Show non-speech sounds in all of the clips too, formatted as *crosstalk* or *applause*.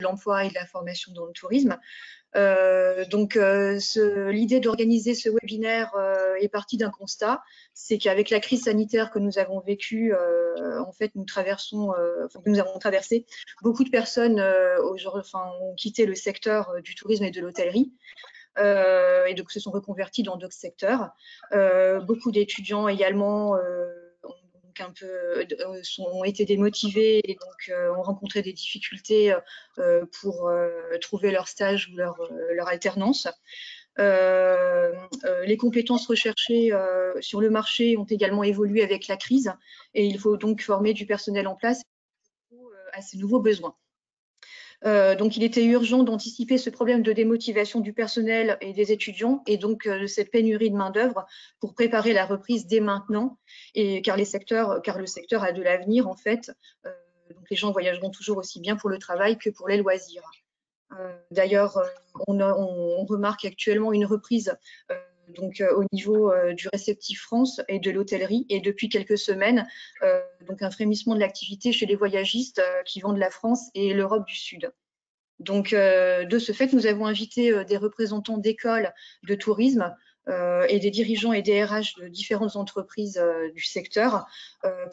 l'emploi et de la formation dans le tourisme. Euh, donc, euh, l'idée d'organiser ce webinaire euh, est partie d'un constat, c'est qu'avec la crise sanitaire que nous avons vécue, en fait, nous traversons, enfin, nous avons traversé, beaucoup de personnes ont quitté le secteur du tourisme et de l'hôtellerie. et donc se sont reconvertis dans d'autres secteurs. beaucoup d'étudiants également un peu euh, ont été démotivés et donc euh, ont rencontré des difficultés euh, pour trouver leur stage ou leur, leur alternance. les compétences recherchées sur le marché ont également évolué avec la crise et il faut donc former du personnel en place à ces nouveaux besoins. Euh, donc, il était urgent d'anticiper ce problème de démotivation du personnel et des étudiants et donc euh, de cette pénurie de main-d'œuvre pour préparer la reprise dès maintenant, car, le secteur a de l'avenir en fait. Euh, donc, les gens voyageront toujours aussi bien pour le travail que pour les loisirs. D'ailleurs, on, remarque actuellement une reprise donc au niveau du réceptif France et de l'hôtellerie et depuis quelques semaines donc un frémissement de l'activité chez les voyagistes qui de la France et l'Europe du Sud. Donc de ce fait, nous avons invité des représentants d'écoles de tourisme et des dirigeants et des RH de différentes entreprises du secteur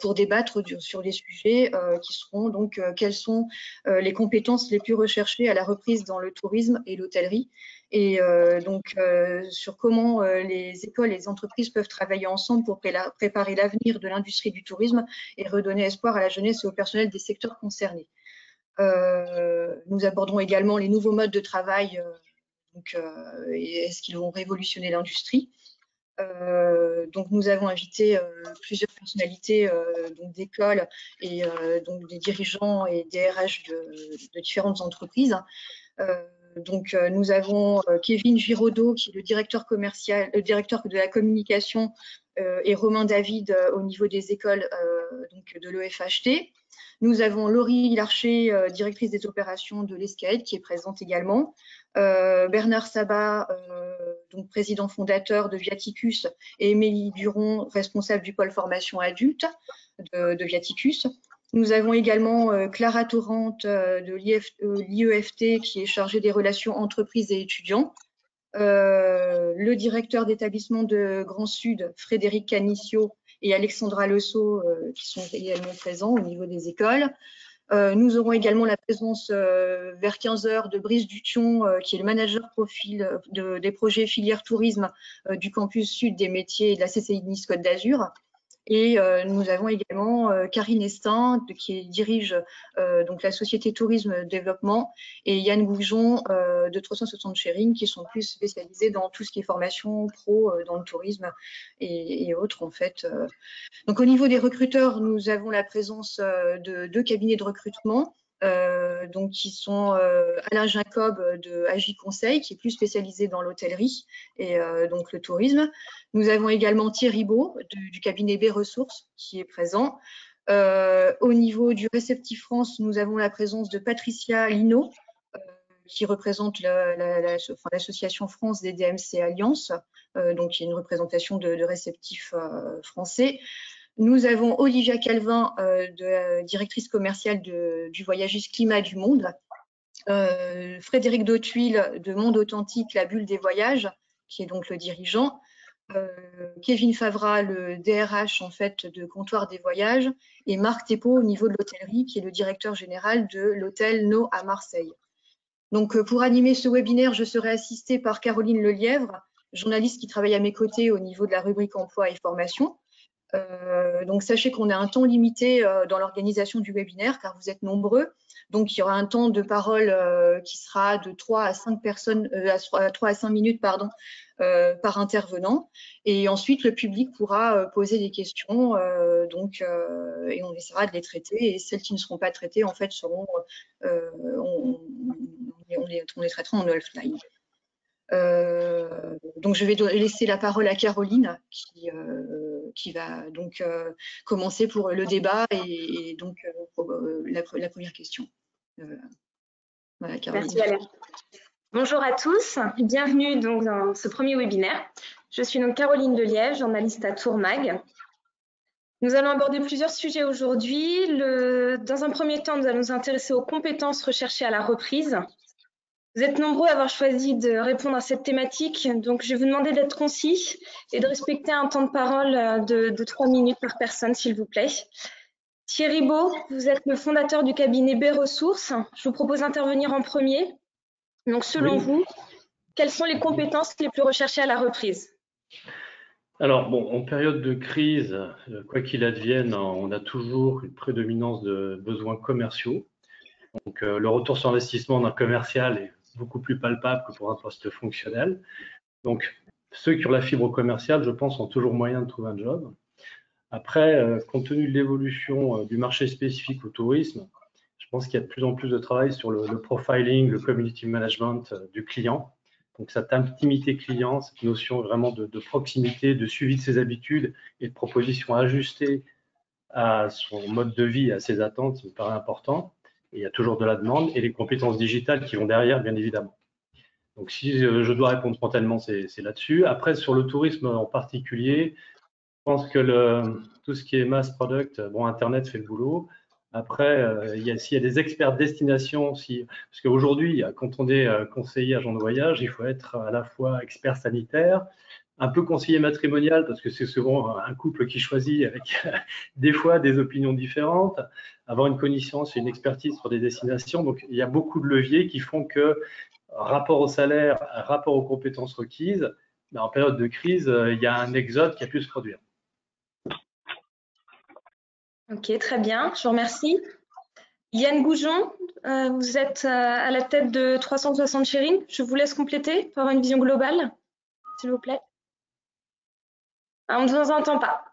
pour débattre sur les sujets qui seront donc quelles sont les compétences les plus recherchées à la reprise dans le tourisme et l'hôtellerie et euh, donc euh, sur comment euh, les écoles et les entreprises peuvent travailler ensemble pour préparer l'avenir de l'industrie du tourisme et redonner espoir à la jeunesse et au personnel des secteurs concernés. nous aborderons également les nouveaux modes de travail est-ce qu'ils vont révolutionner l'industrie? donc nous avons invité plusieurs personnalités d'écoles et donc des dirigeants et des RH de différentes entreprises donc, euh, nous avons euh, Kevin Giraudot, qui est le directeur commercial, le directeur de la communication, euh, et Romain David au niveau des écoles donc de l'EFHT. Nous avons Laurie Larcher, directrice des opérations de l'ESCAED, qui est présente également. Bernard Sabat, donc président fondateur de Viaticus, et Émilie Duron, responsable du pôle formation adulte de Viaticus. Nous avons également euh, Clara Torrente euh, de l'IEFT euh, qui est chargée des relations entreprises et étudiants. le directeur d'établissement de Grand Sud, Frédéric Canicio, et Alexandra Lesso, qui sont également présents au niveau des écoles. nous aurons également la présence vers 15 heures de Brice Dution, qui est le manager profil des projets filière tourisme du campus sud des métiers de la CCI Nice Côte d'Azur. Et euh, nous avons également euh, Karine Estin, qui dirige euh, donc la société Tourisme Développement, et Yann Goujon de 360 Sharing, qui sont plus spécialisés dans tout ce qui est formation pro dans le tourisme et, autres en fait. Donc au niveau des recruteurs, nous avons la présence de deux cabinets de recrutement. Euh, donc qui sont euh, Alain Jacob de Agi Conseil, qui est plus spécialisé dans l'hôtellerie et euh, donc le tourisme. Nous avons également Thierry Beau du, cabinet B Ressources qui est présent. au niveau du Réceptif France, nous avons la présence de Patricia Lino, qui représente l'association France des DMC Alliance, donc qui est une représentation de, de réceptifs français. Nous avons Olivia Calvin, euh, directrice commerciale du voyagiste Climat du Monde. Euh, Frédéric Dautuil de Monde Authentique, la bulle des voyages, qui est donc le dirigeant. Euh, Kevin Favra, le DRH en fait de Comptoir des Voyages, et Marc Thépeau au niveau de l'hôtellerie, qui est le directeur général de l'hôtel No à Marseille. Donc pour animer ce webinaire, je serai assistée par Caroline Lelièvre, journaliste qui travaille à mes côtés au niveau de la rubrique emploi et formation. Euh, donc sachez qu'on a un temps limité euh, dans l'organisation du webinaire car vous êtes nombreux. Donc il y aura un temps de parole euh, qui sera de 3 à 5 personnes, à 3 à 5 minutes pardon, par intervenant. Et ensuite le public pourra poser des questions donc, et on essaiera de les traiter. Et celles qui ne seront pas traitées en fait seront, on, les, on les traitera en offline. Donc, je vais laisser la parole à Caroline qui, qui va donc euh, commencer pour le débat et, donc la, première question. Voilà, Caroline. Merci Bonjour à tous, bienvenue donc dans ce premier webinaire. Je suis donc Caroline Deliège, journaliste à Tourmag. Nous allons aborder plusieurs sujets aujourd'hui. Dans un premier temps, nous allons nous intéresser aux compétences recherchées à la reprise. Vous êtes nombreux à avoir choisi de répondre à cette thématique, donc je vais vous demander d'être concis et de respecter un temps de parole de, trois minutes par personne, s'il vous plaît. Thierry Beau, vous êtes le fondateur du cabinet B Ressources. Je vous propose d'intervenir en premier. Donc, selon vous, quelles sont les compétences les plus recherchées à la reprise? Alors, bon, en période de crise, euh, quoi qu'il advienne, on a toujours une prédominance de besoins commerciaux. Donc, euh, le retour sur investissement d'un commercial est beaucoup plus palpable que pour un poste fonctionnel. Donc, ceux qui ont la fibre commerciale, je pense, ont toujours moyen de trouver un job. Après, euh, compte tenu de l'évolution du marché spécifique au tourisme, je pense qu'il y a de plus en plus de travail sur le profiling, le community management du client donc cette intimité client, cette notion vraiment de, proximité, de suivi de ses habitudes et de propositions ajustées à son mode de vie, à ses attentes, me paraît important. Il y a toujours de la demande et les compétences digitales qui vont derrière, bien évidemment. Donc si je dois répondre spontanément, c'est là-dessus. Après, sur le tourisme en particulier, je pense que le, tout ce qui est mass product, bon, Internet fait le boulot. Après, euh, s'il y a des experts de destination, si, parce qu'aujourd'hui, quand on est euh, conseiller agent de voyage, il faut être à la fois expert sanitaire, un peu conseiller matrimonial, parce que c'est souvent un couple qui choisit avec *laughs* des fois des opinions différentes, avoir une connaissance et une expertise sur des destinations. Donc, il y a beaucoup de leviers qui font que, rapport au salaire, rapport aux compétences requises, ben, en période de crise, euh, il y a un exode qui a pu se produire. Ok, très bien, je vous remercie. Yann Goujon, euh, vous êtes euh, à la tête de 360 Sharing. Je vous laisse compléter pour avoir une vision globale, s'il vous plaît. On ne vous entend pas.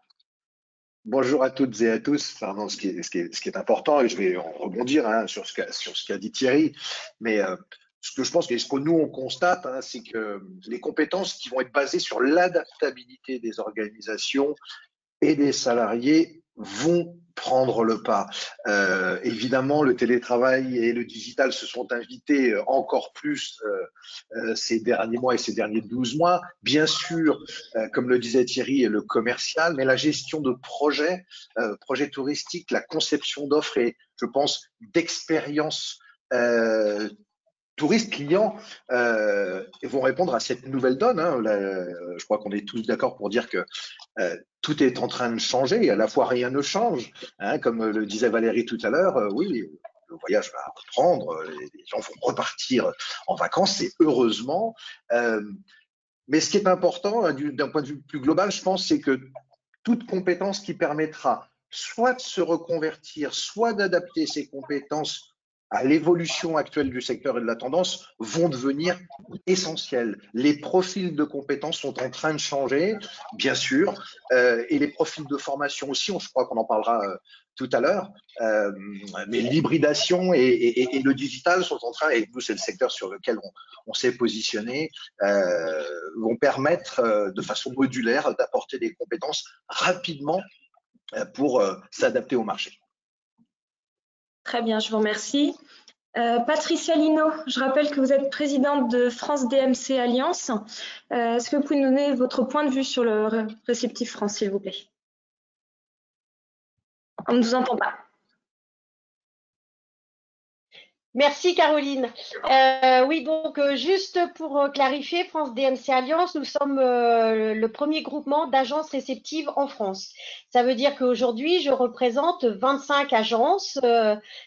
Bonjour à toutes et à tous. Ce, qui est, important, et je vais rebondir hein, sur ce qu'a dit Thierry, mais euh, ce que je pense et ce que nous on constate, hein, c'est que les compétences qui vont être basées sur l'adaptabilité des organisations et des salariés vont prendre le pas. Euh, évidemment, le télétravail et le digital se sont invités euh, encore plus euh, ces derniers mois et ces derniers 12 mois. Bien sûr, comme le disait Thierry, le commercial, mais la gestion de projets, projets touristiques, la conception d'offres et, je pense, d'expériences touristes clients euh, vont répondre à cette nouvelle donne. Hein. je crois qu'on est tous d'accord pour dire que euh, tout est en train de changer et à la fois rien ne change. Hein. comme le disait Valérie tout à l'heure, euh, oui, le voyage va reprendre, les gens vont repartir en vacances et heureusement. mais ce qui est important hein, d'un point de vue plus global, je pense, c'est que toute compétence qui permettra soit de se reconvertir, soit d'adapter ses compétences à l'évolution actuelle du secteur et de la tendance vont devenir essentiels. Les profils de compétences sont en train de changer, bien sûr, euh, et les profils de formation aussi, je crois qu'on en parlera euh, tout à l'heure, euh, mais l'hybridation et, le digital sont en train, et nous c'est le secteur sur lequel on, s'est positionné, vont permettre de façon modulaire d'apporter des compétences rapidement pour s'adapter au marché. Très bien, je vous remercie. Euh, Patricia Lino, je rappelle que vous êtes présidente de France DMC Alliance. Euh, est-ce que vous pouvez nous donner votre point de vue sur le réceptif France, s'il vous plaît? On ne vous entend pas. Merci Caroline. Euh, oui, donc euh, juste pour euh, clarifier, France DMC Alliance, nous sommes le premier groupement d'agences réceptives en France. Ça veut dire qu'aujourd'hui, je représente 25 agences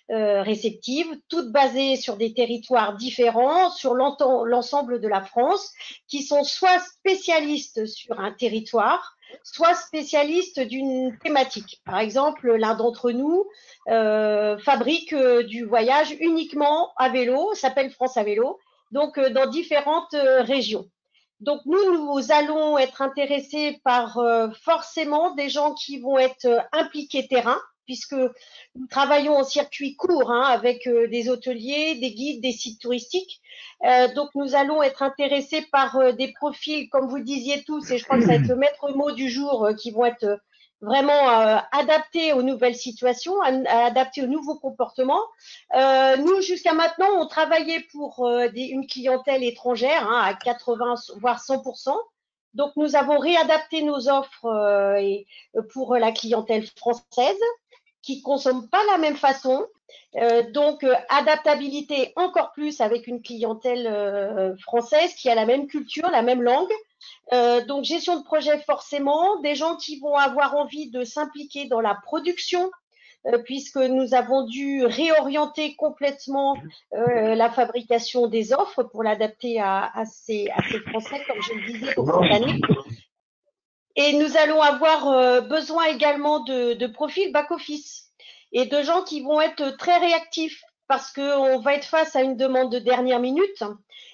réceptives, toutes basées sur des territoires différents, sur l'ensemble de la France, qui sont soit spécialistes sur un territoire, soit spécialistes d'une thématique. Par exemple, l'un d'entre nous euh, fabrique euh, du voyage uniquement à vélo, s'appelle France à vélo, donc euh, dans différentes régions. Donc nous, nous allons être intéressés par forcément des gens qui vont être impliqués terrain, puisque nous travaillons en circuit court hein, avec des hôteliers, des guides, des sites touristiques. donc nous allons être intéressés par des profils, comme vous le disiez tous, et je crois que ça va être le maître mot du jour, qui vont être vraiment euh, adapté aux nouvelles situations, adapté aux nouveaux comportements. Euh, nous, jusqu'à maintenant, on travaillait pour euh, des, une clientèle étrangère hein, à 80 voire 100% Donc, nous avons réadapté nos offres pour la clientèle française qui ne consomme pas la même façon. donc, adaptabilité encore plus avec une clientèle française qui a la même culture, la même langue. donc, gestion de projet forcément, des gens qui vont avoir envie de s'impliquer dans la production euh, puisque nous avons dû réorienter complètement euh, la fabrication des offres pour l'adapter à, ces, Français, comme je le disais, pour cette. Et nous allons avoir euh, besoin également de, profils back-office et de gens qui vont être très réactifs parce qu'on va être face à une demande de dernière minute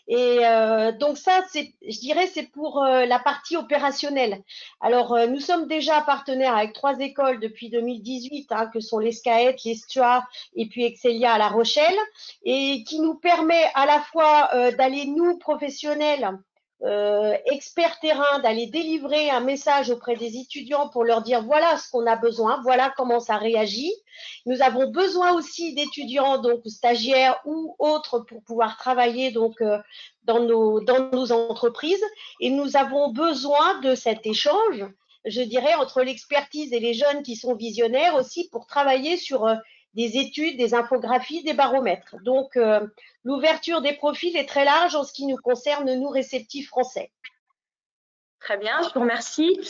et euh, donc ça, je dirais, c'est pour euh, la partie opérationnelle. Alors, euh, nous sommes déjà partenaires avec trois écoles depuis 2018, hein, que sont les SCAET, les et puis Excelia à La Rochelle, et qui nous permet à la fois d'aller, nous, professionnels, euh, expert terrain d'aller délivrer un message auprès des étudiants pour leur dire voilà ce qu'on a besoin, voilà comment ça réagit. Nous avons besoin aussi d'étudiants, donc stagiaires ou autres, pour pouvoir travailler donc euh, dans, nos, dans nos entreprises. Et nous avons besoin de cet échange, je dirais, entre l'expertise et les jeunes qui sont visionnaires aussi pour travailler sur euh, des études, des infographies, des baromètres. Donc, euh, l'ouverture des profils est très large en ce qui nous concerne, nous, réceptifs français. Très bien, je vous remercie.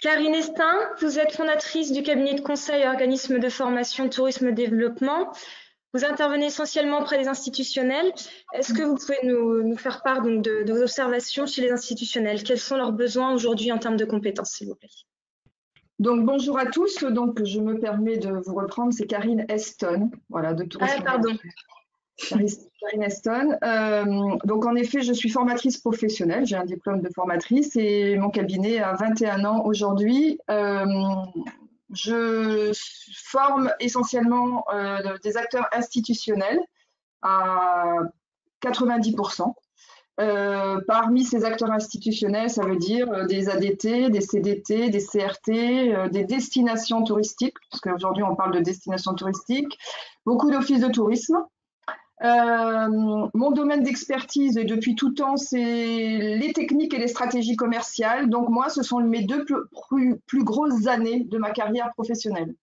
Karine Estin, vous êtes fondatrice du cabinet de conseil organisme de formation tourisme développement. Vous intervenez essentiellement auprès des institutionnels. Est-ce que vous pouvez nous, faire part donc, de, de vos observations chez les institutionnels? Quels sont leurs besoins aujourd'hui en termes de compétences, s'il vous plaît? Donc bonjour à tous. Donc je me permets de vous reprendre, c'est Karine Eston, voilà de Tourisme. Ah pardon. Karine Eston. Euh, donc en effet, je suis formatrice professionnelle, j'ai un diplôme de formatrice et mon cabinet a 21 ans aujourd'hui. Euh, je forme essentiellement euh, des acteurs institutionnels à 90%. Euh, parmi ces acteurs institutionnels, ça veut dire euh, des ADT, des CDT, des CRT, euh, des destinations touristiques, parce qu'aujourd'hui on parle de destinations touristiques, beaucoup d'offices de tourisme. mon domaine d'expertise depuis tout temps, c'est les techniques et les stratégies commerciales. Donc moi, ce sont mes deux plus grosses années de ma carrière professionnelle.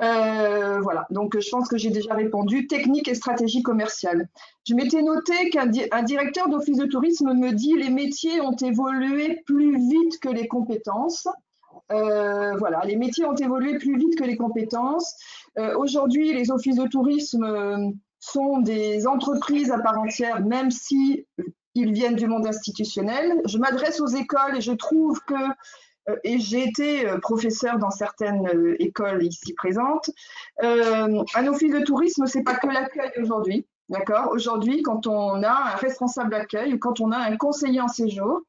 Euh, voilà, donc je pense que j'ai déjà répondu. Technique et stratégie commerciale. Je m'étais noté qu'un directeur d'office de tourisme me dit les métiers ont évolué plus vite que les compétences. Euh, voilà, les métiers ont évolué plus vite que les compétences. Euh, aujourd'hui, les offices de tourisme sont des entreprises à part entière, même si ils viennent du monde institutionnel. Je m'adresse aux écoles et je trouve que et j'ai été euh, professeur dans certaines euh, écoles ici présentes. un office de tourisme, c'est pas que l'accueil aujourd'hui. D'accord? Aujourd'hui, quand on a un responsable d'accueil ou quand on a un conseiller en séjour,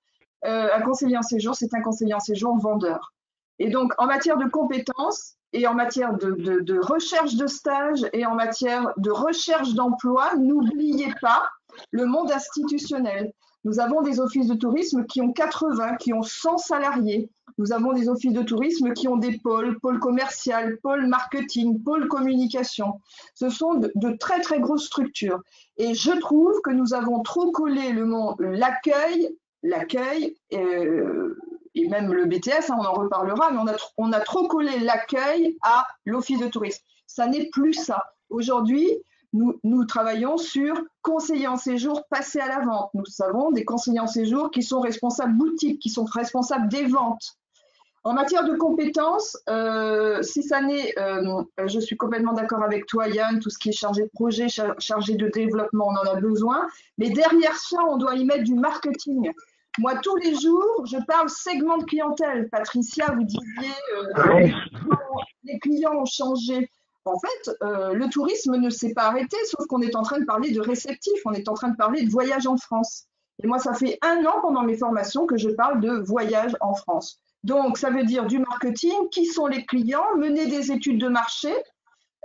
un conseiller en séjour, c'est un conseiller en séjour vendeur. Et donc, en matière de compétences et en matière de recherche de stage et en matière de recherche d'emploi, n'oubliez pas le monde institutionnel. Nous avons des offices de tourisme qui ont 80, qui ont 100 salariés. Nous avons des offices de tourisme qui ont des pôles, pôle commercial, pôle marketing, pôle communication. Ce sont de, très très grosses structures. Et je trouve que nous avons trop collé le l'accueil, l'accueil euh, et même le BTS, hein, on en reparlera, mais on a, on a trop collé l'accueil à l'office de tourisme. Ça n'est plus ça. Aujourd'hui, nous, travaillons sur conseillers en séjour passés à la vente. Nous savons des conseillers en séjour qui sont responsables boutiques, qui sont responsables des ventes. En matière de compétences, euh, six années, euh, je suis complètement d'accord avec toi, Yann, tout ce qui est chargé de projet, chargé de développement, on en a besoin. Mais derrière ça, on doit y mettre du marketing. Moi, tous les jours, je parle segment de clientèle. Patricia, vous disiez, euh, les clients ont changé. En fait, euh, le tourisme ne s'est pas arrêté, sauf qu'on est en train de parler de réceptif, on est en train de parler de voyage en France. Et moi, ça fait un an pendant mes formations que je parle de voyage en France. Donc, ça veut dire du marketing, qui sont les clients, mener des études de marché,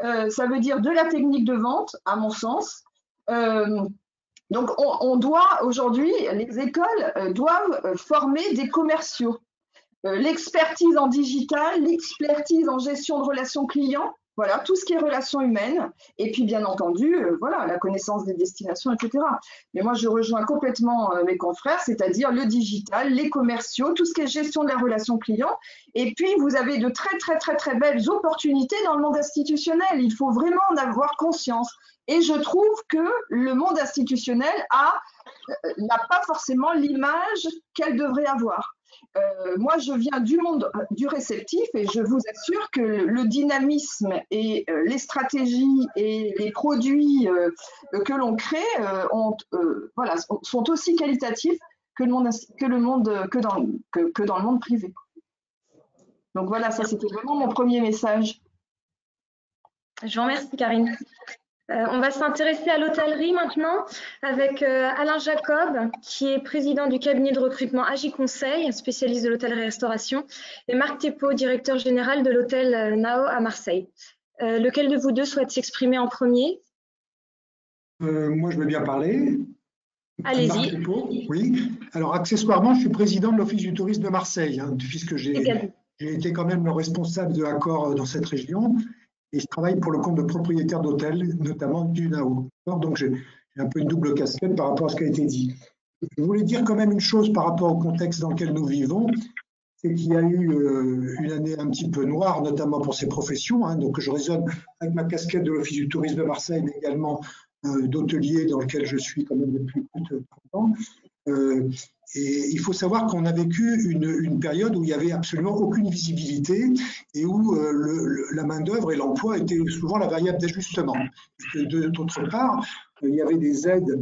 euh, ça veut dire de la technique de vente, à mon sens. Euh, donc, on, doit aujourd'hui, les écoles doivent former des commerciaux. L'expertise en digital, l'expertise en gestion de relations clients, Voilà, tout ce qui est relations humaines, et puis bien entendu, euh, voilà, la connaissance des destinations, etc. Mais moi, je rejoins complètement euh, mes confrères, c'est-à-dire le digital, les commerciaux, tout ce qui est gestion de la relation client. Et puis, vous avez de très, très, très, très belles opportunités dans le monde institutionnel. Il faut vraiment en avoir conscience. Et je trouve que le monde institutionnel euh, n'a pas forcément l'image qu'elle devrait avoir. Euh, moi, je viens du monde du réceptif et je vous assure que le, dynamisme et euh, les stratégies et les produits euh, que l'on crée sont aussi qualitatifs que le monde, que le monde que dans, que dans le monde privé. Donc voilà, ça c'était vraiment mon premier message. Je vous remercie, Karine. Euh, on va s'intéresser à l'hôtellerie maintenant avec euh, Alain Jacob, qui est président du cabinet de recrutement Agi Conseil, spécialiste de l'hôtellerie-restauration, et Marc Thépeau, directeur général de l'hôtel euh, Nao à Marseille. lequel de vous deux souhaite s'exprimer en premier? Moi, je veux bien parler. Allez-y. Oui. Alors, accessoirement, je suis président de l'Office du tourisme de Marseille, hein, puisque j'ai été quand même le responsable de l'accord dans cette région et je travaille pour le compte de propriétaires d'hôtels, notamment du NAO. Donc j'ai un peu une double casquette par rapport à ce qui a été dit. Je voulais dire quand même une chose par rapport au contexte dans lequel nous vivons, c'est qu'il y a eu euh, une année un petit peu noire, notamment pour ces professions. Hein. donc je raisonne avec ma casquette de l'Office du tourisme de Marseille, mais également euh, d'hôtelier dans lequel je suis quand même depuis plus de 30 ans. Euh, et il faut savoir qu'on a vécu une, période où il n'y avait absolument aucune visibilité et où euh, la main-d'œuvre et l'emploi étaient souvent la variable d'ajustement. D'autre part, euh, il y avait des aides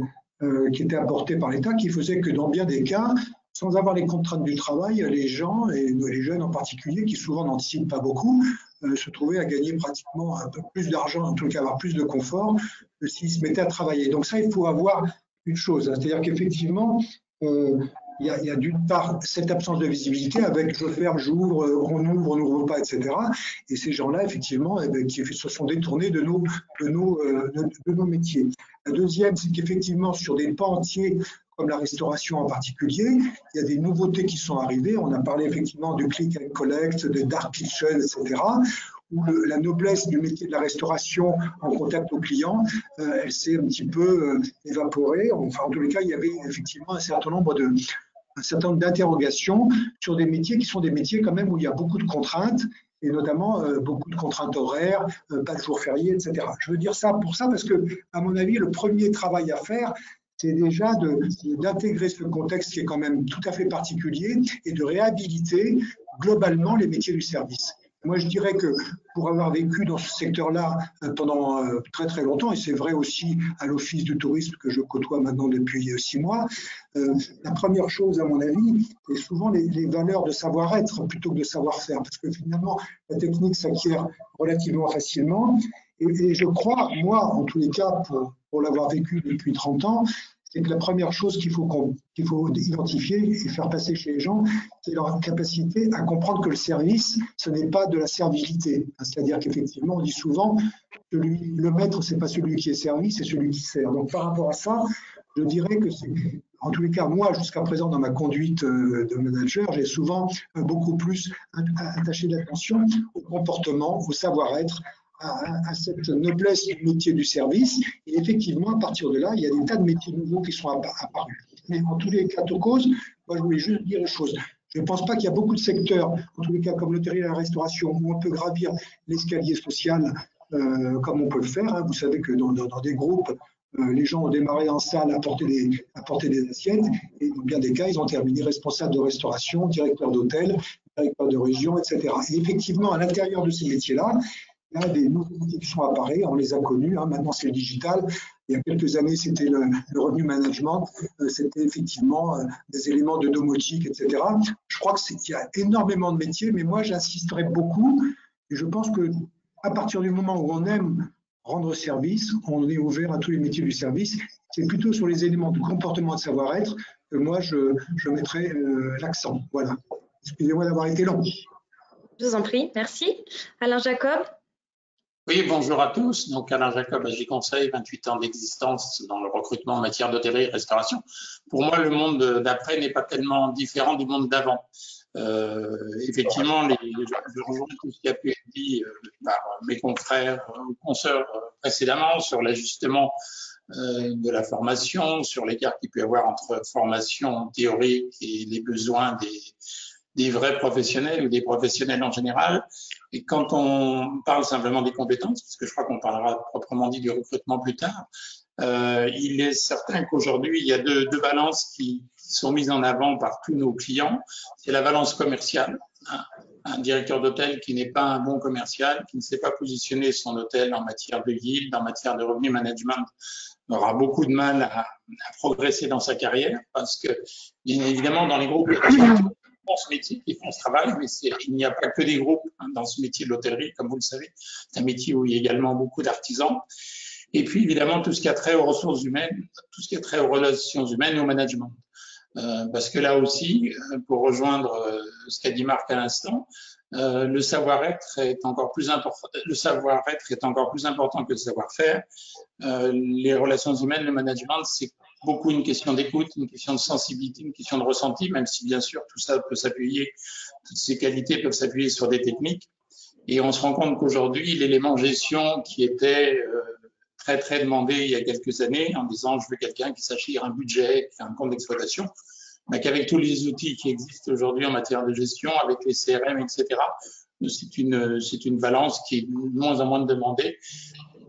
qui étaient apportées par l'État qui faisaient que dans bien des cas, sans avoir les contraintes du travail, les gens, et les jeunes en particulier, qui souvent n'anticipent pas beaucoup, se trouvaient à gagner pratiquement un peu plus d'argent, en tout cas avoir plus de confort, s'ils se mettaient à travailler. Donc ça, il faut avoir une chose, hein. c'est-à-dire qu'effectivement, il y a, d'une part cette absence de visibilité avec je ferme, j'ouvre, on ouvre, on n'ouvre pas, etc. Et ces gens-là, effectivement, eh ben, qui se sont détournés de de euh, de, nos métiers. La deuxième, c'est qu'effectivement, sur des pans entiers, comme la restauration en particulier, il y a des nouveautés qui sont arrivées. On a parlé effectivement du click and collect, des dark kitchen, etc où la noblesse du métier de la restauration en contact aux clients, euh, elle s'est un petit peu euh, évaporée. Enfin, en tous les cas, il y avait effectivement un certain nombre de un certain nombre d'interrogations sur des métiers qui sont des métiers quand même où il y a beaucoup de contraintes et notamment euh, beaucoup de contraintes horaires, pas de jours fériés, etc. Je veux dire ça pour ça parce que, à mon avis, le premier travail à faire, c'est déjà d'intégrer ce contexte qui est quand même tout à fait particulier et de réhabiliter globalement les métiers du service. Moi, je dirais que pour avoir vécu dans ce secteur-là euh, pendant euh, très très longtemps, et c'est vrai aussi à l'Office du tourisme que je côtoie maintenant depuis euh, six mois, la première chose, à mon avis, c'est souvent les, valeurs de savoir-être plutôt que de savoir-faire, parce que finalement, la technique s'acquiert relativement facilement. Et, et, je crois, moi, en tous les cas, pour, pour l'avoir vécu depuis 30 ans, c'est que la première chose qu'il faut, identifier et faire passer chez les gens, c'est leur capacité à comprendre que le service, ce n'est pas de la servilité. C'est-à-dire qu'effectivement, on dit souvent que le maître, c'est pas celui qui est servi, c'est celui qui sert. Donc par rapport à ça, je dirais que c'est, en tous les cas, moi, jusqu'à présent, dans ma conduite euh, de manager, j'ai souvent euh, beaucoup plus attaché l'attention au comportement, au savoir-être, à, cette noblesse du métier du service. Et effectivement, à partir de là, il y a des tas de métiers nouveaux qui sont apparus. Mais en tous les cas de cause, moi, je voulais juste dire une chose. Je ne pense pas qu'il y a beaucoup de secteurs, en tous les cas comme l'hôtellerie et la restauration, où on peut gravir l'escalier social euh, comme on peut le faire. Hein. Vous savez que dans, des groupes, euh, les gens ont démarré en salle à porter, des, à porter des assiettes, et dans bien des cas, ils ont terminé responsable de restauration, directeur d'hôtel, directeur de région, etc. Et effectivement, à l'intérieur de ces métiers-là, a des nouveaux outils qui sont apparus, on les a connus, hein. maintenant c'est le digital. Il y a quelques années, c'était le, revenu management, euh, c'était effectivement euh, des éléments de domotique, etc. Je crois qu'il y a énormément de métiers, mais moi j'insisterai beaucoup, et je pense que à partir du moment où on aime rendre service, on est ouvert à tous les métiers du service. C'est plutôt sur les éléments de comportement de savoir-être que moi je, je mettrai euh, l'accent. Voilà. Excusez-moi d'avoir été long. Je vous en prie, merci. Alain Jacob oui, bonjour à tous. Donc, Alain Jacob, AG Conseil, 28 ans d'existence dans le recrutement en matière d'hôtellerie et restauration. Pour moi, le monde d'après n'est pas tellement différent du monde d'avant. effectivement, les, je, rejoins tout ce qui a pu être dit par mes confrères ou consoeurs précédemment sur l'ajustement de la formation, sur l'écart qu'il peut y avoir entre formation théorique et les besoins des vrais professionnels ou des professionnels en général. Et quand on parle simplement des compétences, parce que je crois qu'on parlera proprement dit du recrutement plus tard, euh, il est certain qu'aujourd'hui, il y a deux, balances qui sont mises en avant par tous nos clients. C'est la balance commerciale. Un directeur d'hôtel qui n'est pas un bon commercial, qui ne sait pas positionner son hôtel en matière de yield, en matière de revenu management, aura beaucoup de mal à, à progresser dans sa carrière parce que, bien évidemment, dans les groupes ce métier qui font ce travail, mais il n'y a pas que des groupes dans ce métier de l'hôtellerie, comme vous le savez. C'est un métier où il y a également beaucoup d'artisans. Et puis, évidemment, tout ce qui a trait aux ressources humaines, tout ce qui a trait aux relations humaines et au management. Euh, parce que là aussi, euh, pour rejoindre euh, ce qu'a dit Marc à l'instant, le savoir-être est encore plus important. Le savoir-être est encore plus important que le savoir-faire. Les relations humaines, le management, c'est beaucoup une question d'écoute, une question de sensibilité, une question de ressenti, même si bien sûr tout ça peut s'appuyer, toutes ces qualités peuvent s'appuyer sur des techniques. Et on se rend compte qu'aujourd'hui, l'élément gestion qui était euh, très très demandé il y a quelques années, en disant je veux quelqu'un qui sache lire un budget, un compte d'exploitation, mais qu'avec tous les outils qui existent aujourd'hui en matière de gestion, avec les CRM, etc., c'est une, c'est une balance qui est de moins en moins demandée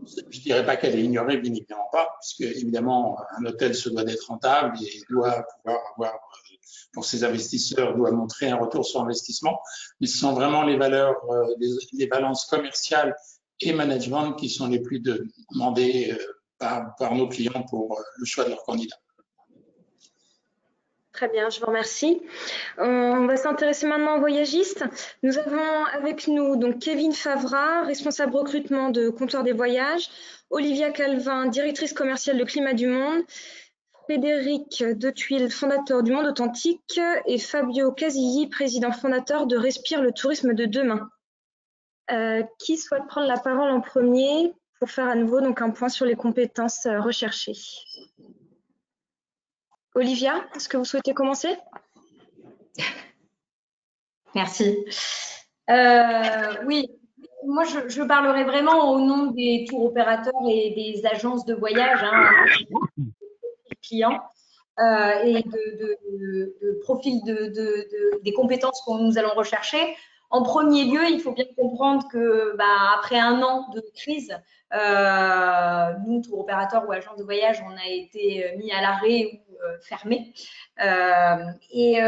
je dirais pas qu'elle est ignorée, bien évidemment pas, puisque évidemment un hôtel se doit d'être rentable et doit pouvoir avoir euh, pour ses investisseurs doit montrer un retour sur investissement, mais ce sont vraiment les valeurs, euh, les, balances commerciales et management qui sont les plus demandées euh, par, par nos clients pour le choix de leur candidat. Très bien, je vous remercie. On va s'intéresser maintenant aux voyagistes. Nous avons avec nous donc Kevin Favra, responsable recrutement de Comptoir des Voyages, Olivia Calvin, directrice commerciale de Climat du Monde, Frédéric Detuile, fondateur du Monde Authentique, et Fabio Casilli, président fondateur de Respire le tourisme de demain. Euh, qui souhaite prendre la parole en premier pour faire à nouveau donc un point sur les compétences euh, recherchées? Olivia, est-ce que vous souhaitez commencer? Merci. Euh, oui, moi je, parlerai vraiment au nom des tours opérateurs et des agences de voyage, hein, clients, euh, et de, de, des compétences que nous allons rechercher. En premier lieu, il faut bien comprendre que bah, après un an de crise, euh, nous, tour opérateurs ou agences de voyage, on a été mis à l'arrêt ou euh, fermé. Euh, et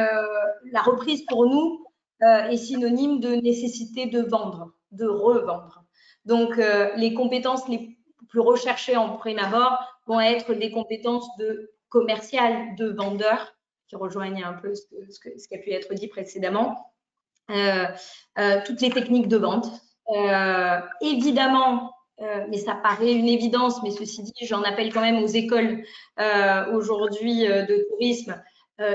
la reprise pour nous est synonyme de nécessité de vendre, de revendre. Donc, les compétences les plus recherchées en prime abord vont être des compétences de commercial, de vendeur, qui rejoignent un peu ce, ce qui a pu être dit précédemment. Toutes les techniques de vente. évidemment, euh, mais ça paraît une évidence, mais ceci dit, j'en appelle quand même aux écoles euh, aujourd'hui euh, de tourisme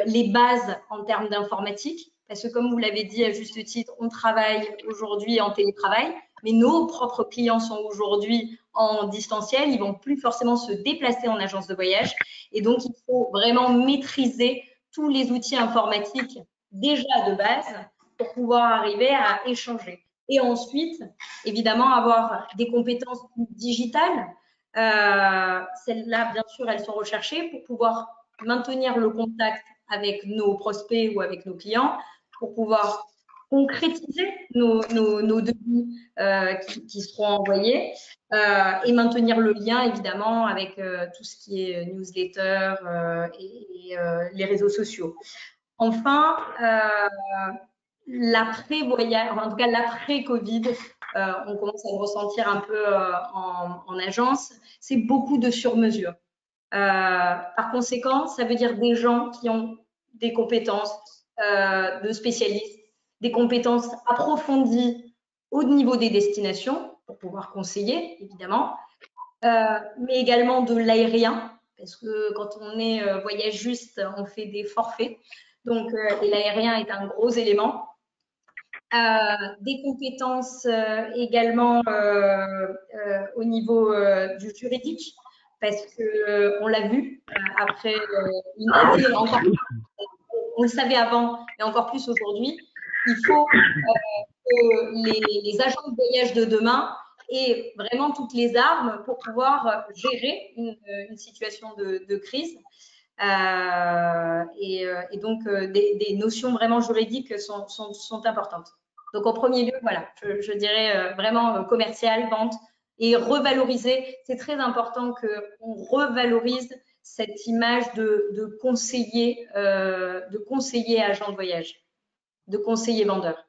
les bases en termes d'informatique, parce que comme vous l'avez dit à juste titre, on travaille aujourd'hui en télétravail, mais nos propres clients sont aujourd'hui en distanciel, ils vont plus forcément se déplacer en agence de voyage, et donc il faut vraiment maîtriser tous les outils informatiques déjà de base pour pouvoir arriver à échanger. Et ensuite, évidemment, avoir des compétences digitales. Euh, Celles-là, bien sûr, elles sont recherchées pour pouvoir maintenir le contact avec nos prospects ou avec nos clients, pour pouvoir concrétiser nos, nos, devis euh, qui, seront envoyés euh, et maintenir le lien évidemment avec tout ce qui est newsletter et, et les réseaux sociaux. Enfin, l'après-voyage, en tout cas l'après-Covid, euh, on commence à le ressentir un peu euh, en, agence, c'est beaucoup de sur-mesure. Euh, par conséquent, ça veut dire des gens qui ont des compétences de spécialistes, des compétences approfondies au niveau des destinations pour pouvoir conseiller, évidemment, mais également de l'aérien, parce que quand on est voyage juste, on fait des forfaits. Donc, l'aérien est un gros élément. Euh, des compétences euh, également euh, au niveau du juridique, parce que on l'a vu après une année, encore, on le savait avant, mais encore plus aujourd'hui, il faut que les, agents de voyage de demain aient vraiment toutes les armes pour pouvoir gérer une, situation de, crise. et, donc, des, notions vraiment juridiques sont, sont, importantes. Donc, en premier lieu, voilà, je, dirais vraiment commercial, vente, et revaloriser. C'est très important qu'on revalorise cette image de, conseiller, euh, de conseiller agent de voyage, de conseiller vendeur.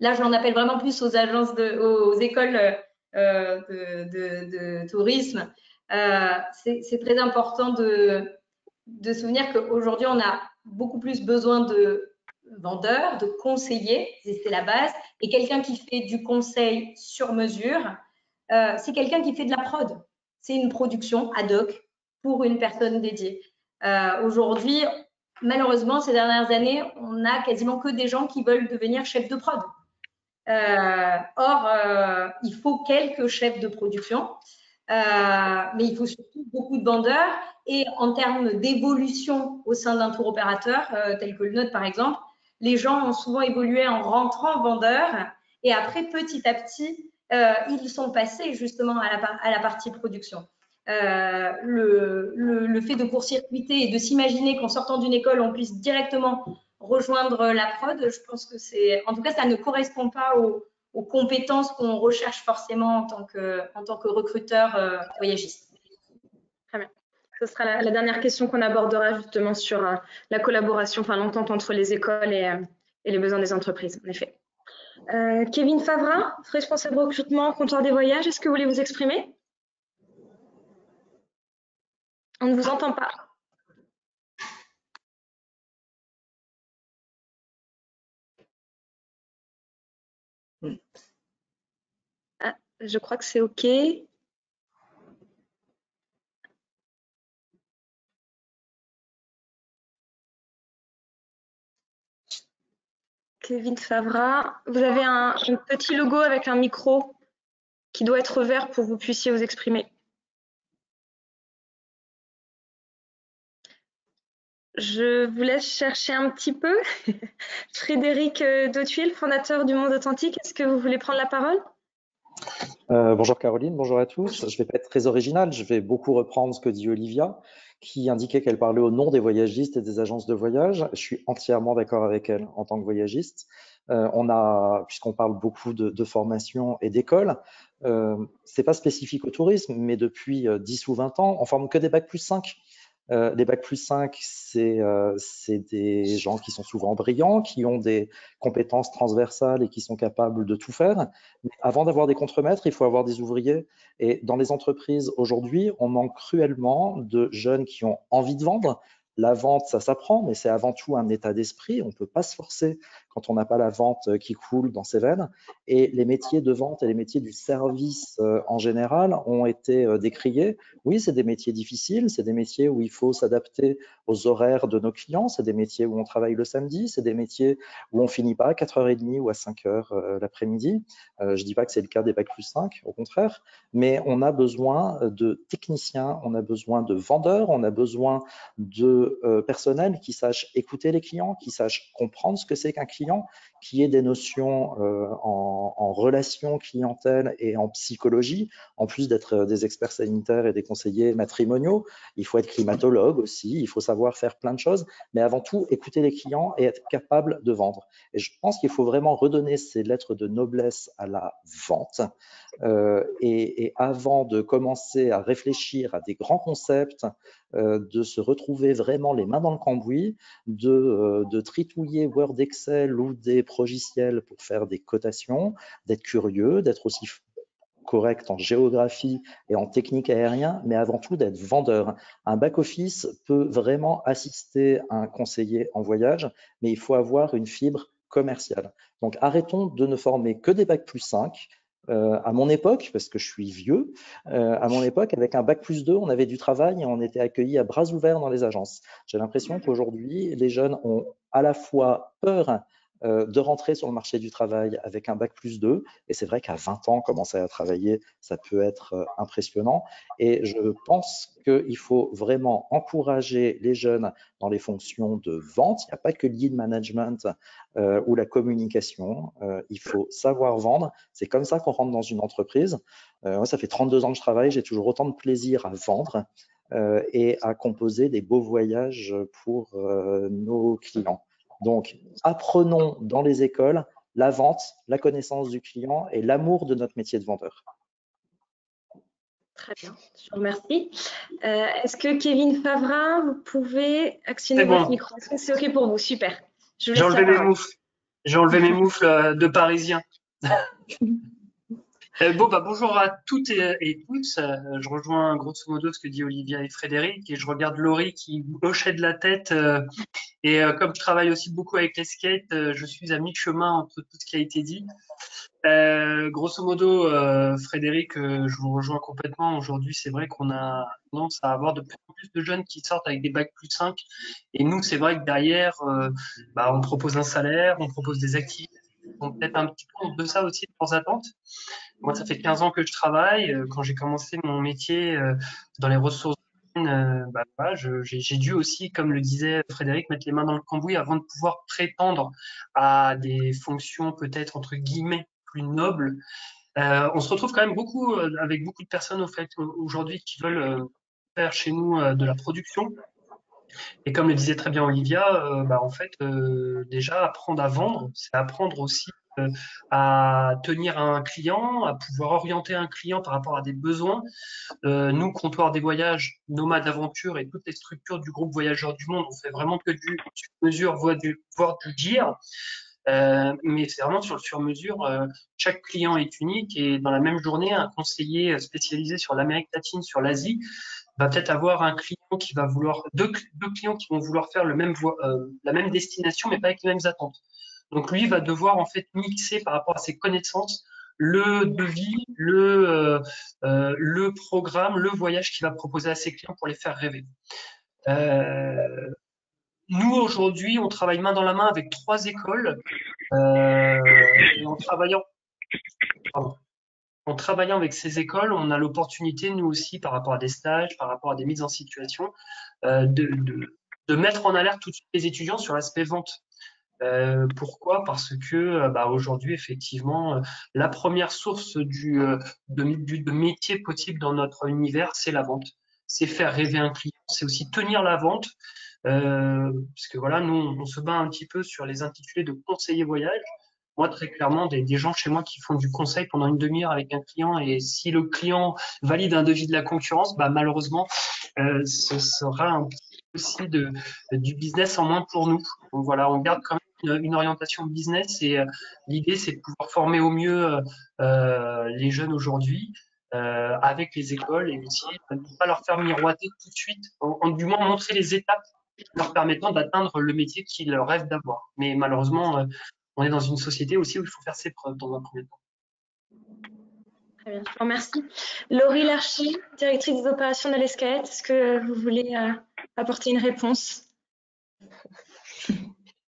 Là, j'en appelle vraiment plus aux agences, aux, écoles euh, de, tourisme. Euh, c'est très important de, de souvenir qu'aujourd'hui, on a beaucoup plus besoin de vendeurs, de conseillers, c'est la base, et quelqu'un qui fait du conseil sur mesure, euh, c'est quelqu'un qui fait de la prod. C'est une production ad hoc pour une personne dédiée. Euh, aujourd'hui, malheureusement, ces dernières années, on n'a quasiment que des gens qui veulent devenir chefs de prod. Euh, or, il faut quelques chefs de production, mais il faut surtout beaucoup de vendeurs. Et en termes d'évolution au sein d'un tour opérateur, tel que le nôtre par exemple, les gens ont souvent évolué en rentrant vendeurs et après, petit à petit, euh, ils sont passés justement à la, partie production. Euh, le, fait de court-circuiter et de s'imaginer qu'en sortant d'une école, on puisse directement rejoindre la prod, je pense que c'est, en tout cas, ça ne correspond pas aux, compétences qu'on recherche forcément en tant que, recruteur euh, voyagiste. Ce sera la, dernière question qu'on abordera justement sur la collaboration, enfin l'entente entre les écoles et les besoins des entreprises, en effet. Euh, Kevin Favra, responsable recrutement, comptoir des voyages, est-ce que vous voulez vous exprimer? On ne vous entend pas. Ah, je crois que c'est OK. Kevin Favra. Vous avez un, petit logo avec un micro qui doit être vert pour que vous puissiez vous exprimer. Je vous laisse chercher un petit peu. *laughs* Frédéric euh, Dautuil, fondateur du Monde Authentique, est-ce que vous voulez prendre la parole? Euh, Bonjour Caroline, bonjour à tous. Je ne vais pas être très original, je vais beaucoup reprendre ce que dit Olivia qui indiquait qu'elle parlait au nom des voyagistes et des agences de voyage. Je suis entièrement d'accord avec elle en tant que voyagiste. Euh, on a, puisqu'on parle beaucoup de, formation et d'école, euh, c'est pas spécifique au tourisme, mais depuis 10 euh, ou 20 ans, on forme que des bacs plus 5. Euh, les bacs plus 5, euh, c'est des gens qui sont souvent brillants, qui ont des compétences transversales et qui sont capables de tout faire. Mais avant d'avoir des contremaîtres, il faut avoir des ouvriers. Et dans les entreprises aujourd'hui, on manque cruellement de jeunes qui ont envie de vendre, la vente, ça s'apprend, mais c'est avant tout un état d'esprit. On ne peut pas se forcer quand on n'a pas la vente euh, qui coule dans ses veines. Et les métiers de vente et les métiers du service euh, en général ont été euh, décriés. Oui, c'est des métiers difficiles, c'est des métiers où il faut s'adapter aux horaires de nos clients, c'est des métiers où on travaille le samedi, c'est des métiers où on finit pas à 4h30 ou à 5h l'après-midi. je dis pas que c'est le cas des Bac plus 5, au contraire, mais on a besoin de techniciens, on a besoin de vendeurs, on a besoin de personnel qui sachent écouter les clients, qui sachent comprendre ce que c'est qu'un client qui ait des notions euh, en, en, relation clientèle et en psychologie, en plus d'être euh, des experts sanitaires et des conseillers matrimoniaux. Il faut être climatologue aussi, il faut savoir faire plein de choses, mais avant tout, écouter les clients et être capable de vendre. Et je pense qu'il faut vraiment redonner ces lettres de noblesse à la vente. Euh, et, avant de commencer à réfléchir à des grands concepts, euh, de se retrouver vraiment les mains dans le cambouis, de, euh, de tritouiller Word, Excel ou des progiciels pour faire des cotations, d'être curieux, d'être aussi correct en géographie et en technique aérien, mais avant tout d'être vendeur. Un back-office peut vraiment assister un conseiller en voyage, mais il faut avoir une fibre commerciale. Donc arrêtons de ne former que des bac plus 5, euh, à mon époque, parce que je suis vieux, euh, à mon *laughs* époque, avec un bac plus 2, on avait du travail et on était accueillis à bras ouverts dans les agences. J'ai l'impression qu'aujourd'hui, les jeunes ont à la fois peur euh, de rentrer sur le marché du travail avec un bac plus 2. Et c'est vrai qu'à 20 ans, commencer à travailler, ça peut être euh, impressionnant. Et je pense qu'il faut vraiment encourager les jeunes dans les fonctions de vente. Il n'y a pas que le management euh, ou la communication. il faut savoir vendre. C'est comme ça qu'on rentre dans une entreprise. moi, ça fait 32 ans que je travaille. J'ai toujours autant de plaisir à vendre. et à composer des beaux voyages pour nos clients. Donc, apprenons dans les écoles la vente, la connaissance du client et l'amour de notre métier de vendeur. Très bien, je vous remercie. Euh, est-ce que Kevin Favra, vous pouvez actionner votre micro? Est-ce que c'est OK pour vous? Super. J'ai enlevé mes moufles. J'ai enlevé mes moufles de Parisien. *laughs* Euh, bon, bah, bonjour à toutes et, tous. Euh, je rejoins grosso modo ce que dit Olivia et Frédéric et je regarde Laurie qui hochait de la tête. Euh, et comme je travaille aussi beaucoup avec les skates, je suis à mi-chemin entre tout ce qui a été dit. grosso modo, Frédéric, je vous rejoins complètement. Aujourd'hui, c'est vrai qu'on a tendance à avoir de plus en plus de jeunes qui sortent avec des bacs plus 5. Et nous, c'est vrai que derrière, bah, on propose un salaire, on propose des activités peut-être un petit peu de ça aussi de leurs attentes. Moi, ça fait 15 ans que je travaille. Euh, quand j'ai commencé mon métier euh, dans les ressources humaines, euh, bah, j'ai dû aussi, comme le disait Frédéric, mettre les mains dans le cambouis avant de pouvoir prétendre à des fonctions peut-être entre guillemets plus nobles. on se retrouve quand même beaucoup avec beaucoup de personnes au fait aujourd'hui qui veulent faire chez nous de la production. Et comme le disait très bien Olivia, bah, en fait, déjà apprendre à vendre, c'est apprendre aussi à tenir un client, à pouvoir orienter un client par rapport à des besoins. Euh, nous, comptoir des voyages, nomades d'aventure et toutes les structures du groupe Voyageurs du Monde, on fait vraiment que du sur-mesure, voire du, voire dire. Euh, mais c'est vraiment sur le sur-mesure. Euh, chaque client est unique et dans la même journée, un conseiller spécialisé sur l'Amérique latine, sur l'Asie, va peut-être avoir un client qui va vouloir deux, clients qui vont vouloir faire la même destination, mais pas avec les mêmes attentes. Donc lui va devoir en fait mixer par rapport à ses connaissances le devis, le, euh, euh, le programme, le voyage qu'il va proposer à ses clients pour les faire rêver. Euh, nous, aujourd'hui, on travaille main dans la main avec trois écoles et en travaillant, en travaillant avec ces écoles, on a l'opportunité, nous aussi, par rapport à des stages, par rapport à des mises en situation, de, de, de mettre en alerte tous les étudiants sur l'aspect vente. Euh, pourquoi? Parce que euh, bah, aujourd'hui, effectivement, euh, la première source du, de, de, métier possible dans notre univers, c'est la vente. C'est faire rêver un client, c'est aussi tenir la vente. Euh, parce que voilà, nous, on, se bat un petit peu sur les intitulés de conseiller voyage. Moi, très clairement, des, des, gens chez moi qui font du conseil pendant une demi-heure avec un client et si le client valide un devis de la concurrence, bah, malheureusement, euh, ce sera un aussi de, du business en moins pour nous. Donc voilà, on garde quand même une, orientation business et euh, l'idée c'est de pouvoir former au mieux euh, euh, les jeunes aujourd'hui avec les écoles et aussi ne pas leur faire miroiter tout de suite, en, du moins montrer les étapes leur permettant d'atteindre le métier qu'ils rêvent d'avoir. Mais malheureusement, on est dans une société aussi où il faut faire ses preuves dans un premier temps. Très bien, je vous remercie. Laurie Larchy, directrice des opérations de l'ESCAET, est-ce que vous voulez apporter une réponse?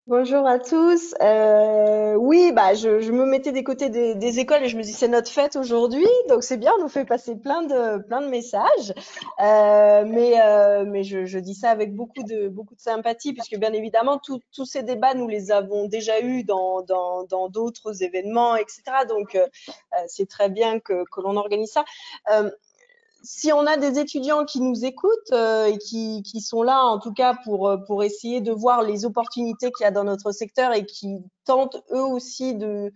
Bonjour à tous. Euh, oui, bah, je, me mettais des côtés des, écoles et je me dis c'est notre fête aujourd'hui, donc c'est bien, on nous fait passer plein de plein de messages. Euh, mais euh, mais je, dis ça avec beaucoup de beaucoup de sympathie puisque bien évidemment tous ces débats nous les avons déjà eus dans dans d'autres événements, etc. Donc c'est très bien que que l'on organise ça. Si on a des étudiants qui nous écoutent euh, et qui, qui, sont là, en tout cas, pour, euh, pour essayer de voir les opportunités qu'il y a dans notre secteur et qui tentent eux aussi de,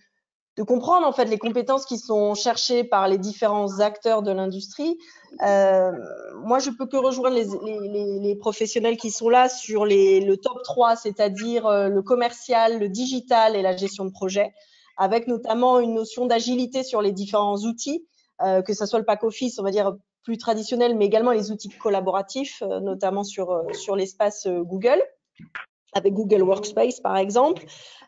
de comprendre en fait les compétences qui sont cherchées par les différents acteurs de l'industrie. Euh, moi, je peux que rejoindre les, les, les, professionnels qui sont là sur les, le top 3, c'est-à-dire euh, le commercial, le digital et la gestion de projet, avec notamment une notion d'agilité sur les différents outils. Euh, que ce soit le pack office, on va dire plus traditionnels, mais également les outils collaboratifs, euh, notamment sur, euh, sur l'espace euh, Google, avec Google Workspace par exemple,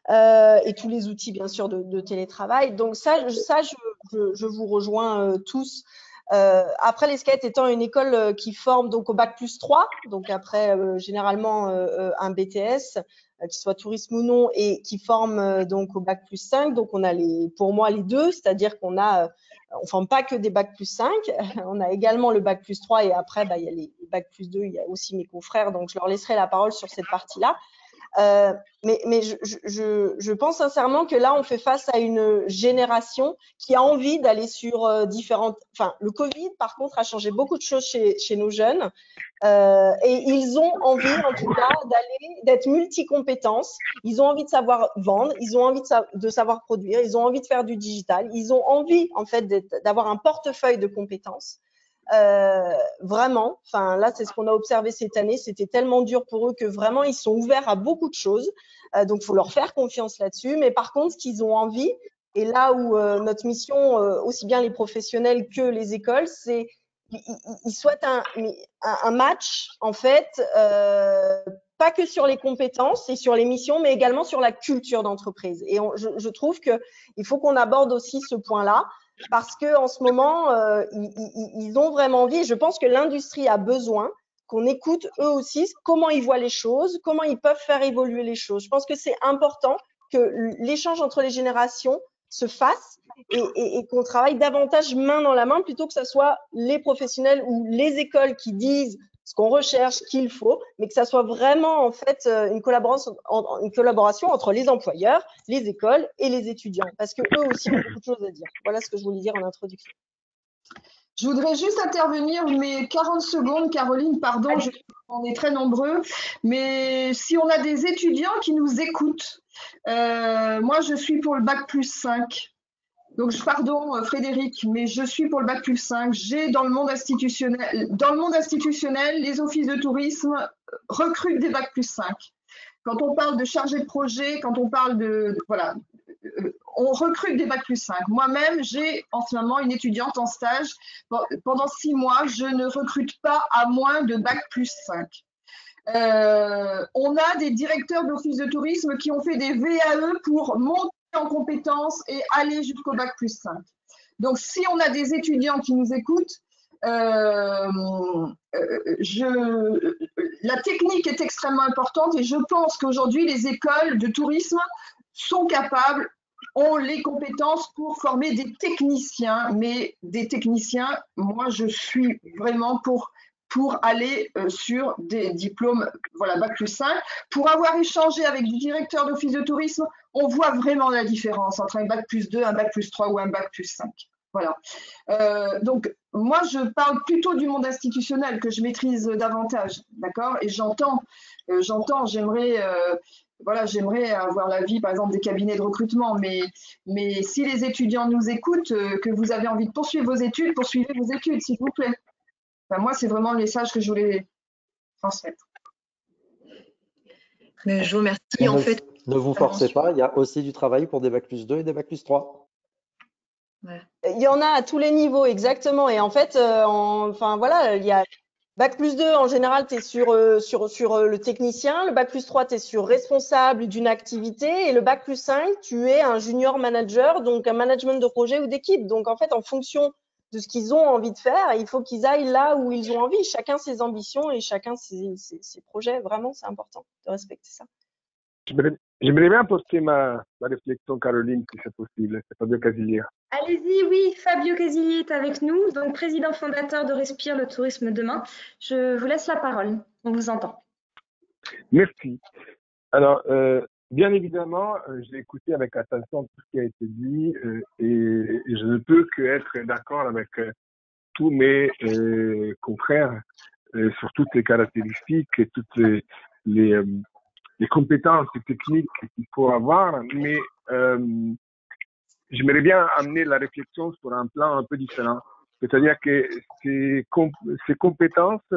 et tous les outils bien sûr de, télétravail. Donc ça, ça je, vous rejoins tous. Après, les étant une école qui forme donc au bac plus 3, donc après généralement un BTS, qu'ils soient tourisme ou non, et qui forment donc au bac plus 5. Donc on a les, pour moi les deux, c'est-à-dire qu'on a, on forme pas que des bac plus 5, *laughs* on a également le bac plus 3 et après bah, il y a les bac plus 2, il y a aussi mes confrères, donc je leur laisserai la parole sur cette partie-là. Euh, mais, je, pense sincèrement que là, on fait face à une génération qui a envie d'aller sur euh, différentes. Enfin, le Covid, par contre, a changé beaucoup de choses chez, nos jeunes. Euh, et ils ont envie, en tout cas, d'aller, d'être multi-compétences. Ils ont envie de savoir vendre, ils ont envie de, savoir produire, ils ont envie de faire du digital, ils ont envie, en fait, d'avoir un portefeuille de compétences. Euh, vraiment, enfin là, c'est ce qu'on a observé cette année. C'était tellement dur pour eux que vraiment, ils sont ouverts à beaucoup de choses. Euh, donc, il faut leur faire confiance là-dessus. Mais par contre, ce qu'ils ont envie, et là où euh, notre mission, euh, aussi bien les professionnels que les écoles, c'est ils, souhaitent un, match, en fait, pas que sur les compétences et sur les missions, mais également sur la culture d'entreprise. Et je, je, trouve qu'il faut qu'on aborde aussi ce point-là parce que en ce moment, euh, ils, ont vraiment envie. je pense que l'industrie a besoin qu'on écoute eux aussi comment ils voient les choses, comment ils peuvent faire évoluer les choses. Je pense que c'est important que l'échange entre les générations se fasse et qu'on travaille davantage main dans la main plutôt que ce soit les professionnels ou les écoles qui disent ce qu'on recherche, qu'il faut, mais que ça soit vraiment en fait euh, une collaboration, entre les employeurs, les écoles et les étudiants, parce que eux aussi ont beaucoup de choses à dire. Voilà ce que je voulais dire en introduction. Je voudrais juste intervenir, mais 40 secondes, Caroline, pardon, on est très nombreux, mais si on a des étudiants qui nous écoutent, euh, moi je suis pour le bac plus 5. Donc, pardon, euh, Frédéric, mais je suis pour le bac plus 5. J'ai dans le monde institutionnel, dans le monde institutionnel, les offices de tourisme recrutent des bac plus 5. Quand on parle de chargé de projet, quand on parle de, voilà, euh, on recrute des bac plus 5. Moi-même, j'ai en ce moment une étudiante en stage. Pendant six mois, je ne recrute pas à moins de bac plus 5. Euh, on a des directeurs d'office de tourisme qui ont fait des VAE pour monter en compétences et aller jusqu'au bac plus 5. Donc, si on a des étudiants qui nous écoutent, euh, euh, je, la technique est extrêmement importante et je pense qu'aujourd'hui, les écoles de tourisme sont capables, ont les compétences pour former des techniciens, mais des techniciens, moi, je suis vraiment pour pour aller euh, sur des diplômes, voilà, Bac plus 5. Pour avoir échangé avec du directeur d'office de tourisme, on voit vraiment la différence entre un Bac plus 2, un Bac plus 3 ou un Bac plus 5. Voilà. Euh, donc, moi, je parle plutôt du monde institutionnel que je maîtrise davantage, d'accord? Et j'entends, euh, j'entends, j'aimerais, voilà, j'aimerais avoir l'avis, par exemple, des cabinets de recrutement, mais, mais si les étudiants nous écoutent, que vous avez envie de poursuivre vos études, poursuivez vos études, s'il vous plaît moi, c'est vraiment le message que je voulais transmettre. Mais je vous remercie. En ne, fait, ne vous forcez pas, il y a aussi du travail pour des bac plus 2 et des bac plus 3. Il y en a à tous les niveaux, exactement. Et en fait, euh, en, enfin voilà, il y a Bac plus 2, en général, tu es sur, euh, sur, sur euh, le technicien. Le Bac plus 3, tu es sur responsable d'une activité. Et le Bac plus 5, tu es un junior manager, donc un management de projet ou d'équipe. Donc, en fait, en fonction de ce qu'ils ont envie de faire. il faut qu'ils aillent là où ils ont envie, chacun ses ambitions et chacun ses, ses, ses projets. Vraiment, c'est important de respecter ça. J'aimerais bien poster ma, ma, réflexion, Caroline, si c'est possible. C'est Fabio Casillier. Allez-y, oui, Fabio Casillier est avec nous, donc président fondateur de Respire le tourisme demain. Je vous laisse la parole. On vous entend. Merci. Alors, euh, Bien évidemment, euh, j'ai écouté avec attention tout ce qui a été dit euh, et, je ne peux que être d'accord avec euh, tous mes euh, confrères sur toutes les caractéristiques et toutes les, les, les compétences techniques qu'il faut avoir, mais j'aimerais bien amener la réflexion sur un plan un peu différent. C'est-à-dire que ces, comp ces compétences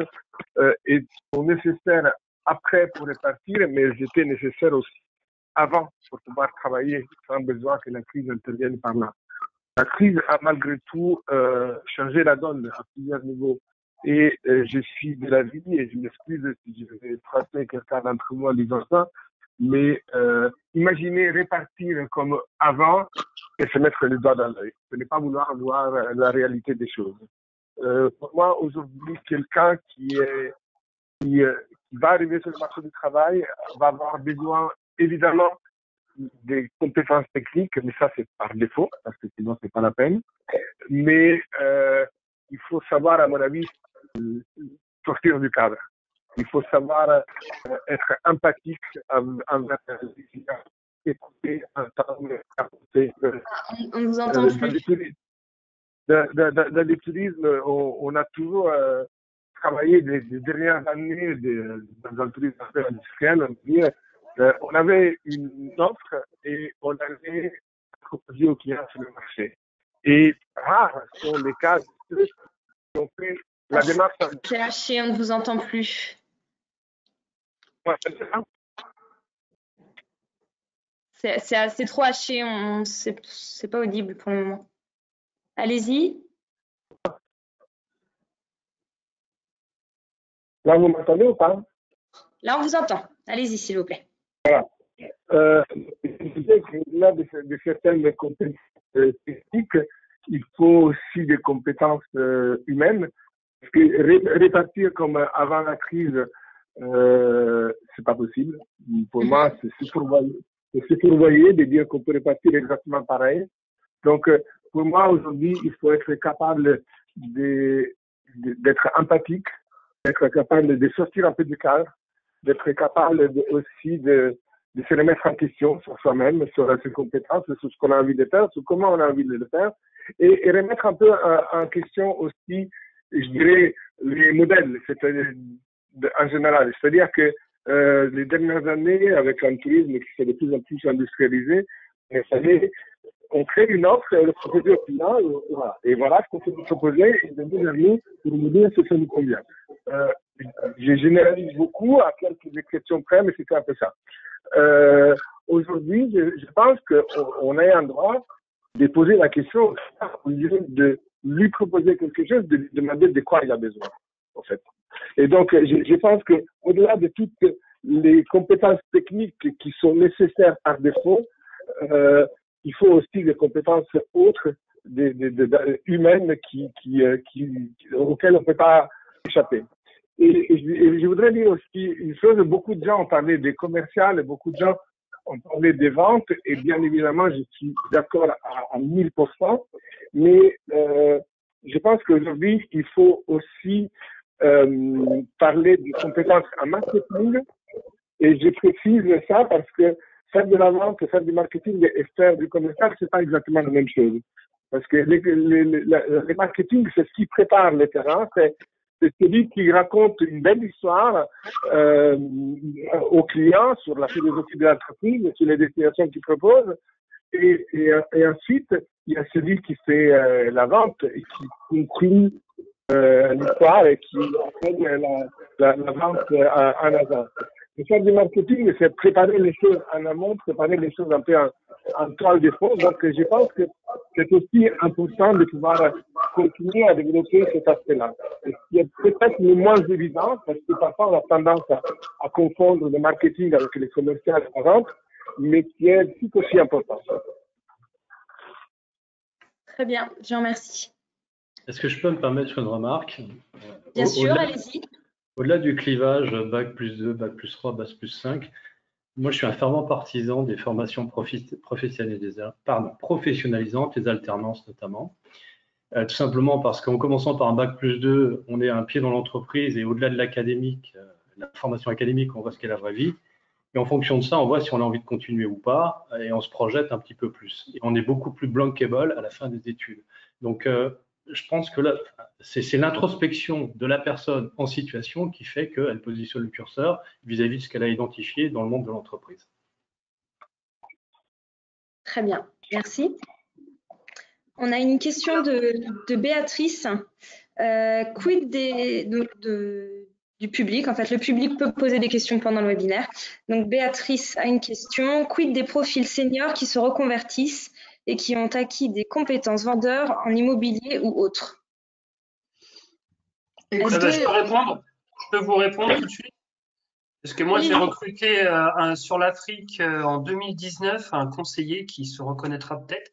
sont nécessaires après pour répartir, mais elles étaient nécessaires aussi avant pour pouvoir travailler sans besoin que la crise intervienne par là. La crise a malgré tout euh, changé la donne à plusieurs niveaux. Et euh, je suis de la vie, et je m'excuse si je vais frapper quelqu'un d'entre vous en disant ça, mais euh, imaginez répartir comme avant et se mettre le doigt dans l'œil. Ce n'est pas vouloir voir la réalité des choses. Euh, pour moi, aujourd'hui, quelqu'un qui est qui, euh, qui va arriver sur le marché du travail va avoir besoin évidemment des compétences techniques, mais ça c'est par défaut, parce que sinon c'est pas la peine. Mais euh, il faut savoir, à mon avis, sortir du cadre. Il faut savoir euh, être empathique envers les écouter, entendre, On vous entend plus. Dans, le tourisme, on, a toujours euh, travaillé des, dernières années dans le tourisme industriel. Euh, on avait une offre et on avait proposé aux clients sur le marché. Et rares sont les cas qui ont fait la démarche. C'est haché, on ne vous entend plus? c'est trop haché, on c'est pas audible pour le moment. Allez-y. Là, vous m'entendez ou pas? Là, on vous entend. Allez-y, s'il vous plaît. Voilà. Euh, là, de, de certaines compétences euh, techniques, il faut aussi des compétences euh, humaines. Parce que répartir comme avant la crise, euh, c'est pas possible. Pour moi, c'est c'est fourvoyer de dire qu'on peut répartir exactement pareil. Donc, euh, pour moi, aujourd'hui, il faut être capable d'être de, empathique, d'être capable de sortir un peu du cadre, d'être capable aussi de, de, se remettre en question sur soi-même, sur ses compétences, sur ce qu'on a envie de faire, sur comment on a envie de le faire, et, et remettre un peu en, question aussi, je dirais, les modèles, c'est-à-dire en général. C'est-à-dire que euh, les dernières années, avec un tourisme qui s'est de plus en plus industrialisé, on crée une offre et le propose au client. Et voilà, et voilà ce qu'on peut nous proposer et de nous pour nous dire si ça nous convient. Euh, je généralise beaucoup à quelques exceptions près, mais c'est un peu ça. Euh, Aujourd'hui, je, je, pense qu'on on a un droit de poser la question de lui proposer quelque chose, de lui demander de quoi il a besoin, en fait. Et donc, je, je pense que au-delà de toutes les compétences techniques qui sont nécessaires par défaut, euh, il faut aussi des compétences autres, des, des, humaines qui, qui, euh, qui, auxquelles on ne peut pas échapper. Et, et, je, voudrais dire aussi une chose, beaucoup de gens ont parlé des commerciales, beaucoup de gens ont parlé des ventes, et bien évidemment, je suis d'accord à, à 1000%, mais euh, je pense qu'aujourd'hui, il faut aussi euh, parler de compétences en marketing. Et je précise ça parce que faire de la vente, faire du marketing et faire du commercial, c'est pas exactement la même chose. Parce que le, marketing, c'est ce qui prépare le terrain, celui qui raconte une belle histoire euh, aux clients sur la philosophie de l'entreprise, sur les destinations qu'il propose. Et, ensuite, il y a celui qui fait euh, la vente et qui conclut euh, l'histoire et qui enseigne la, la, vente euh, en avant. Le faire du marketing, c'est préparer les choses en amont, préparer les choses un peu en, en toile de fond. Donc, je pense que c'est aussi important de pouvoir continuer à développer cet aspect-là. Ce qui est peut-être le moins évident, parce que parfois on a tendance à, à confondre le marketing avec les commerciaux et la vente, mais qui est tout aussi important. Très bien, je vous remercie. Est-ce que je peux me permettre une remarque? Bien sûr, allez-y. Au-delà du clivage Bac plus 2, Bac plus 3, Bac plus 5, moi je suis un fervent partisan des formations professionnalisantes, les alternances notamment. Euh, tout simplement parce qu'en commençant par un Bac plus 2, on est un pied dans l'entreprise et au-delà de l'académique, euh, la formation académique, on voit ce qu'est la vraie vie. Et en fonction de ça, on voit si on a envie de continuer ou pas, et on se projette un petit peu plus. Et on est beaucoup plus bankable à la fin des études. Donc, euh, je pense que là, c'est l'introspection de la personne en situation qui fait qu'elle positionne le curseur vis-à-vis de ce qu'elle a identifié dans le monde de l'entreprise. Très bien, merci. On a une question de, Béatrice. Euh, quid du public? En fait, le public peut poser des questions pendant le webinaire. Donc, Béatrice a une question. Quid des profils seniors qui se reconvertissent et qui ont acquis des compétences vendeurs en immobilier ou autres je, peux répondre. Je peux vous répondre tout de suite. Parce que moi, j'ai recruté euh, sur l'Afrique euh, en 2019 un conseiller qui se reconnaîtra peut-être,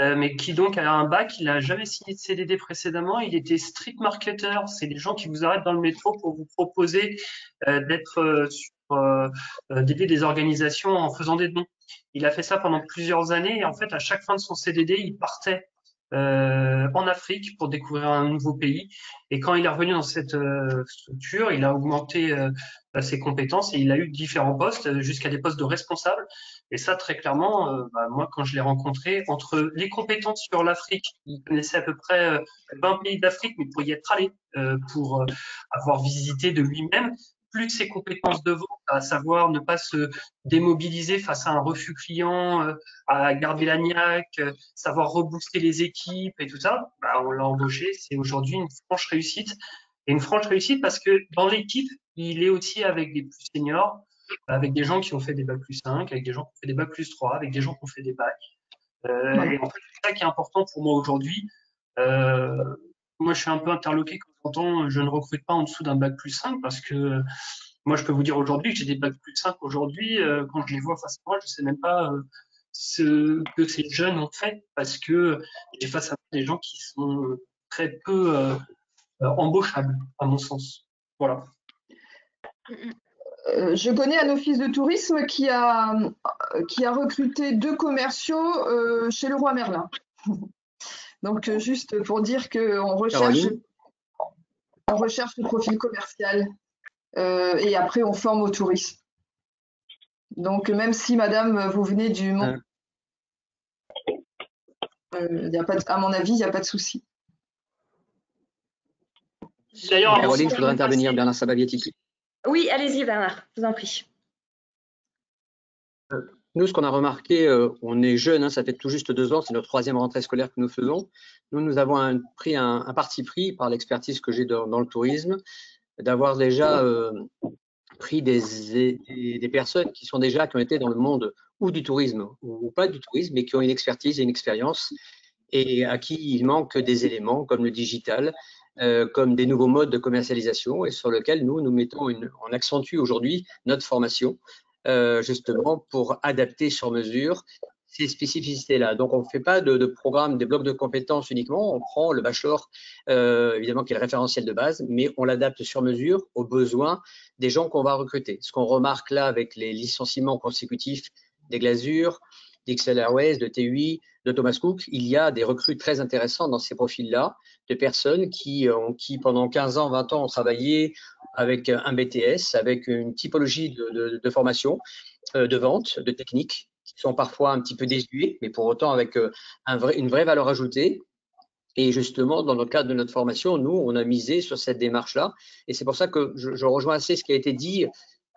euh, mais qui donc a un bac, il n'a jamais signé de CDD précédemment, il était street marketer, c'est les gens qui vous arrêtent dans le métro pour vous proposer d'être sur d'aider des organisations en faisant des dons. Il a fait ça pendant plusieurs années et en fait, à chaque fin de son CDD, il partait euh, en Afrique pour découvrir un nouveau pays. Et quand il est revenu dans cette euh, structure, il a augmenté euh, ses compétences et il a eu différents postes jusqu'à des postes de responsable. Et ça, très clairement, bah, moi, quand je l'ai rencontré, entre les compétences sur l'Afrique, il connaissait à peu près 20 pays d'Afrique, mais pour y être allé, pour avoir visité de lui-même, plus de ses compétences de vente, à savoir ne pas se démobiliser face à un refus client, euh, à garder la niaque, euh, savoir rebooster les équipes et tout ça, bah, on l'a embauché. C'est aujourd'hui une franche réussite. Et une franche réussite parce que dans l'équipe, il est aussi avec des plus seniors, avec des gens qui ont fait des bacs plus 5, avec des gens qui ont fait des bacs plus 3, avec des gens qui ont fait des bacs. Euh, et en fait, c'est ça qui est important pour moi aujourd'hui. Euh, moi, je suis un peu interloqué quand j'entends je ne recrute pas en dessous d'un bac plus 5 parce que moi, je peux vous dire aujourd'hui que j'ai des bacs plus 5 aujourd'hui. Euh, quand je les vois face à moi, je ne sais même pas euh, ce que ces jeunes ont fait parce que j'ai face à des gens qui sont très peu euh, embauchables, à mon sens. Voilà. je connais un office de tourisme qui a, qui a recruté deux commerciaux chez le roi Merlin. *laughs* Donc, euh, juste pour dire qu'on recherche, on recherche le profil commercial euh, et après, on forme au tourisme. Donc, même si, madame, vous venez du monde, euh, y a pas à mon avis, il n'y a pas de souci. Caroline, je voudrais intervenir, Bernard Sabavietti. Oui, allez-y, Bernard, je vous en prie. Nous, ce qu'on a remarqué, euh, on est jeune, hein, ça fait tout juste deux ans, c'est notre troisième rentrée scolaire que nous faisons. Nous, nous avons pris un, parti pris par l'expertise que j'ai dans, le tourisme, d'avoir déjà euh, pris des, personnes qui sont déjà, qui ont été dans le monde ou du tourisme ou, pas du tourisme, mais qui ont une expertise et une expérience et à qui il manque des éléments comme le digital, euh, comme des nouveaux modes de commercialisation et sur lesquels nous, nous mettons une, on accentue aujourd'hui notre formation euh, justement pour adapter sur mesure ces spécificités-là. Donc, on ne fait pas de, de, programme, des blocs de compétences uniquement. On prend le bachelor, euh, évidemment, qui est le référentiel de base, mais on l'adapte sur mesure aux besoins des gens qu'on va recruter. Ce qu'on remarque là avec les licenciements consécutifs des Glasures, d'XL Airways, de TUI, de Thomas Cook, il y a des recrues très intéressantes dans ces profils-là, de personnes qui, ont, qui, pendant 15 ans, 20 ans, ont travaillé avec un BTS, avec une typologie de, formation, euh, de vente, de techniques, qui sont parfois un petit peu désuets, mais pour autant avec euh, une vraie valeur ajoutée. Et justement, dans le cadre de notre formation, nous, on a misé sur cette démarche-là. Et c'est pour ça que je, rejoins assez ce qui a été dit.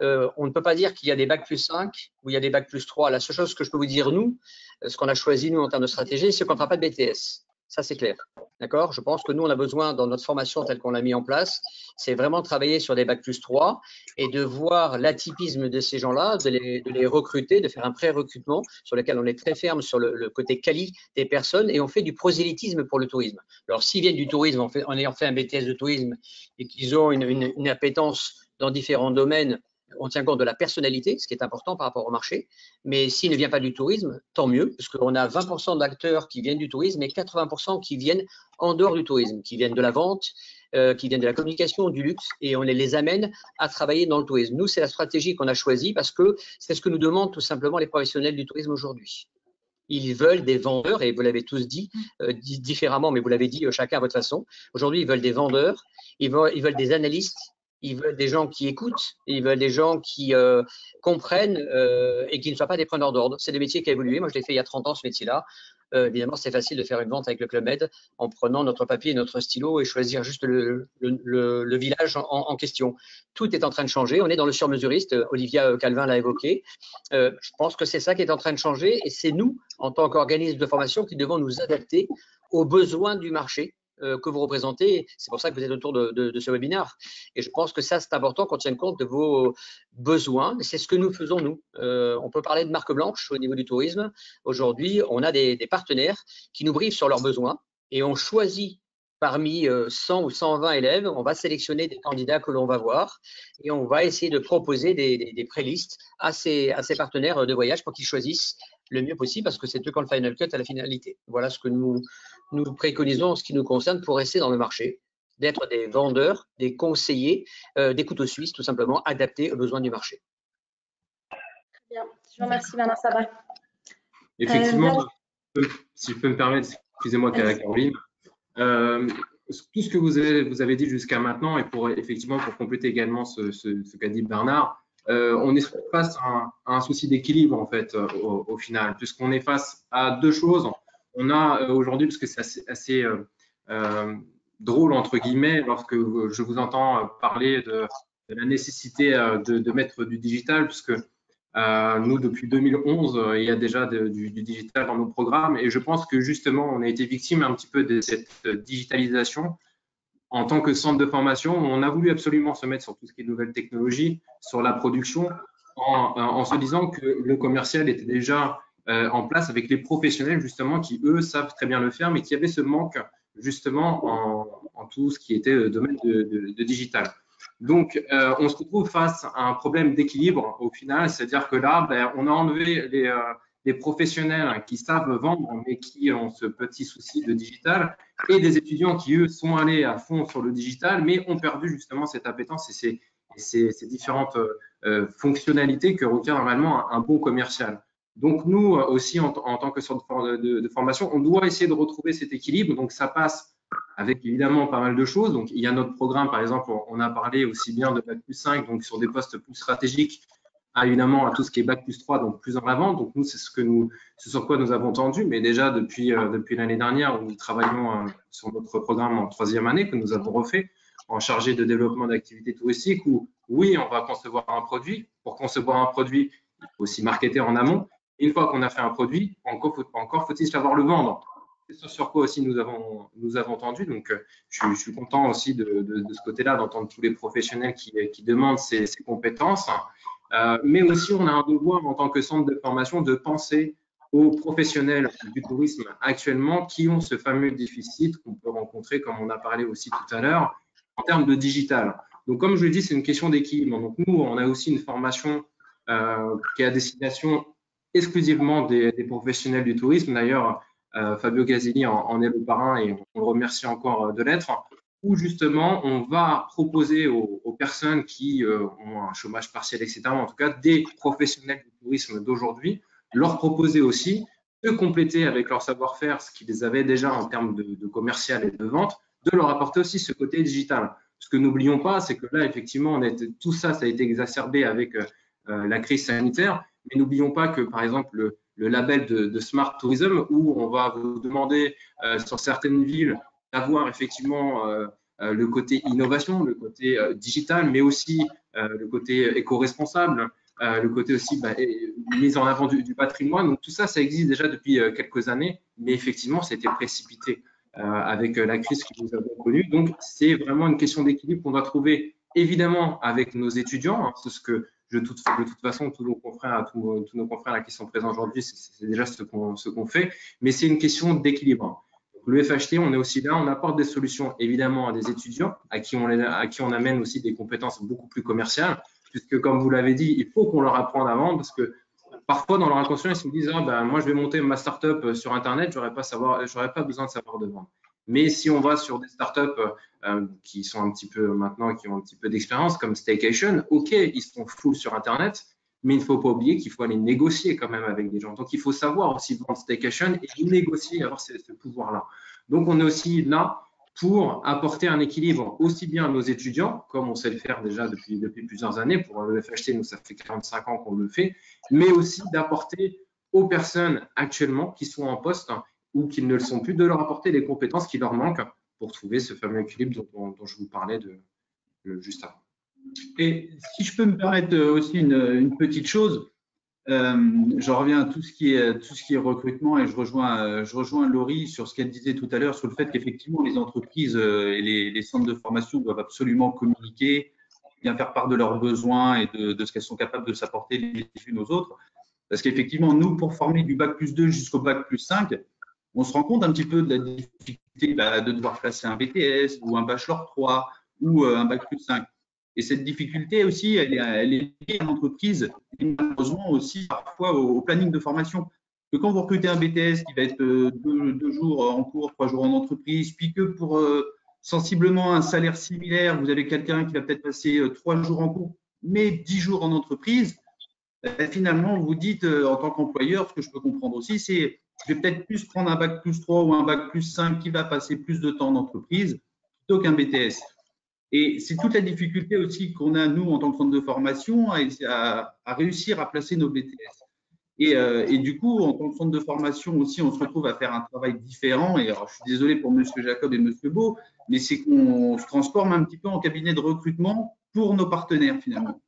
Euh, on ne peut pas dire qu'il y a des bacs plus 5 ou il y a des bacs plus 3. La seule chose que je peux vous dire, nous, ce qu'on a choisi, nous, en termes de stratégie, c'est qu'on ne fera pas de BTS. Ça, c'est clair. D'accord? Je pense que nous, on a besoin, dans notre formation telle qu'on l'a mis en place, c'est vraiment travailler sur des bacs plus 3 et de voir l'atypisme de ces gens-là, de les, recruter, de faire un pré-recrutement sur lequel on est très ferme sur le, côté quali des personnes et on fait du prosélytisme pour le tourisme. Alors, s'ils viennent du tourisme en, en ayant fait un BTS de tourisme et qu'ils ont une, une appétence dans différents domaines on tient compte de la personnalité, ce qui est important par rapport au marché. Mais s'il ne vient pas du tourisme, tant mieux, parce qu'on a 20% d'acteurs qui viennent du tourisme et 80% qui viennent en dehors du tourisme, qui viennent de la vente, euh, qui viennent de la communication, du luxe, et on les, amène à travailler dans le tourisme. Nous, c'est la stratégie qu'on a choisie parce que c'est ce que nous demandent tout simplement les professionnels du tourisme aujourd'hui. Ils veulent des vendeurs, et vous l'avez tous dit, euh, différemment, mais vous l'avez dit euh, chacun à votre façon. Aujourd'hui, ils veulent des vendeurs, ils veulent des analystes, ils veulent des gens qui écoutent, ils veulent des gens qui euh, comprennent euh, et qui ne soient pas des preneurs d'ordre. C'est des métiers qui ont évolué. Moi, je l'ai fait il y a 30 ans, ce métier-là. Euh, évidemment, c'est facile de faire une vente avec le Club Med en prenant notre papier et notre stylo et choisir juste le, village en, question. Tout est en train de changer. On est dans le surmesuriste. Olivia Calvin l'a évoqué. je pense que c'est ça qui est en train de changer et c'est nous, en tant qu'organisme de formation, qui devons nous adapter aux besoins du marché que vous représentez. C'est pour ça que vous êtes autour de, ce webinaire. Et je pense que ça, c'est important qu'on tienne compte de vos besoins. C'est ce que nous faisons, nous. Euh, on peut parler de marque blanche au niveau du tourisme. Aujourd'hui, on a des, partenaires qui nous briefent sur leurs besoins et on choisit parmi 100 euh, ou 120 élèves, on va sélectionner des candidats que l'on va voir et on va essayer de proposer des, des, prélistes à ces, à ces partenaires de voyage pour qu'ils choisissent le mieux possible parce que c'est eux qui ont le final cut à la finalité. Voilà ce que nous, nous préconisons en ce qui nous concerne pour rester dans le marché, d'être des vendeurs, des conseillers, euh, des couteaux suisses tout simplement adaptés aux besoins du marché. Bien. Je vous remercie, Bernard Sabat. Effectivement, si je peux me permettre, excusez-moi Caroline, euh, tout ce que vous avez, vous avez dit jusqu'à maintenant, et pour effectivement pour compléter également ce, ce, qu'a dit Bernard, euh, on est face à un, souci d'équilibre en fait euh, au, final, puisqu'on est face à deux choses. On a euh, aujourd'hui, parce que c'est assez, assez drôle entre guillemets, lorsque je vous entends parler de, la nécessité de, mettre du digital, puisque nous, depuis 2011, il y a déjà du, du, digital dans nos programmes. Et je pense que justement, on a été victime un petit peu de cette digitalisation. En tant que centre de formation, on a voulu absolument se mettre sur tout ce qui est nouvelles technologies, sur la production, en, se disant que le commercial était déjà euh, en place avec les professionnels justement qui eux savent très bien le faire, mais qui avaient ce manque justement en, tout ce qui était le domaine de, digital. Donc, euh, on se retrouve face à un problème d'équilibre au final, c'est-à-dire que là, ben, on a enlevé les, euh, des professionnels qui savent vendre, mais qui ont ce petit souci de digital, et des étudiants qui, eux, sont allés à fond sur le digital, mais ont perdu justement cette appétence et ces, différentes euh, fonctionnalités que requiert normalement un, bon commercial. Donc, nous aussi, en, tant que sorte de, de, formation, on doit essayer de retrouver cet équilibre. Donc, ça passe avec évidemment pas mal de choses. Donc, il y a notre programme, par exemple, on a parlé aussi bien de Bac plus 5, donc sur des postes plus stratégiques, évidemment à tout ce qui est bac plus 3, donc plus en avant. Donc nous, c'est ce ce sur quoi nous avons tendu, mais déjà depuis, euh, l'année dernière, nous travaillons euh, sur notre programme en troisième année que nous avons refait en chargé de développement d'activités touristiques où oui, on va concevoir un produit. Pour concevoir un produit, il faut aussi marketer en amont. Une fois qu'on a fait un produit, encore, faut-il savoir le vendre. C'est ce sur quoi aussi nous avons, nous avons tendu. Donc, euh, je, suis content aussi de, ce côté-là d'entendre tous les professionnels qui, demandent ces, ces compétences. Euh, mais aussi, on a un devoir en tant que centre de formation de penser aux professionnels du tourisme actuellement qui ont ce fameux déficit qu'on peut rencontrer, comme on a parlé aussi tout à l'heure, en termes de digital. Donc, comme je l'ai dit, c'est une question d'équilibre. Donc, nous, on a aussi une formation euh, qui est à destination exclusivement des, professionnels du tourisme. D'ailleurs, euh, Fabio Gazzini en, est le parrain et on le remercie encore de l'être où justement on va proposer aux, personnes qui euh, ont un chômage partiel, etc., en tout cas des professionnels du tourisme d'aujourd'hui, leur proposer aussi de compléter avec leur savoir-faire ce qu'ils avaient déjà en termes de, commercial et de vente, de leur apporter aussi ce côté digital. Ce que n'oublions pas, c'est que là, effectivement, tout ça, ça a été exacerbé avec euh, euh, la crise sanitaire, mais n'oublions pas que, par exemple, le, label de, Smart Tourism, où on va vous demander sur certaines villes avoir effectivement euh, euh, le côté innovation, le côté euh, digital, mais aussi le côté éco-responsable, le côté aussi bah, mise en avant du, patrimoine. Donc tout ça, ça existe déjà depuis quelques années, mais effectivement, été précipité avec la crise que nous avons connue. Donc c'est vraiment une question d'équilibre qu'on doit trouver évidemment avec nos étudiants. Hein. c'est ce que de toute façon, tous nos confrères, tous, tous nos confrères qui sont présents aujourd'hui, c'est déjà ce qu'on fait, mais c'est une question d'équilibre le FHT, on est aussi là, on apporte des solutions évidemment à des étudiants à qui on, amène aussi des compétences beaucoup plus commerciales, puisque comme vous l'avez dit, il faut qu'on leur apprenne vendre parce que parfois dans leur inconscient, ils se disent ah, ben, moi je vais monter ma startup sur Internet, j'aurais pas pas besoin de savoir de vendre. Mais si on va sur des startups euh, qui sont un petit peu maintenant, qui ont un petit peu d'expérience, comme Staycation, ok, ils sont full sur Internet, mais il ne faut pas oublier qu'il faut aller négocier quand même avec des gens. Donc, il faut savoir aussi vendre staycation et négocier, avoir ce, pouvoir-là. Donc, on est aussi là pour apporter un équilibre aussi bien à nos étudiants, comme on sait le faire déjà depuis, depuis plusieurs années. Pour le FHT, nous, ça fait 45 ans qu'on le fait, mais aussi d'apporter aux personnes actuellement qui sont en poste ou qui ne le sont plus, de leur apporter les compétences qui leur manquent pour trouver ce fameux équilibre dont, je vous parlais de, juste avant. Et si je peux me permettre aussi une, petite chose, euh, je reviens à tout ce qui est recrutement et je rejoins Laurie sur ce qu'elle disait tout à l'heure sur le fait qu'effectivement les entreprises euh, et les, centres de formation doivent absolument communiquer, bien faire part de leurs besoins et de, ce qu'elles sont capables de s'apporter les unes aux autres. Parce qu'effectivement, nous, pour former du bac plus 2 jusqu'au bac plus 5, on se rend compte un petit peu de la difficulté bah, de devoir placer un BTS ou un bachelor 3 ou euh, un bac plus 5. Et cette difficulté aussi, elle est, liée à l'entreprise et malheureusement aussi parfois au, planning de formation. Que quand vous recrutez un BTS qui va être euh, deux, jours en cours, trois jours en entreprise, puis que pour euh, sensiblement un salaire similaire, vous avez quelqu'un qui va peut-être passer trois jours en cours, mais dix jours en entreprise, finalement, vous dites en tant qu'employeur, ce que je peux comprendre aussi, c'est je vais peut-être plus prendre un bac plus 3 ou un bac plus 5 qui va passer plus de temps en entreprise plutôt qu'un BTS. Et c'est toute la difficulté aussi qu'on a, nous, en tant que centre de formation, à, réussir à placer nos BTS. Euh, et, du coup, en tant que centre de formation aussi, on se retrouve à faire un travail différent. Et alors, je suis désolé pour Monsieur Jacob et Monsieur Beau, mais c'est qu'on se transforme un petit peu en cabinet de recrutement pour nos partenaires finalement.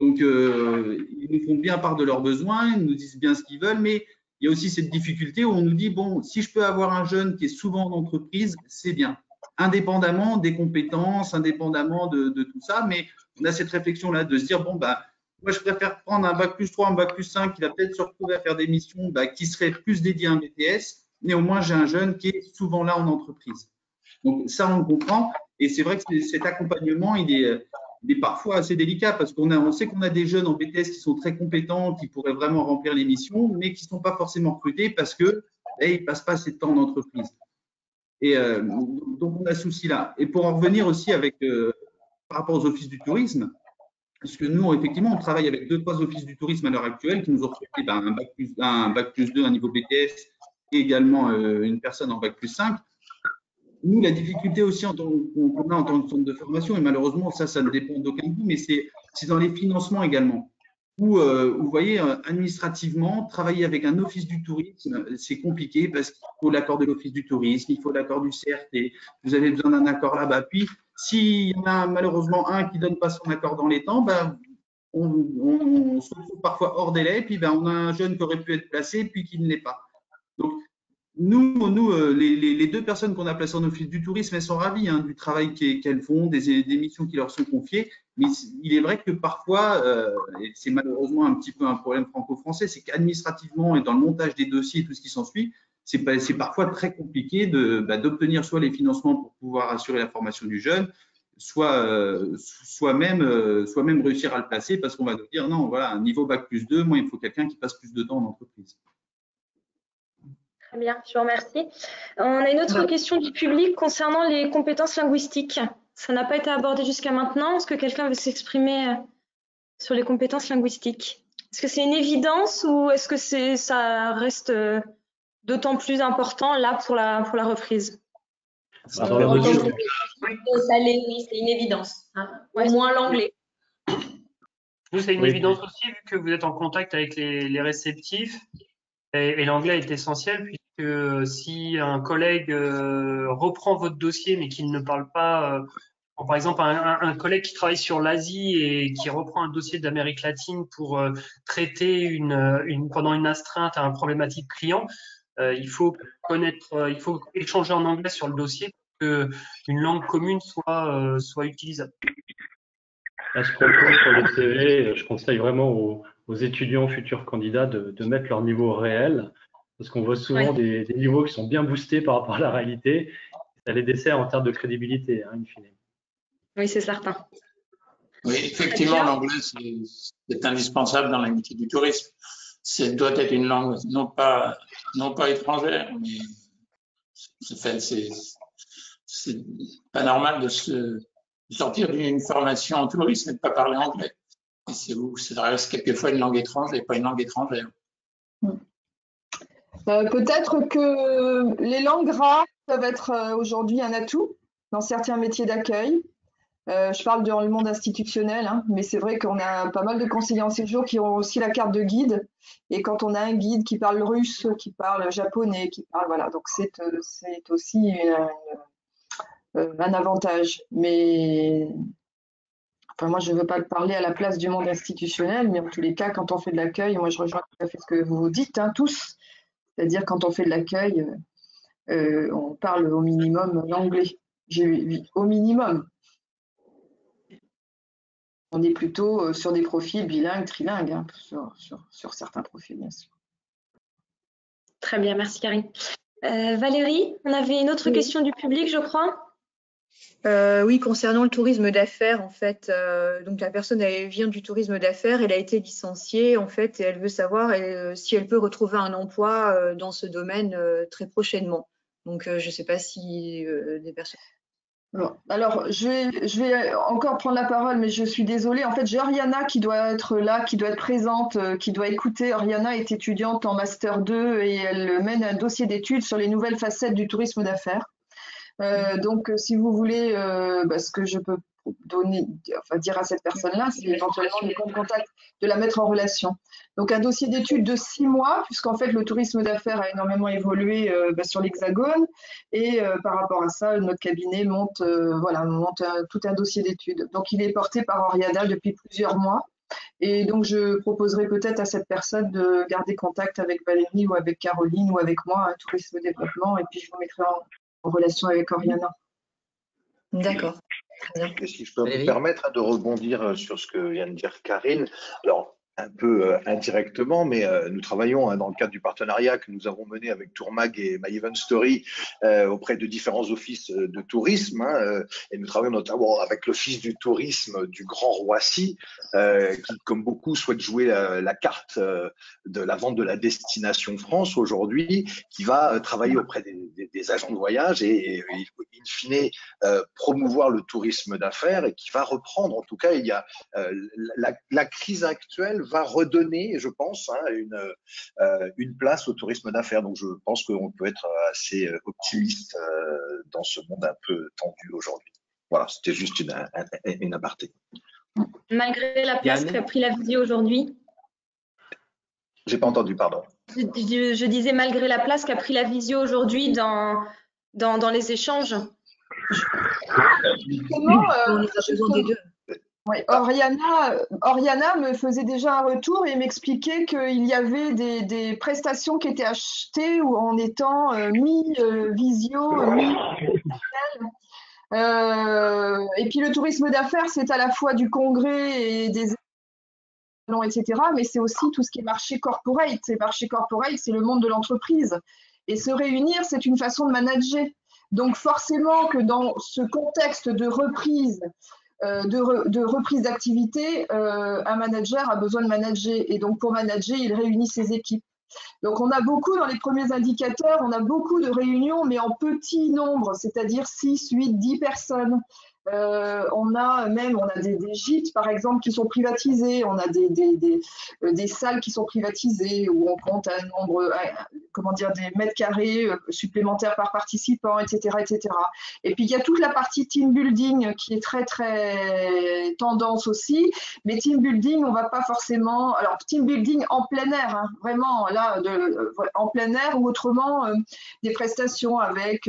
Donc, euh, ils nous font bien part de leurs besoins, ils nous disent bien ce qu'ils veulent, mais il y a aussi cette difficulté où on nous dit, bon, si je peux avoir un jeune qui est souvent en entreprise, c'est bien, indépendamment des compétences, indépendamment de, tout ça, mais on a cette réflexion-là de se dire, bon, bah, moi, je préfère prendre un bac plus 3, un bac plus 5 qui va peut-être se retrouver à faire des missions bah, qui seraient plus dédiées à un BTS, mais au moins, j'ai un jeune qui est souvent là en entreprise. Donc, ça, on comprend. Et c'est vrai que cet accompagnement, il est, est parfois assez délicat parce qu'on on sait qu'on a des jeunes en BTS qui sont très compétents, qui pourraient vraiment remplir les missions, mais qui ne sont pas forcément recrutés parce que eh, ils ne passent pas assez de temps en entreprise. Et euh, donc, on a ce souci-là. Et pour en revenir aussi avec, euh, par rapport aux offices du tourisme, parce que nous, effectivement, on travaille avec deux, trois offices du tourisme à l'heure actuelle qui nous ont recruté ben, un, bac plus, un bac plus 2, un niveau BTS et également euh, une personne en bac plus 5 nous, la difficulté aussi qu'on a en tant que centre de formation, et malheureusement, ça, ça ne dépend d'aucun bout, mais c'est dans les financements également. Où, euh, vous voyez, euh, administrativement, travailler avec un office du tourisme, c'est compliqué parce qu'il faut l'accord de l'office du tourisme, il faut l'accord du CRT, vous avez besoin d'un accord là-bas. Puis, s'il y en a malheureusement un qui ne donne pas son accord dans les temps, ben, on, se retrouve parfois hors délai, puis ben, on a un jeune qui aurait pu être placé, puis qui ne l'est pas. Donc, nous, nous euh, les, deux personnes qu'on a placées en office du tourisme, elles sont ravies hein, du travail qu'elles font, des, missions qui leur sont confiées. Mais il est vrai que parfois, euh, c'est malheureusement un petit peu un problème franco-français, c'est qu'administrativement et dans le montage des dossiers tout ce qui s'ensuit, c'est parfois très compliqué bah, d'obtenir soit les financements pour pouvoir assurer la formation du jeune, soit, euh, même, réussir à le placer parce qu'on va dire non, voilà, un niveau bac plus 2, moi, il faut quelqu'un qui passe plus de temps en entreprise. Très bien, je vous remercie. On a une autre question du public concernant les compétences linguistiques. Ça n'a pas été abordé jusqu'à maintenant. Est-ce que quelqu'un veut s'exprimer euh, sur les compétences linguistiques? Est-ce que c'est une évidence ou est-ce que ça reste euh, d'autant plus important là pour la, pour la reprise? C'est une évidence. Hein. Au moins l'anglais. Vous, c'est une évidence aussi, vu que vous êtes en contact avec les, réceptifs. Et, l'anglais est essentiel, que si un collègue euh, reprend votre dossier mais qu'il ne parle pas, euh, par exemple un, collègue qui travaille sur l'Asie et qui reprend un dossier d'Amérique latine pour euh, traiter une, pendant une astreinte à un problématique client, il faut connaître, il faut échanger en anglais sur le dossier pour que une langue commune soit, soit utilisable. À ce propos, sur le CV, je conseille vraiment aux, étudiants futurs candidats de mettre leur niveau réel parce qu'on voit souvent des, niveaux qui sont bien boostés par rapport à la réalité. Ça les dessert en termes de crédibilité, hein, in fine. Oui, c'est certain. Oui, effectivement, l'anglais, c'est indispensable dans la métier du tourisme. C'est doit être une langue non pas, non pas étrangère, mais c'est pas normal de se sortir d'une formation en tourisme et de ne pas parler anglais. C'est où ça reste quelquefois une langue étrangère et pas une langue étrangère. Mm. Euh, peut-être que les langues rares peuvent être euh, aujourd'hui un atout dans certains métiers d'accueil. Euh, je parle dans le monde institutionnel, hein, mais c'est vrai qu'on a pas mal de conseillers en séjour qui ont aussi la carte de guide. Et quand on a un guide qui parle russe, qui parle japonais, qui parle voilà, donc c'est aussi un avantage. Mais enfin, moi, je ne veux pas parler à la place du monde institutionnel, mais en tous les cas, quand on fait de l'accueil, moi, je rejoins tout à fait ce que vous dites, hein, tous. C'est-à-dire quand on fait de l'accueil, euh, euh, on parle au minimum l'anglais. Au minimum. On est plutôt euh, sur des profils bilingues, trilingues, hein, sur, certains profils, bien sûr. Très bien, merci Karine. Valérie, on avait une autre question du public, je crois. Euh, oui, concernant le tourisme d'affaires, en fait, euh, donc la personne vient du tourisme d'affaires, elle a été licenciée, en fait, et elle veut savoir euh, si elle peut retrouver un emploi dans ce domaine très prochainement. Donc, je ne sais pas si des personnes. Alors, je vais, encore prendre la parole, mais je suis désolée. En fait, j'ai Oriana qui doit être là, qui doit être présente, qui doit écouter. Oriana est étudiante en Master 2 et elle mène un dossier d'études sur les nouvelles facettes du tourisme d'affaires. Euh, donc, si vous voulez, euh, bah, ce que je peux dire à cette personne-là, c'est éventuellement prendre contact, de la mettre en relation. Donc un dossier d'étude de six mois, puisqu'en fait le tourisme d'affaires a énormément évolué euh, bah, sur l'Hexagone, et euh, par rapport à ça, notre cabinet monte, euh, voilà, monte tout un dossier d'étude. Donc il est porté par Oriada depuis plusieurs mois. Et donc, je proposerai peut-être à cette personne de garder contact avec Valérie ou avec Caroline ou avec moi, un tourisme développement, et puis je vous mettrai en relation avec Oriana. D'accord. Et si je peux me permettre hein, de rebondir euh, sur ce que vient de dire Karine. Alors, un peu euh, indirectement, mais euh, nous travaillons hein, dans le cadre du partenariat que nous avons mené avec Tourmag et My Event Story euh, auprès de différents offices de tourisme. Hein, et nous travaillons notamment avec l'Office du tourisme du Grand Roissy, qui, comme beaucoup, souhaite jouer la, carte de la vente de la destination France aujourd'hui, qui va travailler auprès des, des, agents de voyage et, et in fine, promouvoir le tourisme d'affaires et qui va reprendre, en tout cas, il y a la, la crise actuelle va redonner, je pense, hein, une, euh, une place au tourisme d'affaires. Donc, je pense qu'on peut être assez euh, optimiste euh, dans ce monde un peu tendu aujourd'hui. Voilà, c'était juste une, une aparté. Malgré la place qu'a pris la visio aujourd'hui J'ai pas entendu, pardon. Je, disais malgré la place qu'a pris la visio aujourd'hui dans, dans, dans, les échanges. Comment. Oui, Oriana, Oriana me faisait déjà un retour et m'expliquait qu'il y avait des, prestations qui étaient achetées ou en étant euh, mi-visio, euh, mi euh, et puis le tourisme d'affaires, c'est à la fois du congrès et des etc. Mais c'est aussi tout ce qui est marché corporate. Et marché corporate, c'est le monde de l'entreprise. Et se réunir, c'est une façon de manager. Donc forcément que dans ce contexte de reprise, euh, de, reprise d'activité, euh, un manager a besoin de manager. Et donc, pour manager, il réunit ses équipes. Donc, on a beaucoup dans les premiers indicateurs, on a beaucoup de réunions, mais en petit nombre, c'est-à-dire 6, 8, 10 personnes. Euh, on a même on a des, gîtes, par exemple, qui sont privatisés. On a des, des, euh, des, salles qui sont privatisées où on compte un nombre, euh, comment dire, des mètres carrés supplémentaires par participant, etc., etc. Et puis il y a toute la partie team building qui est très très tendance aussi. Mais team building, on va pas forcément. Alors team building en plein air, hein, vraiment là, en plein air ou autrement des prestations avec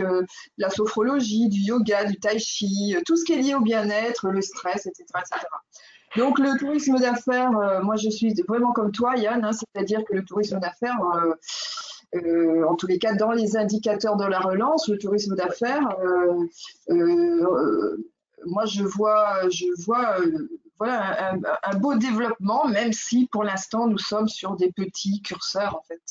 la sophrologie, du yoga, du tai chi, tout ce qui est lié au bien-être, le stress, etc., Donc le tourisme d'affaires, euh, moi je suis vraiment comme toi Yann, hein, c'est-à-dire que le tourisme d'affaires, euh, euh, en tous les cas dans les indicateurs de la relance, le tourisme d'affaires, moi je vois, je vois voilà, un, un, beau développement, même si pour l'instant nous sommes sur des petits curseurs en fait.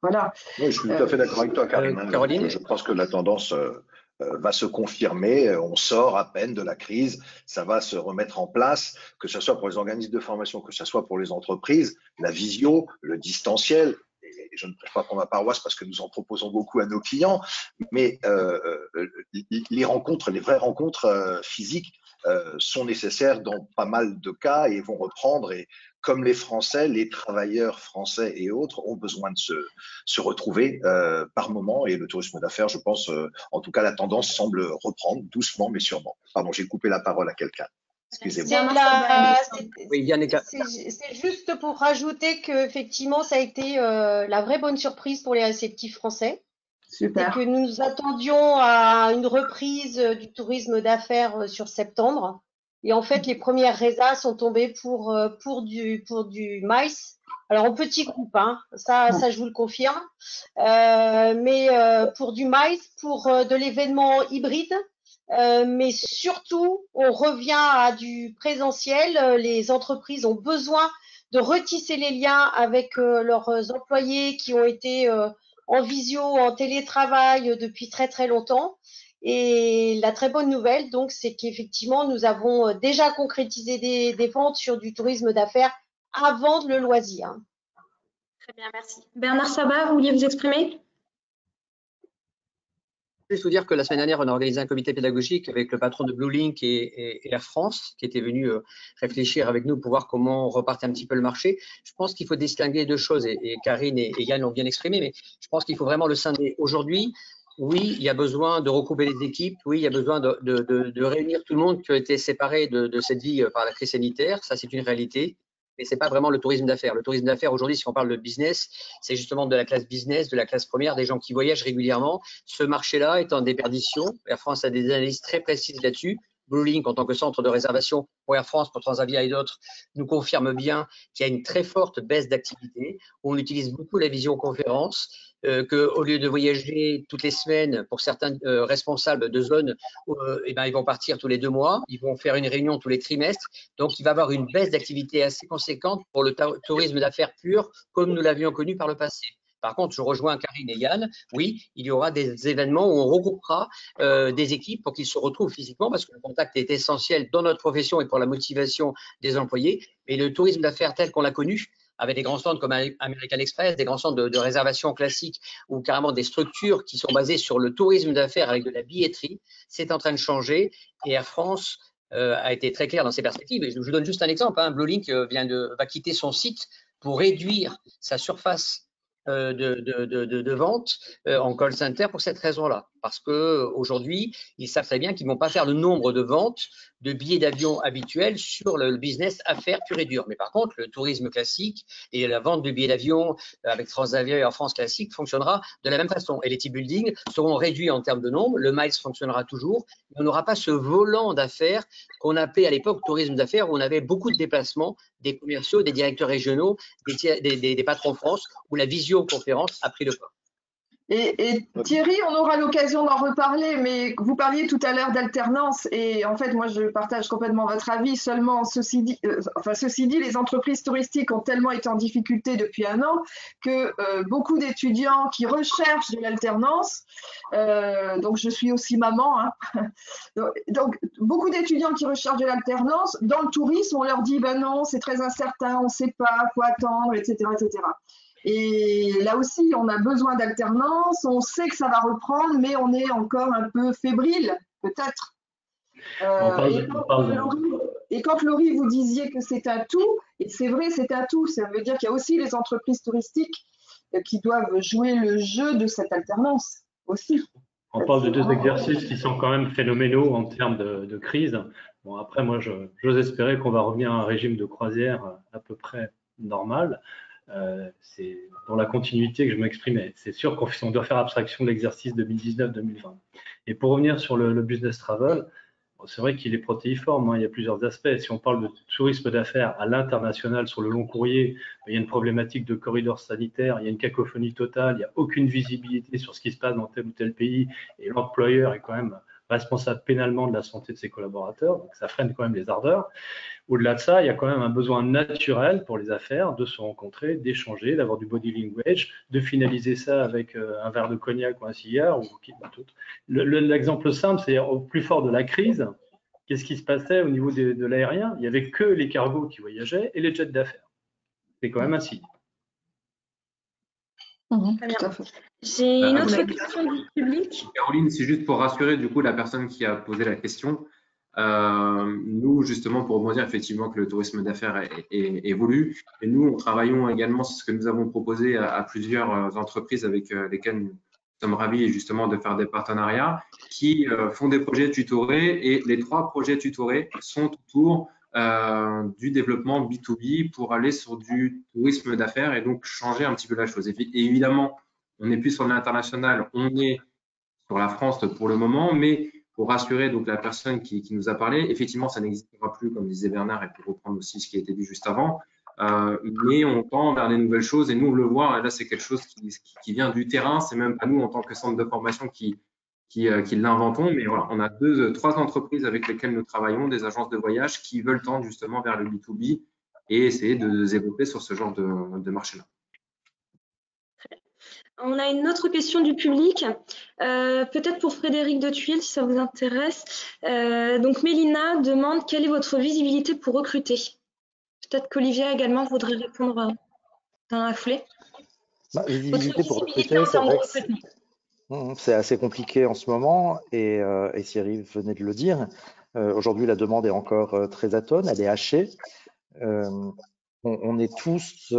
Voilà. Oui, je suis tout à fait d'accord avec toi, Caroline. Caroline. Je pense que la tendance euh, va se confirmer. On sort à peine de la crise, ça va se remettre en place, que ce soit pour les organismes de formation, que ce soit pour les entreprises, la visio, le distanciel. Et je ne prêche pas pour ma paroisse parce que nous en proposons beaucoup à nos clients, mais euh, euh les rencontres, les vraies rencontres euh, physiques euh, sont nécessaires dans pas mal de cas et vont reprendre. Et comme les Français, les travailleurs français et autres ont besoin de se, se retrouver euh, par moment. Et le tourisme d'affaires, je pense, euh, en tout cas, la tendance semble reprendre doucement, mais sûrement. Pardon, j'ai coupé la parole à quelqu'un. Excusez-moi. C'est juste pour rajouter que effectivement, ça a été euh, la vraie bonne surprise pour les réceptifs français. Super. que nous nous attendions à une reprise du tourisme d'affaires sur septembre. Et en fait, les premières résas sont tombées pour, euh, pour, du, pour du maïs. Alors en petit groupe, hein, ça, ça je vous le confirme. Euh, mais euh, pour du maïs, pour de l'événement hybride, mais surtout, on revient à du présentiel. Les entreprises ont besoin de retisser les liens avec leurs employés qui ont été en visio, en télétravail depuis très très longtemps. Et la très bonne nouvelle, donc, c'est qu'effectivement, nous avons euh, déjà concrétisé des, ventes sur du tourisme d'affaires avant le loisir. Très bien, merci. Bernard Sabat, vous vouliez vous exprimer? Juste vous dire que la semaine dernière, on a organisé un comité pédagogique avec le patron de Blue Link et, Air France, qui était venu euh, réfléchir avec nous pour voir comment repartir un petit peu le marché. Je pense qu'il faut distinguer deux choses, et, Karine et, Yann l'ont bien exprimé, mais je pense qu'il faut vraiment le scinder. Aujourd'hui, oui, il y a besoin de recouper les équipes, oui, il y a besoin de, réunir tout le monde qui a été séparé de, de cette vie euh, par la crise sanitaire, ça c'est une réalité mais c'est pas vraiment le tourisme d'affaires. Le tourisme d'affaires aujourd'hui, si on parle de business, c'est justement de la classe business, de la classe première, des gens qui voyagent régulièrement. Ce marché-là est en déperdition. Air France a des analyses très précises là-dessus. Blue en tant que centre de réservation pour Air France, pour Transavia et d'autres, nous confirme bien qu'il y a une très forte baisse d'activité. On utilise beaucoup la visioconférence, euh, qu'au lieu de voyager toutes les semaines, pour certains euh, responsables de zones, euh, eh ben, ils vont partir tous les deux mois, ils vont faire une réunion tous les trimestres. Donc, il va y avoir une baisse d'activité assez conséquente pour le tourisme d'affaires pur, comme nous l'avions connu par le passé. Par contre, je rejoins Karine et Yann. Oui, il y aura des événements où on regroupera euh, des équipes pour qu'ils se retrouvent physiquement parce que le contact est essentiel dans notre profession et pour la motivation des employés. Mais le tourisme d'affaires tel qu'on l'a connu, avec des grands centres comme American Express, des grands centres de, réservation classiques ou carrément des structures qui sont basées sur le tourisme d'affaires avec de la billetterie, c'est en train de changer et Air France euh, a été très clair dans ses perspectives. je vous donne juste un exemple. Hein. Bluelink euh, vient de, va quitter son site pour réduire sa surface de, de, de, de, vente euh, en call center pour cette raison-là. Parce qu'aujourd'hui, ils savent très bien qu'ils ne vont pas faire le nombre de ventes de billets d'avion habituels sur le business affaires pur et dur. Mais par contre, le tourisme classique et la vente de billets d'avion euh, avec Transavia et en France classique fonctionnera de la même façon. Et les team building seront réduits en termes de nombre. Le miles fonctionnera toujours. Mais on n'aura pas ce volant d'affaires qu'on appelait à l'époque tourisme d'affaires où on avait beaucoup de déplacements des commerciaux, des directeurs régionaux, des, des, des patrons France où la visioconférence a pris le pas. Et, Thierry, on aura l'occasion d'en reparler, mais vous parliez tout à l'heure d'alternance et en fait, moi, je partage complètement votre avis. Seulement, ceci dit, euh, enfin, ceci dit, les entreprises touristiques ont tellement été en difficulté depuis un an que euh, beaucoup d'étudiants qui recherchent de l'alternance, euh, donc je suis aussi maman, hein, *laughs* donc beaucoup d'étudiants qui recherchent de l'alternance dans le tourisme, on leur dit ben non, c'est très incertain, on ne sait pas, faut attendre, etc., etc. Et là aussi, on a besoin d'alternance, on sait que ça va reprendre, mais on est encore un peu fébrile, peut-être. Euh, et, quand, Laurie, vous disiez que c'est un tout, et c'est vrai, c'est un tout, ça veut dire qu'il y a aussi les entreprises touristiques euh, qui doivent jouer le jeu de cette alternance aussi. On parle de deux exercices qui sont quand même phénoménaux en termes de, crise. Bon, après, moi, j'ose espérer qu'on va revenir à un régime de croisière à peu près normal. Euh, c'est dans la continuité que je m'exprimais. C'est sûr qu'on doit faire abstraction de l'exercice 2019-2020. Et pour revenir sur le, business travel, c'est vrai qu'il est protéiforme, hein. il y a plusieurs aspects. Si on parle de tourisme d'affaires à l'international sur le long courrier, il y a une problématique de corridor sanitaire, il y a une cacophonie totale, il n'y a aucune visibilité sur ce qui se passe dans tel ou tel pays, et l'employeur est quand même responsable pénalement de la santé de ses collaborateurs, donc ça freine quand même les ardeurs. Au-delà de ça, il y a quand même un besoin naturel pour les affaires de se rencontrer, d'échanger, d'avoir du body language, de finaliser ça avec euh, un verre de cognac ou un cigare. Ou, tout. L'exemple simple, c'est au plus fort de la crise, qu'est-ce qui se passait au niveau de, l'aérien? Il n'y avait que les cargos qui voyageaient et les jets d'affaires. C'est quand même un signe. Mhm, J'ai une autre question du public. Caroline, c'est juste pour rassurer du coup la personne qui a posé la question. Euh, nous, justement, pour rebondir effectivement que le tourisme d'affaires évolue, et nous, travaillons également, c'est ce que nous avons proposé à, plusieurs euh, entreprises avec euh, lesquelles nous sommes ravis justement de faire des partenariats, qui font des projets tutorés, et les trois projets tutorés sont autour du développement B2B pour aller sur du tourisme d'affaires et donc changer un petit peu la chose. Évidemment, on n'est plus sur l'international, on est sur la France pour le moment, mais pour rassurer donc la personne qui, nous a parlé, effectivement, ça n'existera plus, comme disait Bernard, et pour reprendre aussi ce qui a été dit juste avant. Euh, mais on tend vers des nouvelles choses et nous on le voit. Là, c'est quelque chose qui, vient du terrain. C'est même pas nous en tant que centre de formation qui qui, euh, l'inventons, mais voilà, on a deux, trois entreprises avec lesquelles nous travaillons, des agences de voyage qui veulent tendre justement vers le B2B et essayer de se développer sur ce genre de, de marché-là. On a une autre question du public, euh, peut-être pour Frédéric de Tuile, si ça vous intéresse. Euh, donc, Mélina demande quelle est votre visibilité pour recruter? Peut-être qu'Olivia également voudrait répondre dans la foulée. Bah, visibilité pour recruter, c'est vrai Mmh, c'est assez compliqué en ce moment et, euh, venait de le dire. Euh, aujourd'hui, la demande est encore euh, très atone, elle est hachée. On, on, est tous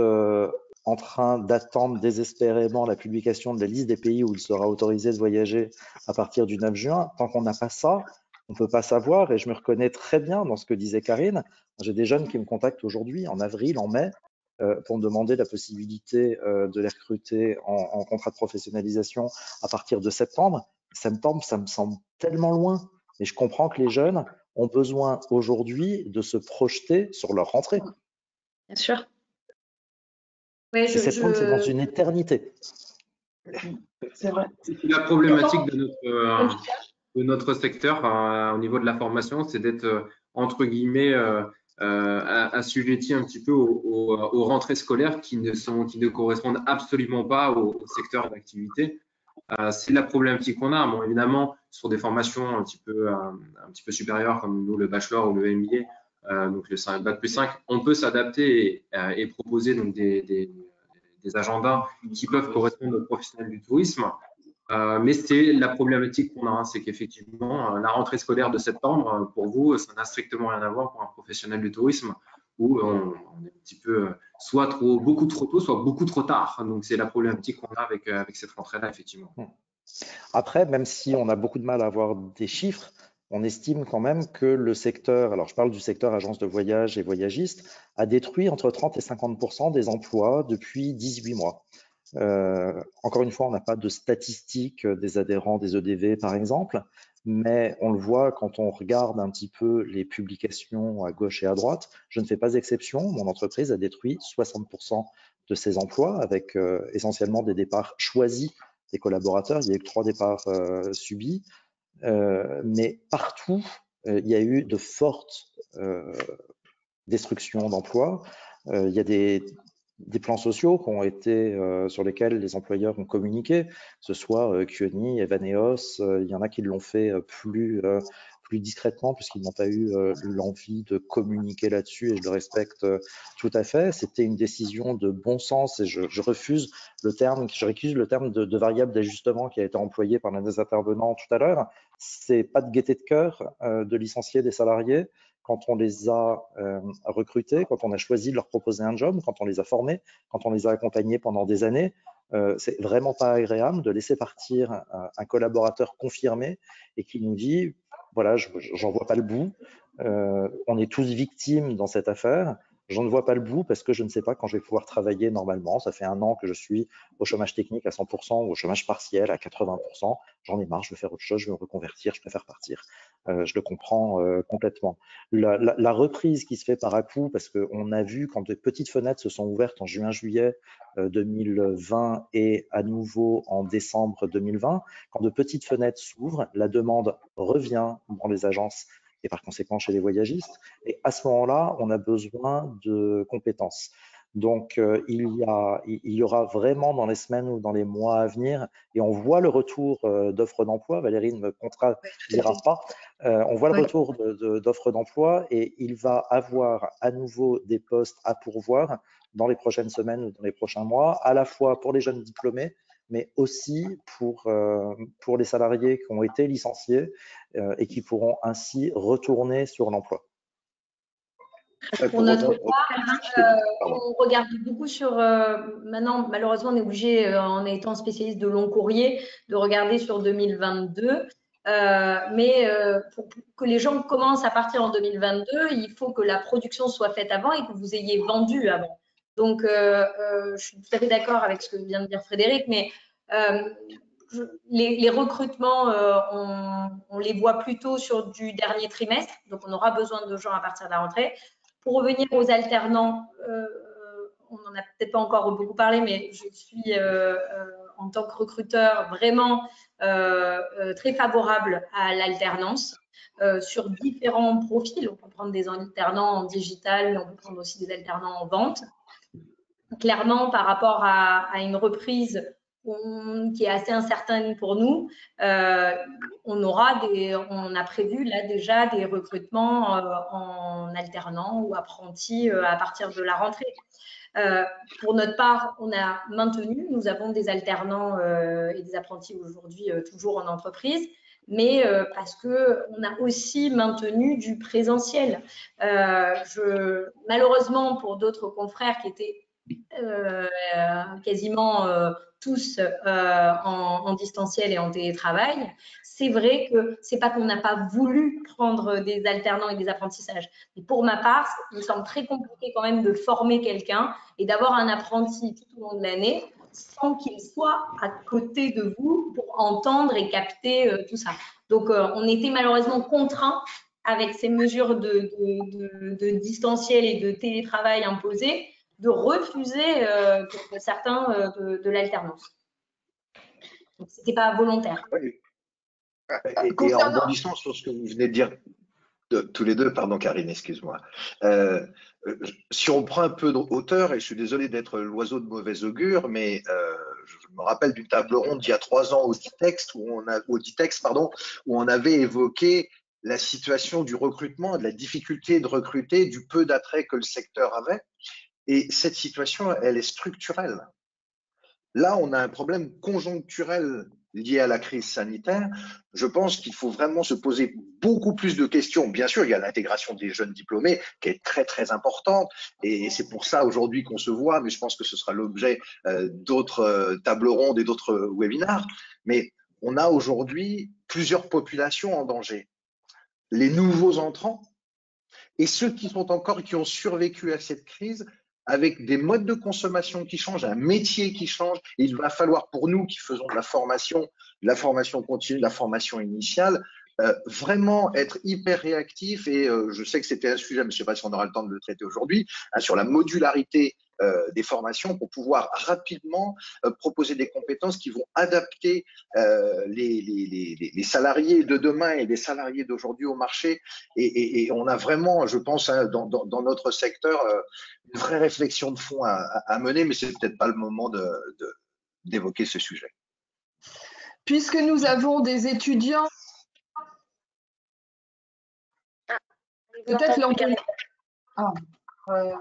en train d'attendre désespérément la publication de la liste des pays où il sera autorisé de voyager à partir du 9 juin. Tant qu'on n'a pas ça, on ne peut pas savoir et je me reconnais très bien dans ce que disait Karine. J'ai des jeunes qui me contactent aujourd'hui, en avril, en mai, euh, pour me demander la possibilité euh, de les recruter en, contrat de professionnalisation à partir de septembre. Septembre, ça me semble tellement loin. Mais je comprends que les jeunes ont besoin aujourd'hui de se projeter sur leur rentrée. Bien sûr. septembre, c'est dans une éternité. C'est vrai. La problématique de notre, euh, de notre secteur au niveau de la formation, c'est d'être entre guillemets euh, assujettis un petit peu aux, rentrées scolaires qui ne, qui ne correspondent absolument pas au, secteur d'activité. Euh, c'est la problématique qu'on a. Bon, évidemment, sur des formations un petit peu, un, petit peu supérieures comme nous, le bachelor ou le MBA, euh, donc le 5, bac plus 5, on peut s'adapter et, proposer donc des, agendas qui peuvent correspondre aux professionnels du tourisme. Euh, mais c'est la problématique qu'on a, hein, c'est qu'effectivement, euh, la rentrée scolaire de septembre, euh, pour vous, ça n'a strictement rien à voir pour un professionnel du tourisme où on, est un petit peu soit trop, beaucoup trop tôt, soit beaucoup trop tard. Donc, c'est la problématique qu'on a avec, cette rentrée-là, effectivement. Hmm. Après, même si on a beaucoup de mal à avoir des chiffres, on estime quand même que le secteur, alors je parle du secteur agence de voyage et voyagistes, a détruit entre 30 et 50% des emplois depuis 18 mois. Euh, encore une fois, on n'a pas de statistiques des adhérents des EDV, par exemple, mais on le voit quand on regarde un petit peu les publications à gauche et à droite. Je ne fais pas exception. Mon entreprise a détruit 60% de ses emplois avec euh, essentiellement des départs choisis des collaborateurs. Il y a eu trois départs euh, subis, mais partout, il y a eu de fortes destructions d'emplois. il y a des, des plans sociaux qui ont été euh, sur lesquels les employeurs ont communiqué, ce soit euh, Evaneos, euh, il y en a qui l'ont fait plus plus discrètement puisqu'ils n'ont pas eu l'envie de communiquer là-dessus et je le respecte tout à fait. C'était une décision de bon sens et je, je refuse le terme, je récuse le terme de, de variable d'ajustement qui a été employé par l'un des intervenants tout à l'heure. C'est pas de gaieté de cœur de licencier des salariés quand on les a euh, recrutés, quand on a choisi de leur proposer un job, quand on les a formés, quand on les a accompagnés pendant des années. Euh, c'est vraiment pas agréable de laisser partir un, collaborateur confirmé et qui nous dit voilà, j'en vois pas le bout. Euh, on est tous victimes dans cette affaire. J'en ne vois pas le bout parce que je ne sais pas quand je vais pouvoir travailler normalement. Ça fait un an que je suis au chômage technique à 100% ou au chômage partiel à 80%. J'en ai marre, je veux faire autre chose, je veux me reconvertir, je préfère partir. Euh, je le comprends euh, complètement. La, reprise qui se fait par à parce qu'on a vu quand de petites fenêtres se sont ouvertes en juin-juillet euh, 2020 et à nouveau en décembre 2020, quand de petites fenêtres s'ouvrent, la demande revient dans les agences et par conséquent chez les voyagistes. Et à ce moment-là, on a besoin de compétences. Donc, euh, il, y a, il y aura vraiment dans les semaines ou dans les mois à venir, et on voit le retour euh, d'offres d'emploi, Valérie ne me contredira pas, euh, on voit le retour d'offres d'emploi et il va avoir à nouveau des postes à pourvoir dans les prochaines semaines ou dans les prochains mois, à la fois pour les jeunes diplômés, mais aussi pour, euh, pour les salariés qui ont été licenciés euh, et qui pourront ainsi retourner sur l'emploi. Pour notre part, euh, on regarde beaucoup sur. maintenant, malheureusement, on est obligé, en étant spécialiste de long courrier, de regarder sur 2022. mais pour que les gens commencent à partir en 2022, il faut que la production soit faite avant et que vous ayez vendu avant. Donc, euh, euh, je suis tout à fait d'accord avec ce que vient de dire Frédéric, mais euh, les, recrutements, on, les voit plutôt sur du dernier trimestre, donc on aura besoin de gens à partir de la rentrée. Pour revenir aux alternants, on n'en a peut-être pas encore beaucoup parlé, mais je suis en tant que recruteur vraiment très favorable à l'alternance. sur différents profils. On peut prendre des alternants en digital, mais on peut prendre aussi des alternants en vente clairement, par rapport à, une reprise qui est assez incertaine pour nous, euh, on aura des, on a prévu là déjà des recrutements euh, en alternant ou apprentis euh, à partir de la rentrée. pour notre part, on a maintenu, nous avons des alternants et des apprentis aujourd'hui toujours en entreprise, mais parce que on a aussi maintenu du présentiel. Malheureusement, pour d'autres confrères qui étaient quasiment tous euh, en, distanciel et en télétravail, c'est vrai que c'est pas qu'on n'a pas voulu prendre des alternants et des apprentissages. Mais pour ma part, il me semble très compliqué quand même de former quelqu'un et d'avoir un apprenti tout au long de l'année sans qu'il soit à côté de vous pour entendre et capter euh, tout ça. Donc, euh, on était malheureusement contraints avec ces mesures de distanciel et de télétravail imposées de refuser euh, certains euh, de, l'alternance. Donc, ce n'était pas volontaire. Et, en rebondissant sur ce que vous venez de dire de, tous les deux, pardon Karine, excuse-moi. Euh, si on prend un peu de hauteur, et je suis désolé d'être l'oiseau de mauvais augure, mais je me rappelle d'une table ronde d'il y a trois ans au Ditex, où on a, au Ditex, pardon, où on avait évoqué la situation du recrutement, de la difficulté de recruter, du peu d'attrait que le secteur avait. Et cette situation, elle est structurelle. Là, on a un problème conjoncturel lié à la crise sanitaire. Je pense qu'il faut vraiment se poser beaucoup plus de questions. Bien sûr, il y a l'intégration des jeunes diplômés qui est très, très importante. Et c'est pour ça aujourd'hui qu'on se voit, mais je pense que ce sera l'objet euh, d'autres euh, tables rondes et d'autres webinars. Mais on a aujourd'hui plusieurs populations en danger. Les nouveaux entrants et ceux qui sont encore, qui ont survécu à cette crise, avec des modes de consommation qui changent, un métier qui change. Il va falloir pour nous qui faisons de la formation, de la formation continue, de la formation initiale, euh, vraiment être hyper réactif. Et euh, je sais que c'était un sujet, mais je ne sais pas si on aura le temps de le traiter aujourd'hui, hein, sur la modularité euh, des formations pour pouvoir rapidement euh, proposer des compétences qui vont adapter euh, les, les, les, salariés de demain et les salariés d'aujourd'hui au marché. Et, et, et, on a vraiment, je pense, hein, dans, dans, dans, notre secteur, une vraie réflexion de fond à, à mener, mais c'est peut-être pas le moment d'évoquer de, ce sujet. Puisque nous avons des étudiants, peut-être l'entendre. Ah, euh,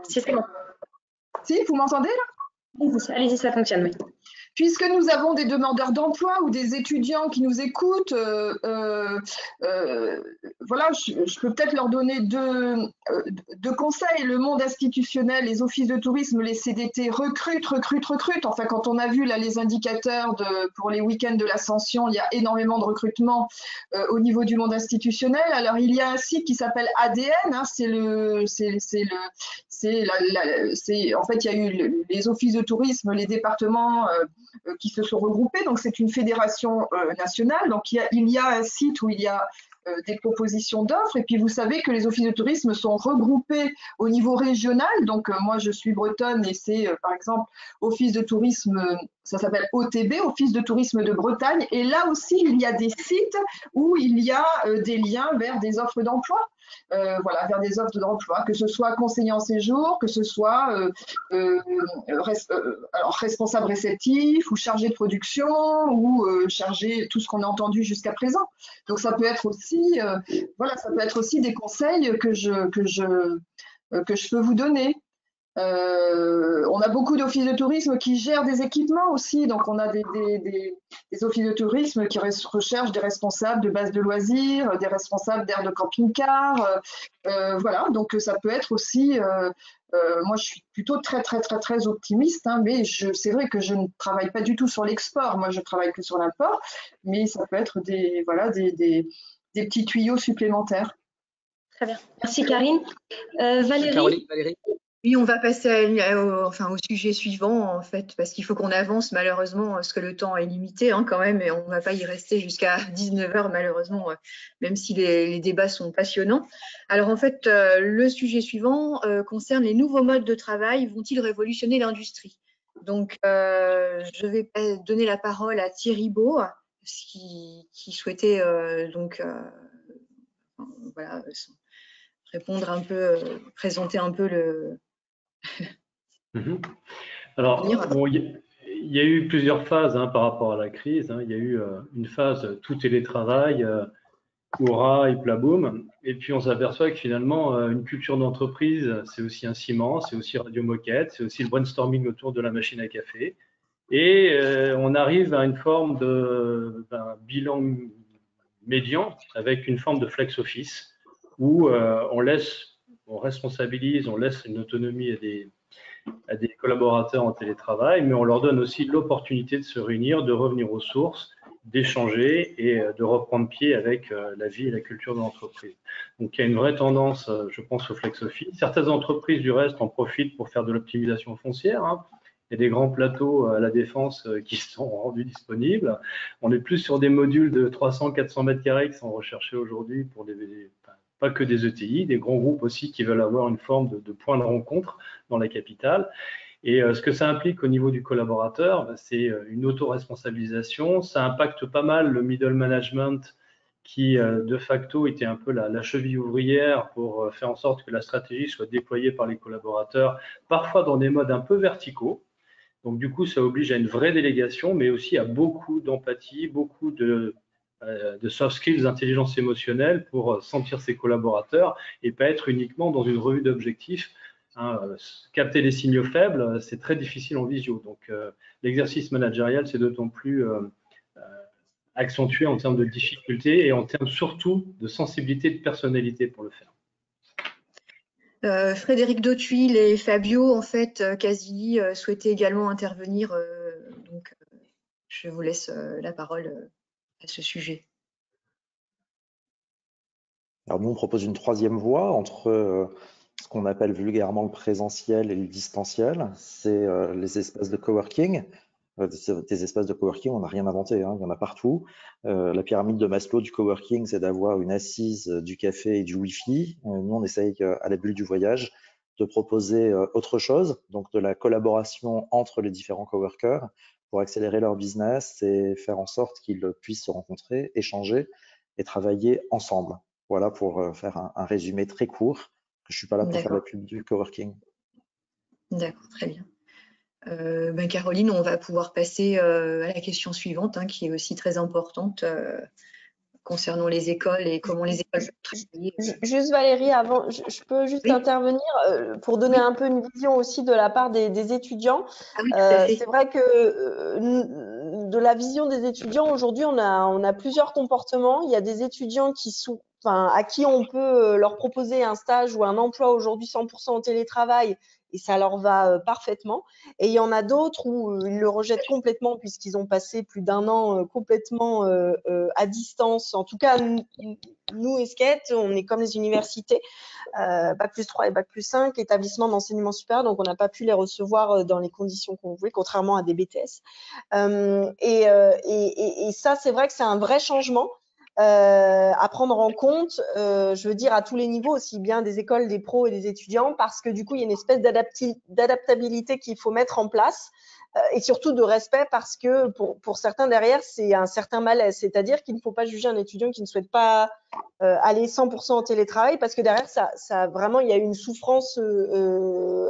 si, vous m'entendez là? Allez-y, ça fonctionne. Puisque nous avons des demandeurs d'emploi ou des étudiants qui nous écoutent, euh, euh, euh, voilà, je, peux peut-être leur donner deux, conseils. Le monde institutionnel, les offices de tourisme, les CDT recrutent, recrutent, recrutent. Enfin, quand on a vu là les indicateurs pour les week-ends de l'ascension, il y a énormément de recrutement au niveau du monde institutionnel. Alors, il y a un site qui s'appelle ADN. Hein, c'est le, c'est le, c'est en fait, il y a eu les offices de tourisme, les départements. Euh, qui se sont regroupés. Donc, c'est une fédération euh, nationale. Donc, il y, a, un site où il y a euh, des propositions d'offres. Et puis, vous savez que les offices de tourisme sont regroupés au niveau régional. Donc, moi, je suis bretonne et c'est, par exemple, office de tourisme, ça s'appelle OTB, Office de tourisme de Bretagne. Et là aussi, il y a des sites où il y a des liens vers des offres d'emploi. Euh, voilà, vers des offres d'emploi, que ce soit conseiller en séjour, que ce soit euh, euh, responsable réceptif ou chargé de production ou chargé tout ce qu'on a entendu jusqu'à présent. Donc ça peut être aussi, voilà, ça peut être aussi des conseils que que je peux vous donner. Euh, on a beaucoup d'offices de tourisme qui gèrent des équipements aussi. Donc, on a des, offices de tourisme qui recherchent des responsables de bases de loisirs, des responsables d'aires de camping-car. Euh, euh, voilà, donc ça peut être aussi. moi, je suis plutôt très, très, très, très optimiste, hein, mais c'est vrai que je ne travaille pas du tout sur l'export. Moi, je travaille que sur l'import, mais ça peut être des, voilà, des, petits tuyaux supplémentaires. Très bien. Merci, Karine. Valérie. Valérie. Oui, on va passer au, enfin, au sujet suivant, en fait, parce qu'il faut qu'on avance, malheureusement, parce que le temps est limité hein, quand même, et on ne va pas y rester jusqu'à *laughs* 19h, malheureusement, euh, même si les, débats sont passionnants. Alors, en fait, euh, le sujet suivant euh, concerne les nouveaux modes de travail. Vont-ils révolutionner l'industrie? Donc, je vais donner la parole à Thierry Beau, qui, souhaitait donc répondre un peu, présenter un peu le, Mhm. Alors, il y, a eu plusieurs phases hein, par rapport à la crise. Hein. Il y a eu euh, une phase tout télétravail. Euh, et plaboum. Et puis on s'aperçoit que finalement, euh, une culture d'entreprise, c'est aussi un ciment, c'est aussi Radio Moquette, c'est aussi le brainstorming autour de la machine à café. Et euh, on arrive à une forme de bilan médian avec une forme de flex office où euh, on laisse, on responsabilise, on laisse une autonomie à des, collaborateurs en télétravail, mais on leur donne aussi l'opportunité de se réunir, de revenir aux sources d'échanger et euh, de reprendre pied avec euh, la vie et la culture de l'entreprise. Donc il y a une vraie tendance, euh, je pense, au flex office. Certaines entreprises, du reste, en profitent pour faire de l'optimisation foncière. Hein. Il y a des grands plateaux à la défense qui sont rendus disponibles. On est plus sur des modules de 300-400 mètres carrés qui sont recherchés aujourd'hui pour des, pas que des ETI, des grands groupes aussi qui veulent avoir une forme de, point de rencontre dans la capitale. Et euh, ce que ça implique au niveau du collaborateur, bah, c'est euh, une auto-responsabilisation. Ça impacte pas mal le middle management qui, euh, de facto, était un peu la, cheville ouvrière pour faire en sorte que la stratégie soit déployée par les collaborateurs, parfois dans des modes un peu verticaux. Donc, du coup, ça oblige à une vraie délégation, mais aussi à beaucoup d'empathie, beaucoup de, de soft skills, d'intelligence émotionnelle pour sentir ses collaborateurs et pas être uniquement dans une revue d'objectifs Hein, euh, capter les signaux faibles, euh, c'est très difficile en visio. Donc, euh, l'exercice managérial, c'est d'autant plus accentué en termes de difficulté et en termes surtout de sensibilité de personnalité pour le faire. Frédéric Dautuil et Fabio, en fait, quasi souhaitaient également intervenir. donc, je vous laisse la parole à ce sujet. Alors, nous, on propose une troisième voie entre ce qu'on appelle vulgairement le présentiel et le distanciel, c'est euh, les espaces de coworking. Euh, des, espaces de coworking, on n'a rien inventé, hein, il y en a partout. Euh, la pyramide de Maslow du coworking, c'est d'avoir une assise, du café et du Wi-Fi. nous, on essaye à la bulle du voyage de proposer autre chose, donc de la collaboration entre les différents coworkers pour accélérer leur business et faire en sorte qu'ils puissent se rencontrer, échanger et travailler ensemble. Voilà pour faire un résumé très court je ne suis pas là pour faire la pub du coworking. D'accord, très bien. Euh, ben Caroline, on va pouvoir passer euh, à la question suivante, hein, qui est aussi très importante euh, concernant les écoles et comment les écoles travailler. Juste Valérie, avant, je, peux juste intervenir pour donner un peu une vision aussi de la part des, étudiants. Ah c'est vrai que de la vision des étudiants, aujourd'hui, on a, on a plusieurs comportements. Il y a des étudiants qui sont enfin, à qui on peut euh, leur proposer un stage ou un emploi aujourd'hui 100% en télétravail et ça leur va euh, parfaitement. Et il y en a d'autres où euh, ils le rejettent complètement puisqu'ils ont passé plus d'un an complètement à distance. En tout cas, nous, Esquette, on est comme les universités, Bac plus 3 et Bac plus 5, établissements d'enseignement supérieur, donc on n'a pas pu les recevoir dans les conditions qu'on voulait, contrairement à des BTS. et, et, et ça, c'est vrai que c'est un vrai changement. Euh, à prendre en compte, euh, je veux dire, à tous les niveaux, aussi bien des écoles, des pros et des étudiants, parce que du coup, il y a une espèce d'adaptabilité qu'il faut mettre en place euh, et surtout de respect parce que pour, certains derrière, c'est un certain malaise. C'est-à-dire qu'il ne faut pas juger un étudiant qui ne souhaite pas aller 100% en télétravail parce que derrière, ça, vraiment, il y a une souffrance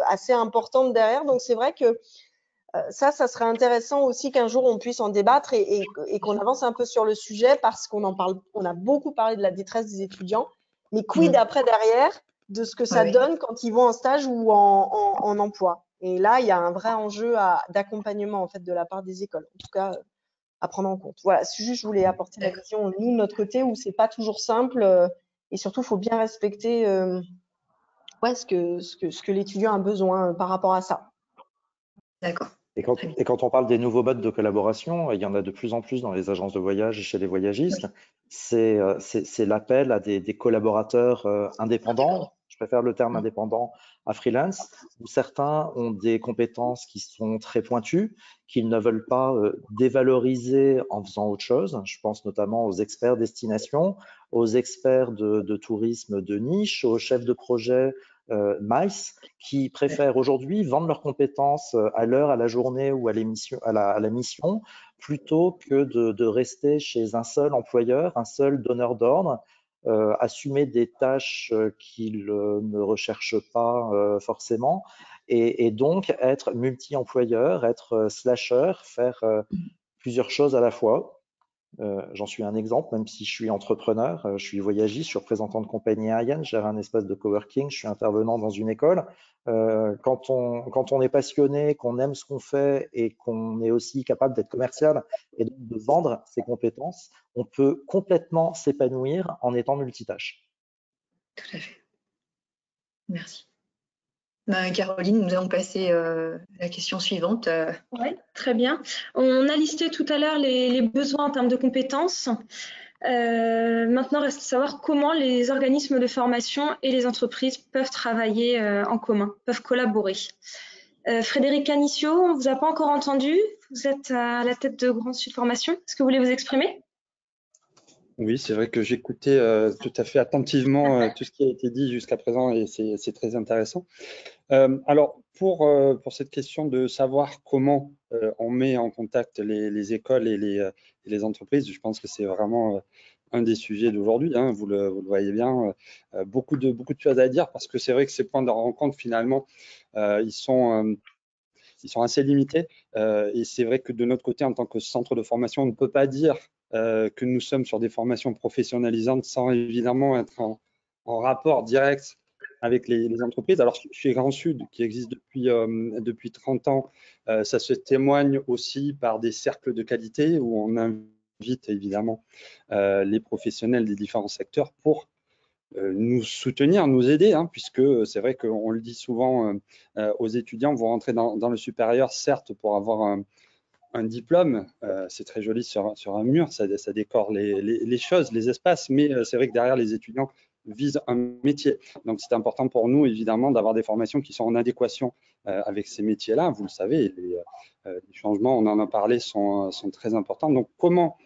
assez importante derrière. Donc, c'est vrai que ça, ça serait intéressant aussi qu'un jour on puisse en débattre et, qu'on avance un peu sur le sujet parce qu'on en parle, on a beaucoup parlé de la détresse des étudiants, mais quid mm. après derrière de ce que ça donne quand ils vont en stage ou en, emploi? Et là, il y a un vrai enjeu d'accompagnement en fait de la part des écoles, en tout cas à prendre en compte. Voilà, juste je voulais apporter la vision nous de notre côté où c'est pas toujours simple euh, et surtout il faut bien respecter euh, ce que ce que, ce que l'étudiant a besoin par rapport à ça. D'accord. Et quand, on parle des nouveaux modes de collaboration, il y en a de plus en plus dans les agences de voyage et chez les voyagistes, euh, c'est l'appel à des, collaborateurs euh, indépendants, je préfère le terme indépendant à freelance, où certains ont des compétences qui sont très pointues, qu'ils ne veulent pas euh, dévaloriser en faisant autre chose. Je pense notamment aux experts destination, aux experts de, de tourisme de niche, aux chefs de projet MICE qui préfèrent aujourd'hui vendre leurs compétences euh, à l'heure, à la journée ou à, à, la, à la mission plutôt que de, de, rester chez un seul employeur, un seul donneur d'ordre, euh, assumer des tâches euh, qu'ils ne recherchent pas euh, forcément et, et, donc être multi-employeur, être slasher, faire plusieurs choses à la fois. J'en suis un exemple, même si je suis entrepreneur, je suis voyagiste, je suis représentant de compagnie aérienne, gère un espace de coworking, je suis intervenant dans une école. quand, on, quand on est passionné, qu'on aime ce qu'on fait et qu'on est aussi capable d'être commercial et de vendre ses compétences, on peut complètement s'épanouir en étant multitâche. Tout à fait. Merci. Ben, Caroline, nous allons passer euh, à la question suivante. Euh. Oui, très bien. On a listé tout à l'heure les, besoins en termes de compétences. Euh, maintenant, reste à savoir comment les organismes de formation et les entreprises peuvent travailler en commun, peuvent collaborer. Frédéric Canicio, on ne vous a pas encore entendu. Vous êtes à la tête de Grand Sud Formation. Est-ce que vous voulez vous exprimer? Oui, c'est vrai que j'écoutais euh, tout à fait attentivement euh, tout ce qui a été dit jusqu'à présent et c'est très intéressant. Euh, alors, pour, pour cette question de savoir comment on met en contact les, écoles et les, les, entreprises, je pense que c'est vraiment un des sujets d'aujourd'hui. Hein, vous, le, vous, le, voyez bien, beaucoup, de, beaucoup de choses à dire parce que c'est vrai que ces points de rencontre, finalement, ils sont ils sont assez limités. et c'est vrai que de notre côté, en tant que centre de formation, on ne peut pas dire euh, que nous sommes sur des formations professionnalisantes sans évidemment être en, rapport direct avec les, entreprises. Alors, chez Grand Sud, qui existe depuis, euh, depuis 30 ans, euh, ça se témoigne aussi par des cercles de qualité où on invite évidemment les professionnels des différents secteurs pour nous soutenir, nous aider, hein, puisque c'est vrai qu'on le dit souvent aux étudiants, vous rentrez dans, dans, le supérieur, certes, pour avoir un, un diplôme, euh, c'est très joli sur, un mur, ça, décore les, choses, les espaces, mais euh, c'est vrai que derrière, les étudiants visent un métier. Donc, c'est important pour nous, évidemment, d'avoir des formations qui sont en adéquation euh, avec ces métiers-là. Vous le savez, les, changements, on en a parlé, sont, très importants. Donc, comment,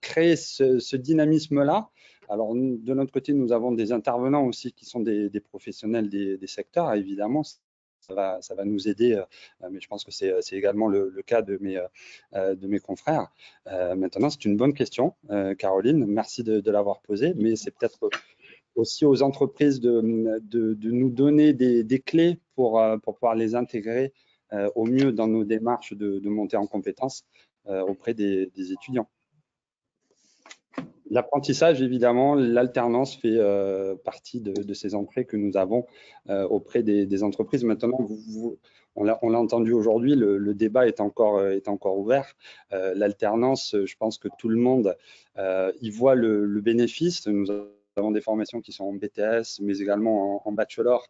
créer ce, dynamisme-là? Alors, de notre côté, nous avons des intervenants aussi qui sont des, professionnels des secteurs, évidemment ça va, nous aider, euh, mais je pense que c'est également le, cas de mes, euh, confrères. Euh, maintenant, c'est une bonne question, Caroline, merci de, l'avoir posée, mais c'est peut-être aussi aux entreprises de, nous donner des, clés pour, pour pouvoir les intégrer au mieux dans nos démarches de, montée en compétences auprès des étudiants. L'apprentissage, évidemment, l'alternance fait euh, partie de, ces entrées que nous avons euh, auprès des, entreprises. Maintenant, vous, on l'a entendu aujourd'hui, le, débat est encore, euh, ouvert. l'alternance, je pense que tout le monde y voit le, bénéfice. Nous avons des formations qui sont en BTS, mais également en, bachelor,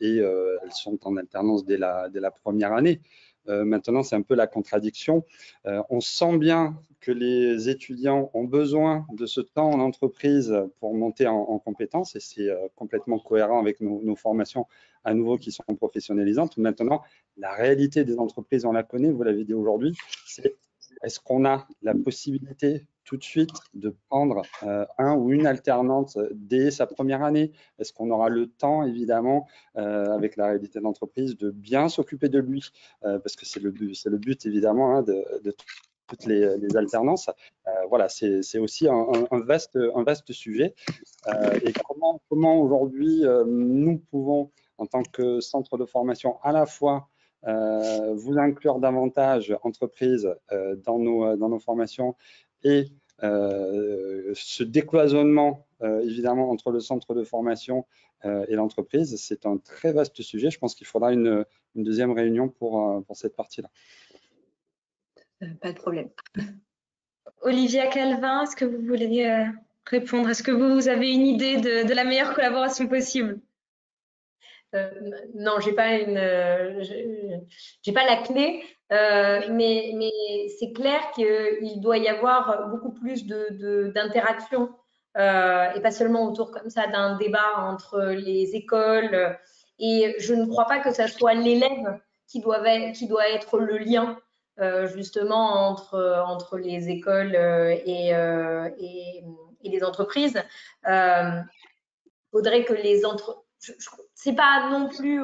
et elles sont en alternance dès la, dès la première année. Euh, maintenant, c'est un peu la contradiction. Euh, on sent bien que les étudiants ont besoin de ce temps en entreprise pour monter en, compétences et c'est euh, complètement cohérent avec nos, formations à nouveau qui sont professionnalisantes. Maintenant, la réalité des entreprises, on la connaît, vous l'avez dit aujourd'hui, c'est est-ce qu'on a la possibilité tout de suite de prendre euh, un ou une alternante dès sa première année Est-ce qu'on aura le temps, évidemment, euh, avec la réalité de l'entreprise, de bien s'occuper de lui euh, Parce que c'est le, le, but, évidemment, hein, de, toutes les, alternances. voilà, c'est aussi un, vaste, un vaste sujet. et comment, comment aujourd'hui nous pouvons, en tant que centre de formation, à la fois vous inclure davantage entreprises dans, nos, dans nos formations et ce décloisonnement évidemment entre le centre de formation et l'entreprise, c'est un très vaste sujet. Je pense qu'il faudra une, deuxième réunion pour, pour cette partie-là. Pas de problème. Olivia Calvin, est-ce que vous voulez répondre? Est-ce que vous avez une idée de, de la meilleure collaboration possible? euh, non, j'ai pas une, euh, j'ai pas la clé, euh, mais, mais c'est clair qu'il doit y avoir beaucoup plus de d'interaction et pas seulement autour comme ça d'un débat entre les écoles. Et je ne crois pas que ça soit l'élève qui doit, qui doit être le lien justement entre, entre les écoles et, et, et les entreprises. Il faudrait que les entreprises c'est pas non plus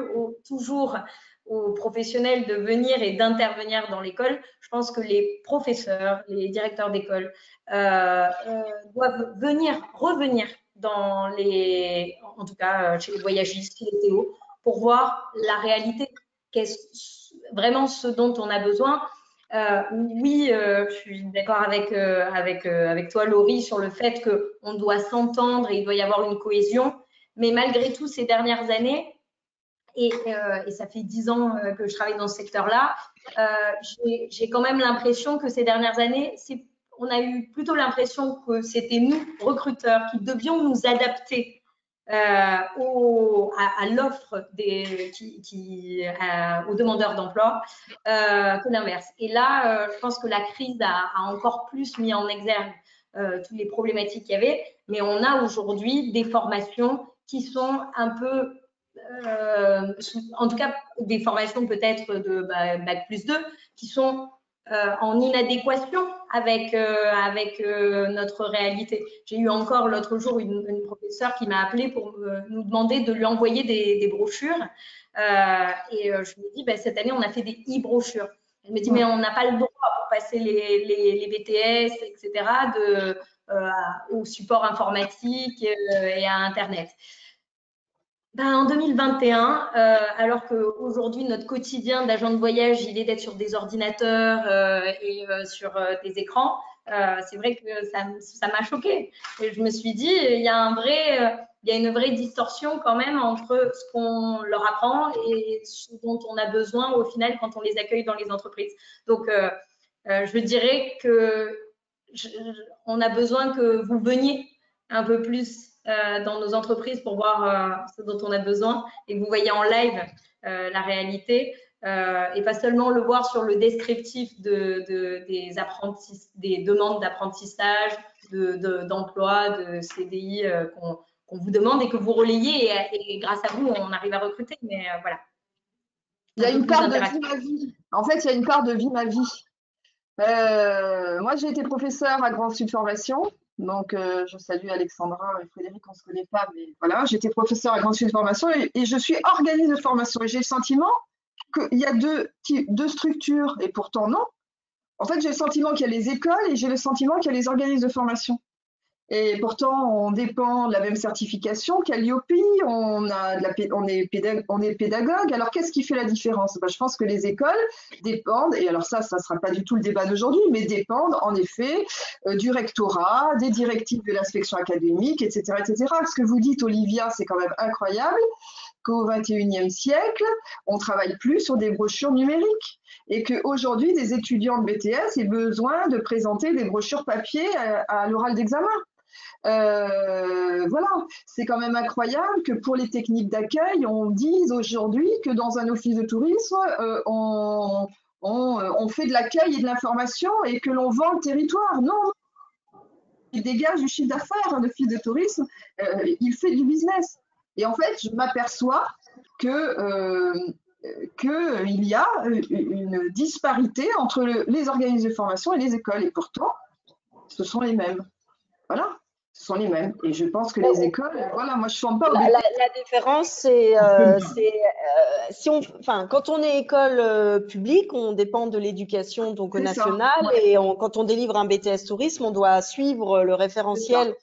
toujours aux professionnels de venir et d'intervenir dans l'école. Je pense que les professeurs, les directeurs d'école euh, euh, doivent venir, revenir dans les, en tout cas euh, chez les voyagistes, chez les théos, pour voir la réalité, qu'est-ce vraiment ce dont on a besoin. oui, je suis d'accord avec, avec, avec toi, Laurie, sur le fait qu'on doit s'entendre et il doit y avoir une cohésion. Mais malgré tout, ces dernières années, et, et ça fait dix ans que je travaille dans ce secteur-là, j'ai quand même l'impression que ces dernières années, on a eu plutôt l'impression que c'était nous, recruteurs, qui devions nous adapter euh, à, l'offre euh, aux demandeurs d'emploi euh, que l'inverse. Et là, je pense que la crise a, a, encore plus mis en exergue toutes les problématiques qu'il y avait, mais on a aujourd'hui des formations qui sont un peu en tout cas des formations peut-être de bah, Bac plus 2, qui sont euh, en inadéquation avec, euh, avec euh, notre réalité. J'ai eu encore l'autre jour une, professeure qui m'a appelé pour nous demander de lui envoyer des, des brochures. et je lui ai dit, bah, cette année, on a fait des e-brochures. Elle me dit, mais on n'a pas le droit pour passer les, les, BTS, etc., de, au support informatique et à Internet. Ben, en 2021, euh, alors qu'aujourd'hui, notre quotidien d'agent de voyage, il est d'être sur des ordinateurs euh, et euh, sur euh, des écrans, euh, c'est vrai que ça m'a choqué. Et je me suis dit, il y a un vrai, il y a une vraie distorsion quand même entre ce qu'on leur apprend et ce dont on a besoin au final quand on les accueille dans les entreprises. Donc, je dirais que on a besoin que vous veniez un peu plus euh, dans nos entreprises pour voir euh, ce dont on a besoin et que vous voyez en live euh, la réalité et pas seulement le voir sur le descriptif de, de des, apprentis, des demandes d'apprentissage, d'emploi, de, de, CDI qu'on vous demande et que vous relayez et, et, grâce à vous, on arrive à recruter. Mais voilà. Il y a une part de vie ma vie. En fait, il y a une part de vie ma vie. Euh, moi, j'ai été professeur à Grand Sud Formation. Donc, euh, je salue Alexandra et Frédéric, on ne se connaît pas, mais voilà, j'étais professeur à Grande Suite de Formation et, et, je suis organisme de formation. Et j'ai le sentiment qu'il y a deux, deux structures, et pourtant non. En fait, j'ai le sentiment qu'il y a les écoles et j'ai le sentiment qu'il y a les organismes de formation. Et pourtant, on dépend de la même certification qu'à l'IOPI, on, on, est on est pédagogue. Alors, qu'est-ce qui fait la différence? Ben, Je pense que les écoles dépendent, et alors ça, ça ne sera pas du tout le débat d'aujourd'hui, mais dépendent en effet euh, du rectorat, des directives de l'inspection académique, etc., etc. Ce que vous dites, Olivia, c'est quand même incroyable qu'au XXIe siècle, on travaille plus sur des brochures numériques et qu'aujourd'hui, des étudiants de BTS aient besoin de présenter des brochures papier à, l'oral d'examen. Euh, voilà, c'est quand même incroyable que pour les techniques d'accueil, on dise aujourd'hui que dans un office de tourisme, euh, euh, on, fait de l'accueil et de l'information et que l'on vend le territoire. Non, il dégage du chiffre d'affaires, un office de tourisme, il fait du business. Et en fait, je m'aperçois que euh, qu'il y a une disparité entre le, les organismes de formation et les écoles. Et pourtant, ce sont les mêmes. Voilà ce sont les mêmes. Et je pense que les écoles, voilà, moi je ne pas au la, la, la, différence, c'est euh, euh, si on, enfin, quand on est école euh, publique, on dépend de l'éducation donc nationale ouais. et on, quand on délivre un BTS tourisme, on doit suivre le référentiel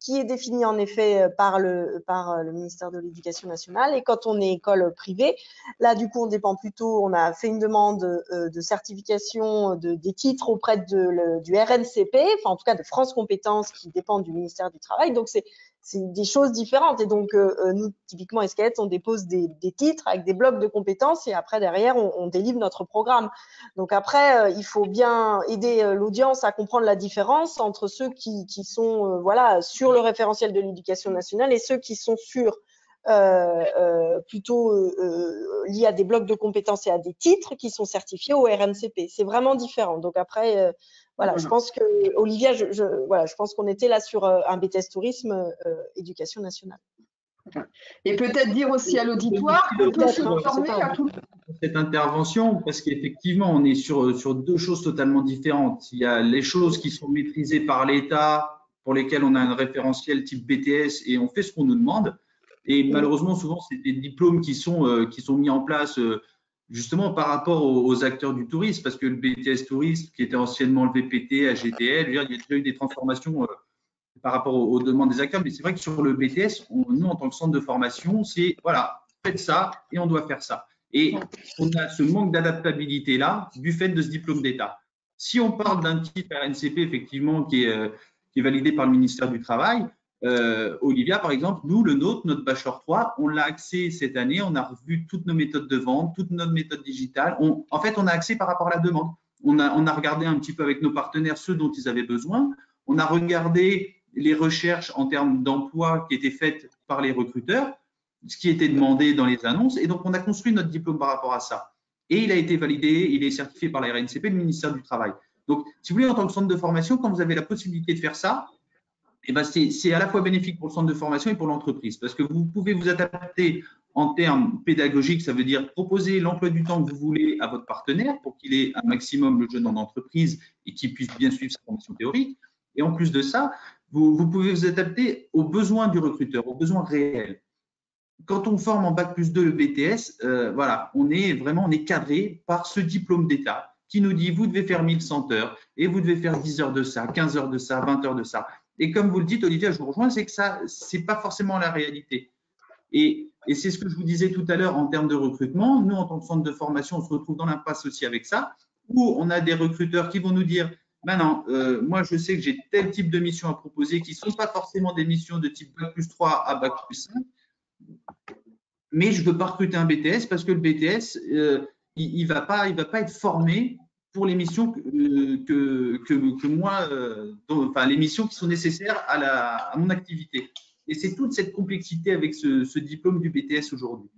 qui est défini en effet euh, par le, par euh, le ministère de l'Éducation nationale. Et quand on est école privée, là, du coup, on dépend plutôt, on a fait une demande euh, de certification de, des titres auprès de, du RNCP, enfin, en tout cas de France Compétences qui dépend du ministère du Travail. Donc, c'est c'est des choses différentes. Et donc, euh, nous, typiquement, SKET, on dépose des, titres avec des blocs de compétences et après, derrière, on, délivre notre programme. Donc, après, euh, il faut bien aider euh, l'audience à comprendre la différence entre ceux qui, sont euh, voilà, sur le référentiel de l'éducation nationale et ceux qui sont sur euh, euh, plutôt euh, liés à des blocs de compétences et à des titres qui sont certifiés au RNCP. C'est vraiment différent. Donc après, voilà, je pense que Olivia, je, je voilà, je pense qu'on était là sur un BTS tourisme euh, éducation nationale. Et peut-être dire aussi à l'auditoire qu'on peut se former à tout cette intervention parce qu'effectivement on est sur, sur deux choses totalement différentes. Il y a les choses qui sont maîtrisées par l'État pour lesquelles on a un référentiel type BTS et on fait ce qu'on nous demande. Et malheureusement souvent c'est des diplômes qui sont, euh, qui sont mis en place euh, justement par rapport aux, acteurs du tourisme, parce que le BTS tourisme, qui était anciennement le VPT, AGTL, il y a déjà eu des transformations euh, par rapport aux, demandes des acteurs, mais c'est vrai que sur le BTS, nous, en tant que centre de formation, c'est voilà, faites ça et on doit faire ça. Et on a ce manque d'adaptabilité-là du fait de ce diplôme d'État. Si on parle d'un titre RNCP, effectivement, euh, qui est validé par le ministère du Travail, euh, Olivia, par exemple, nous, le nôtre, notre Bachelor 3, on l'a accès cette année, on a revu toutes nos méthodes de vente, toutes nos méthodes digitales. en fait, on a accès par rapport à la demande. On a, on a regardé un petit peu avec nos partenaires ceux dont ils avaient besoin. On a regardé les recherches en termes d'emploi qui étaient faites par les recruteurs, ce qui était demandé dans les annonces. Et donc, on a construit notre diplôme par rapport à ça. Et il a été validé, il est certifié par la RNCP, le ministère du Travail. Donc, si vous voulez, en tant que centre de formation, quand vous avez la possibilité de faire ça, eh ben c'est à la fois bénéfique pour le centre de formation et pour l'entreprise, parce que vous pouvez vous adapter en termes pédagogiques, ça veut dire proposer l'emploi du temps que vous voulez à votre partenaire pour qu'il ait un maximum le jeune en entreprise et qu'il puisse bien suivre sa formation théorique. Et en plus de ça, vous, vous, pouvez vous adapter aux besoins du recruteur, aux besoins réels. Quand on forme en bac plus 2 le BTS, euh, voilà, on est vraiment on est cadré par ce diplôme d'État qui nous dit vous devez faire 1100 heures et vous devez faire 10 heures de ça, 15 heures de ça, 20 heures de ça. Et comme vous le dites, Olivia, je vous rejoins, c'est que ça, c'est pas forcément la réalité. Et, c'est ce que je vous disais tout à l'heure en termes de recrutement. Nous, en tant que centre de formation, on se retrouve dans l'impasse aussi avec ça, où on a des recruteurs qui vont nous dire Maintenant, euh, moi, je sais que j'ai tel type de mission à proposer qui ne sont pas forcément des missions de type Bac plus 3 à Bac plus 5, mais je ne veux pas recruter un BTS parce que le BTS, euh, il ne il va pas être formé pour les missions que, euh, que, moi, enfin, les missions qui sont nécessaires à, la, mon activité. Et c'est toute cette complexité avec ce, ce diplôme du BTS aujourd'hui.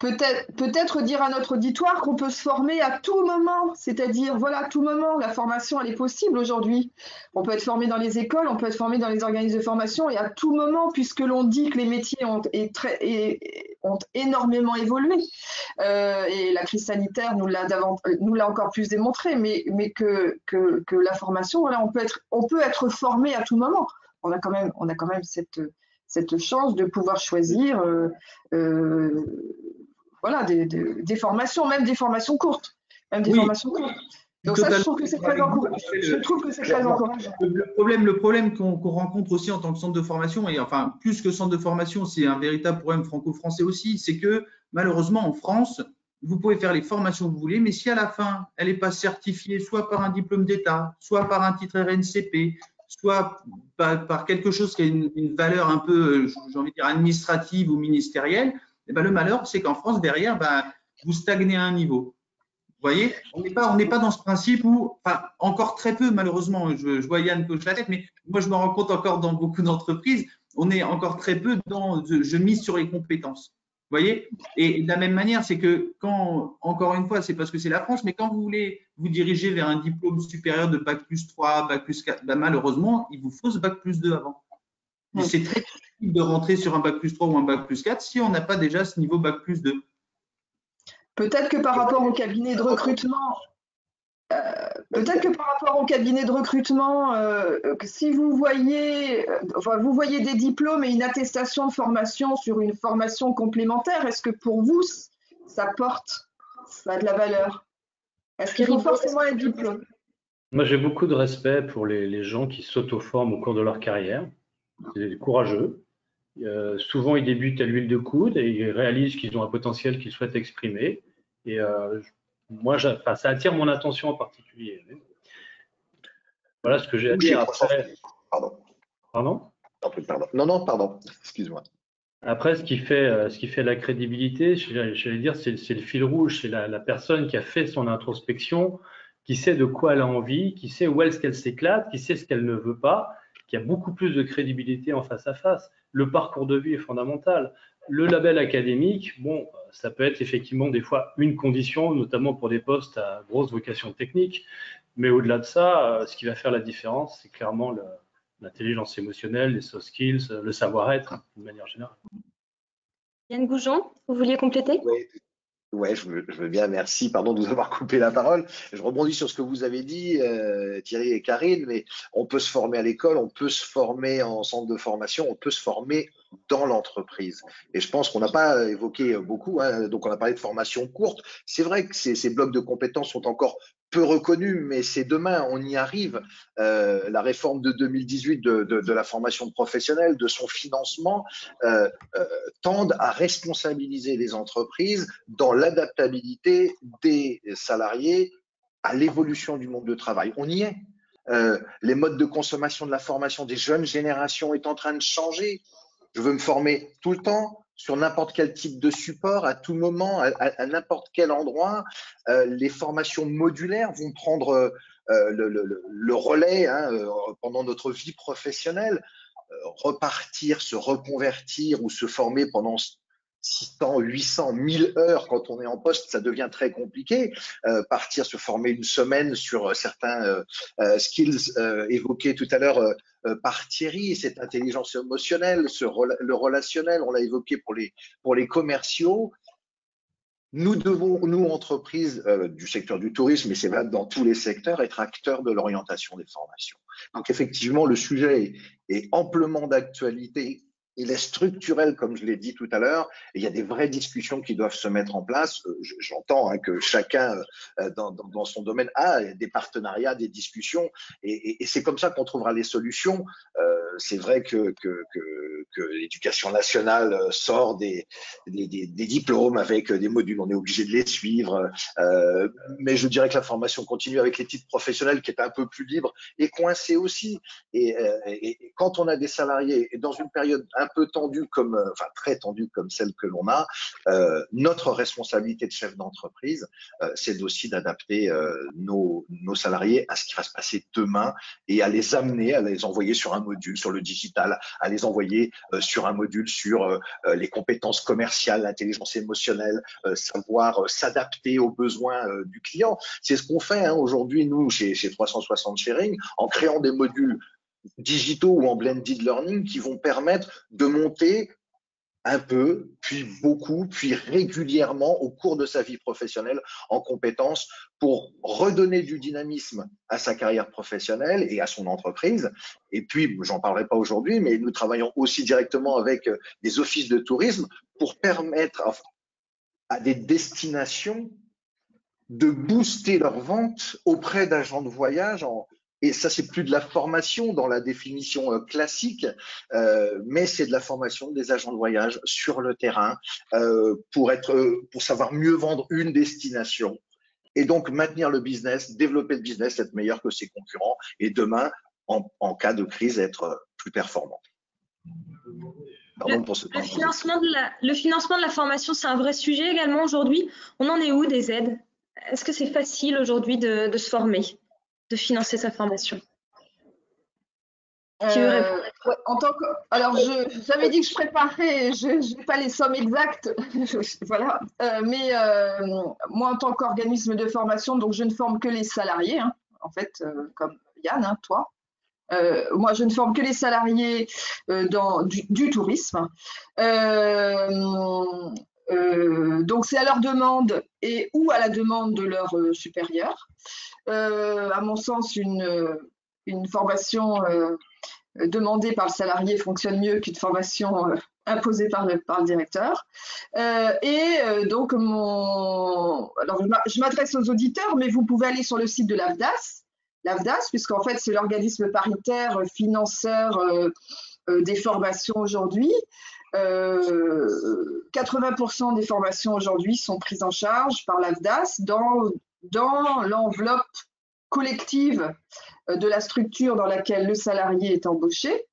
Peut-être dire à notre auditoire qu'on peut se former à tout moment, c'est-à-dire, voilà, à tout moment, la formation, elle est possible aujourd'hui. On peut être formé dans les écoles, on peut être formé dans les organismes de formation, et à tout moment, puisque l'on dit que les métiers ont, énormément évolué, euh, et la crise sanitaire nous l'a encore plus démontré, mais, que, la formation, voilà, on peut, être, formé à tout moment. On a quand même, cette chance de pouvoir choisir euh, euh, voilà, des, formations, même des formations courtes. Même des formations courtes. Donc ça, je trouve que c'est très encourageant. Très. Le problème, le problème qu'on rencontre aussi en tant que centre de formation, et enfin plus que centre de formation, c'est un véritable problème franco-français aussi, c'est que malheureusement en France, vous pouvez faire les formations que vous voulez, mais si à la fin, elle n'est pas certifiée soit par un diplôme d'État, soit par un titre RNCP, soit par, quelque chose qui a une, une valeur un peu, j'ai envie de dire, administrative ou ministérielle, eh ben, le malheur, c'est qu'en France, derrière, ben, vous stagnez à un niveau. Vous voyez, on n'est pas, pas dans ce principe où, enfin, encore très peu, malheureusement, je, je vois Yann coche la tête, mais moi, je me rends compte encore dans beaucoup d'entreprises, on est encore très peu dans, je mise sur les compétences. Vous voyez Et de la même manière, c'est que quand, encore une fois, c'est parce que c'est la France, mais quand vous voulez vous diriger vers un diplôme supérieur de Bac plus 3, Bac plus 4, ben malheureusement, il vous faut ce Bac plus 2 avant. C'est très de rentrer sur un bac plus 3 ou un bac plus 4 si on n'a pas déjà ce niveau bac plus 2. Peut-être que par rapport au cabinet de recrutement, euh, peut-être que par rapport au cabinet de recrutement, euh, si vous voyez, euh, enfin, vous voyez des diplômes et une attestation de formation sur une formation complémentaire, est-ce que pour vous, ça porte, ça a de la valeur? Est-ce qu'il faut forcément un diplôme Moi, j'ai beaucoup de respect pour les, les gens qui s'auto-forment au cours de leur carrière c'est courageux. Euh, souvent, ils débutent à l'huile de coude et ils réalisent qu'ils ont un potentiel qu'ils souhaitent exprimer. Et euh, moi, ça attire mon attention en particulier. Voilà ce que j'ai à dire. Après... Pardon. Pardon? Non, non, pardon. Excuse-moi. Après, ce qui fait, euh, ce qui fait la crédibilité, j'allais dire, c'est le fil rouge, c'est la, la, personne qui a fait son introspection, qui sait de quoi elle a envie, qui sait où est-ce qu'elle s'éclate, qui sait ce qu'elle ne veut pas, qui a beaucoup plus de crédibilité en face à face. Le parcours de vie est fondamental. Le label académique, bon, ça peut être effectivement des fois une condition, notamment pour des postes à grosse vocation technique. Mais au-delà de ça, euh, ce qui va faire la différence, c'est clairement l'intelligence émotionnelle, les soft skills, le savoir-être, de manière générale. Yann Goujon, vous vouliez compléter? Oui, Ouais, je veux, bien. Merci. Pardon de vous avoir coupé la parole. Je rebondis sur ce que vous avez dit, euh, Thierry et Karine, mais on peut se former à l'école, on peut se former en centre de formation, on peut se former dans l'entreprise. Et je pense qu'on n'a pas évoqué beaucoup. Hein, donc, on a parlé de formation courte. C'est vrai que ces, ces blocs de compétences sont encore peu reconnu, mais c'est demain, on y arrive. Euh, la réforme de 2018 de, la formation professionnelle, de son financement, euh, euh, tendent à responsabiliser les entreprises dans l'adaptabilité des salariés à l'évolution du monde de travail. On y est. Euh, les modes de consommation de la formation des jeunes générations est en train de changer. Je veux me former tout le temps, sur n'importe quel type de support, à tout moment, à, n'importe quel endroit. Euh, les formations modulaires vont prendre euh, le, le, relais hein, euh, pendant notre vie professionnelle. Euh, repartir, se reconvertir ou se former pendant 600, 800, 1000 heures quand on est en poste, ça devient très compliqué. Euh, partir se former une semaine sur certains euh, euh, skills évoqués tout à l'heure par Thierry, cette intelligence émotionnelle, le relationnel, on l'a évoqué pour les, pour les commerciaux. Nous devons, nous, entreprises du secteur du tourisme, et c'est valable dans tous les secteurs, être acteurs de l'orientation des formations. Donc effectivement, le sujet est amplement d'actualité il est structurel, comme je l'ai dit tout à l'heure, il y a des vraies discussions qui doivent se mettre en place. Euh, j'entends hein, que chacun euh, dans, son domaine a des partenariats, des discussions, et, c'est comme ça qu'on trouvera les solutions. Euh, c'est vrai que, l'éducation nationale sort des, diplômes avec des modules, on est obligé de les suivre, mais je dirais que la formation continue avec les titres professionnels qui est un peu plus libre et coincé aussi. Et, quand on a des salariés, dans une période peu tendue comme, euh, enfin très tendue comme celle que l'on a, euh, notre responsabilité de chef d'entreprise, euh, c'est aussi d'adapter nos, salariés à ce qui va se passer demain et à les amener, à les envoyer sur un module, sur le digital, à les envoyer sur un module sur les compétences commerciales, l'intelligence émotionnelle, savoir s'adapter aux besoins du client. C'est ce qu'on fait hein, aujourd'hui, nous, chez 360 Sharing, en créant des modules digitaux ou en blended learning qui vont permettre de monter un peu, puis beaucoup, puis régulièrement au cours de sa vie professionnelle en compétences pour redonner du dynamisme à sa carrière professionnelle et à son entreprise. Et puis, j'en parlerai pas aujourd'hui, mais nous travaillons aussi directement avec des offices de tourisme pour permettre à des destinations de booster leurs ventes auprès d'agents de voyage et ça, c'est plus de la formation dans la définition euh, classique, euh, mais c'est de la formation des agents de voyage sur le terrain euh, pour être, pour savoir mieux vendre une destination et donc maintenir le business, développer le business, être meilleur que ses concurrents et demain, en, en cas de crise, être plus performant. Le, le, financement de la, le financement de la formation, c'est un vrai sujet également aujourd'hui. On en est où des aides? Est-ce que c'est facile aujourd'hui de, de se former? De financer sa formation euh, ouais, en tant que, alors, j'avais dit que je préparais, je n'ai pas les sommes exactes, *laughs* voilà. Euh, mais euh, moi, en tant qu'organisme de formation, donc je ne forme que les salariés, hein, en fait, comme Yann, hein, toi. Euh, moi, je ne forme que les salariés dans, du, du tourisme. Donc, c'est à leur demande et ou à la demande de leur supérieur euh, à mon sens, une, une formation euh, demandée par le salarié fonctionne mieux qu'une formation euh, imposée par le, directeur. Euh, et euh, donc, mon... Alors, je m'adresse aux auditeurs, mais vous pouvez aller sur le site de l'AFDAS, l'AFDAS, puisqu'en fait, c'est l'organisme paritaire financeur euh, des formations aujourd'hui. 80% des formations aujourd'hui sont prises en charge par l'AFDAS dans l'enveloppe collective euh, de la structure dans laquelle le salarié est embauché.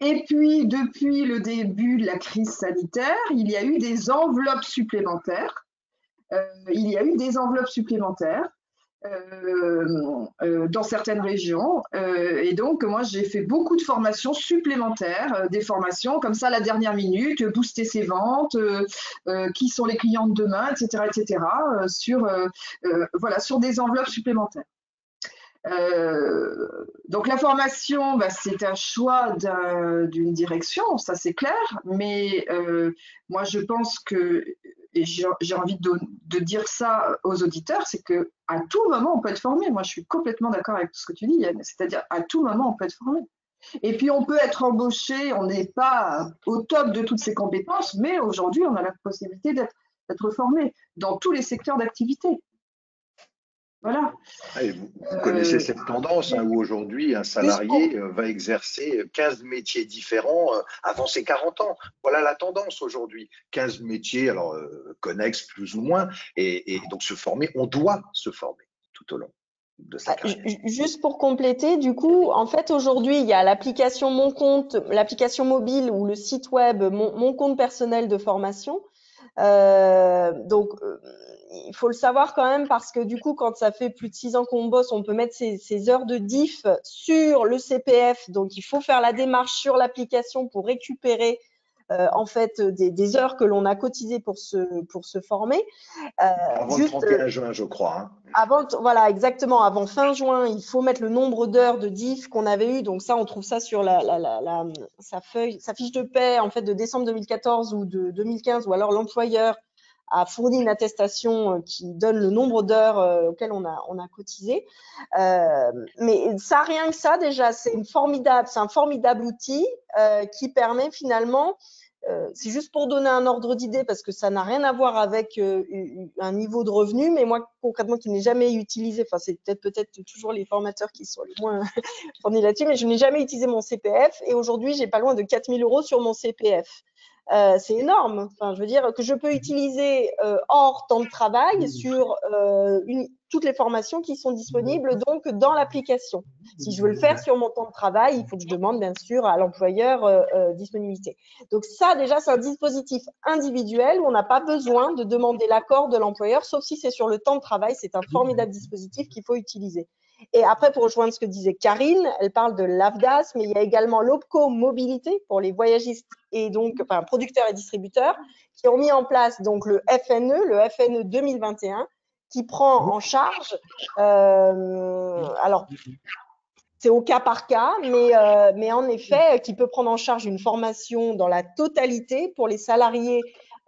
Et puis, depuis le début de la crise sanitaire, il y a eu des enveloppes supplémentaires. Euh, il y a eu des enveloppes supplémentaires euh, euh, dans certaines régions. Euh, et donc, moi, j'ai fait beaucoup de formations supplémentaires, des formations comme ça la dernière minute, booster ses ventes, qui sont les clients de demain, etc., etc., sur, voilà, sur des enveloppes supplémentaires. Euh, donc la formation, bah, c'est un choix d'une direction, ça c'est clair, mais euh, moi je pense que j'ai envie de, dire ça aux auditeurs, c'est que à tout moment on peut être formé. Moi, je suis complètement d'accord avec ce que tu dis, Yann. C'est-à-dire à tout moment on peut être formé. Et puis on peut être embauché. On n'est pas au top de toutes ces compétences, mais aujourd'hui on a la possibilité d'être formé dans tous les secteurs d'activité. Voilà. vous, connaissez cette tendance hein, où aujourd'hui un salarié va exercer 15 métiers différents avant ses 40 ans. Voilà la tendance aujourd'hui. 15 métiers, alors connexes plus ou moins, et, et donc se former, on doit se former tout au long. Ah, juste pour compléter, du coup, en fait, aujourd'hui, il y a l'application Mon Compte, l'application mobile ou le site web Mon, Compte personnel de formation. Euh, donc, euh, il faut le savoir quand même parce que du coup, quand ça fait plus de six ans qu'on bosse, on peut mettre ses, heures de diff sur le CPF. Donc, il faut faire la démarche sur l'application pour récupérer euh, en fait des, heures que l'on a cotisées pour se pour se former. Euh, avant le 31 juin, je crois. Hein. Avant, voilà, exactement. Avant fin juin, il faut mettre le nombre d'heures de diff qu'on avait eu. Donc ça, on trouve ça sur la, la, la, sa feuille, sa fiche de paie en fait de décembre 2014 ou de 2015, ou alors l'employeur a fourni une attestation euh, qui donne le nombre d'heures auxquelles on a, on a cotisé. Euh, mais ça, rien que ça, déjà, c'est formidable, c'est un formidable outil euh, qui permet finalement euh, c'est juste pour donner un ordre d'idée parce que ça n'a rien à voir avec euh, un niveau de revenu, mais moi concrètement qui n'ai jamais utilisé, enfin c'est peut-être peut-être toujours les formateurs qui sont le moins *laughs* fournis là-dessus, mais je n'ai jamais utilisé mon CPF et aujourd'hui j'ai pas loin de 4000 euros sur mon CPF. Euh, c'est énorme. Enfin, je veux dire que je peux utiliser euh, hors temps de travail sur euh, une, toutes les formations qui sont disponibles donc dans l'application. Si je veux le faire sur mon temps de travail, il faut que je demande bien sûr à l'employeur disponibilité. Donc ça déjà c'est un dispositif individuel où on n'a pas besoin de demander l'accord de l'employeur, sauf si c'est sur le temps de travail. C'est un formidable dispositif qu'il faut utiliser. Et après, pour rejoindre ce que disait Karine, elle parle de l'AFDAS, mais il y a également l'OPCO Mobilité pour les voyagistes et donc, enfin, producteurs et distributeurs, qui ont mis en place donc le FNE, le FNE 2021, qui prend en charge, euh, alors, c'est au cas par cas, mais, euh, mais en effet, qui peut prendre en charge une formation dans la totalité pour les salariés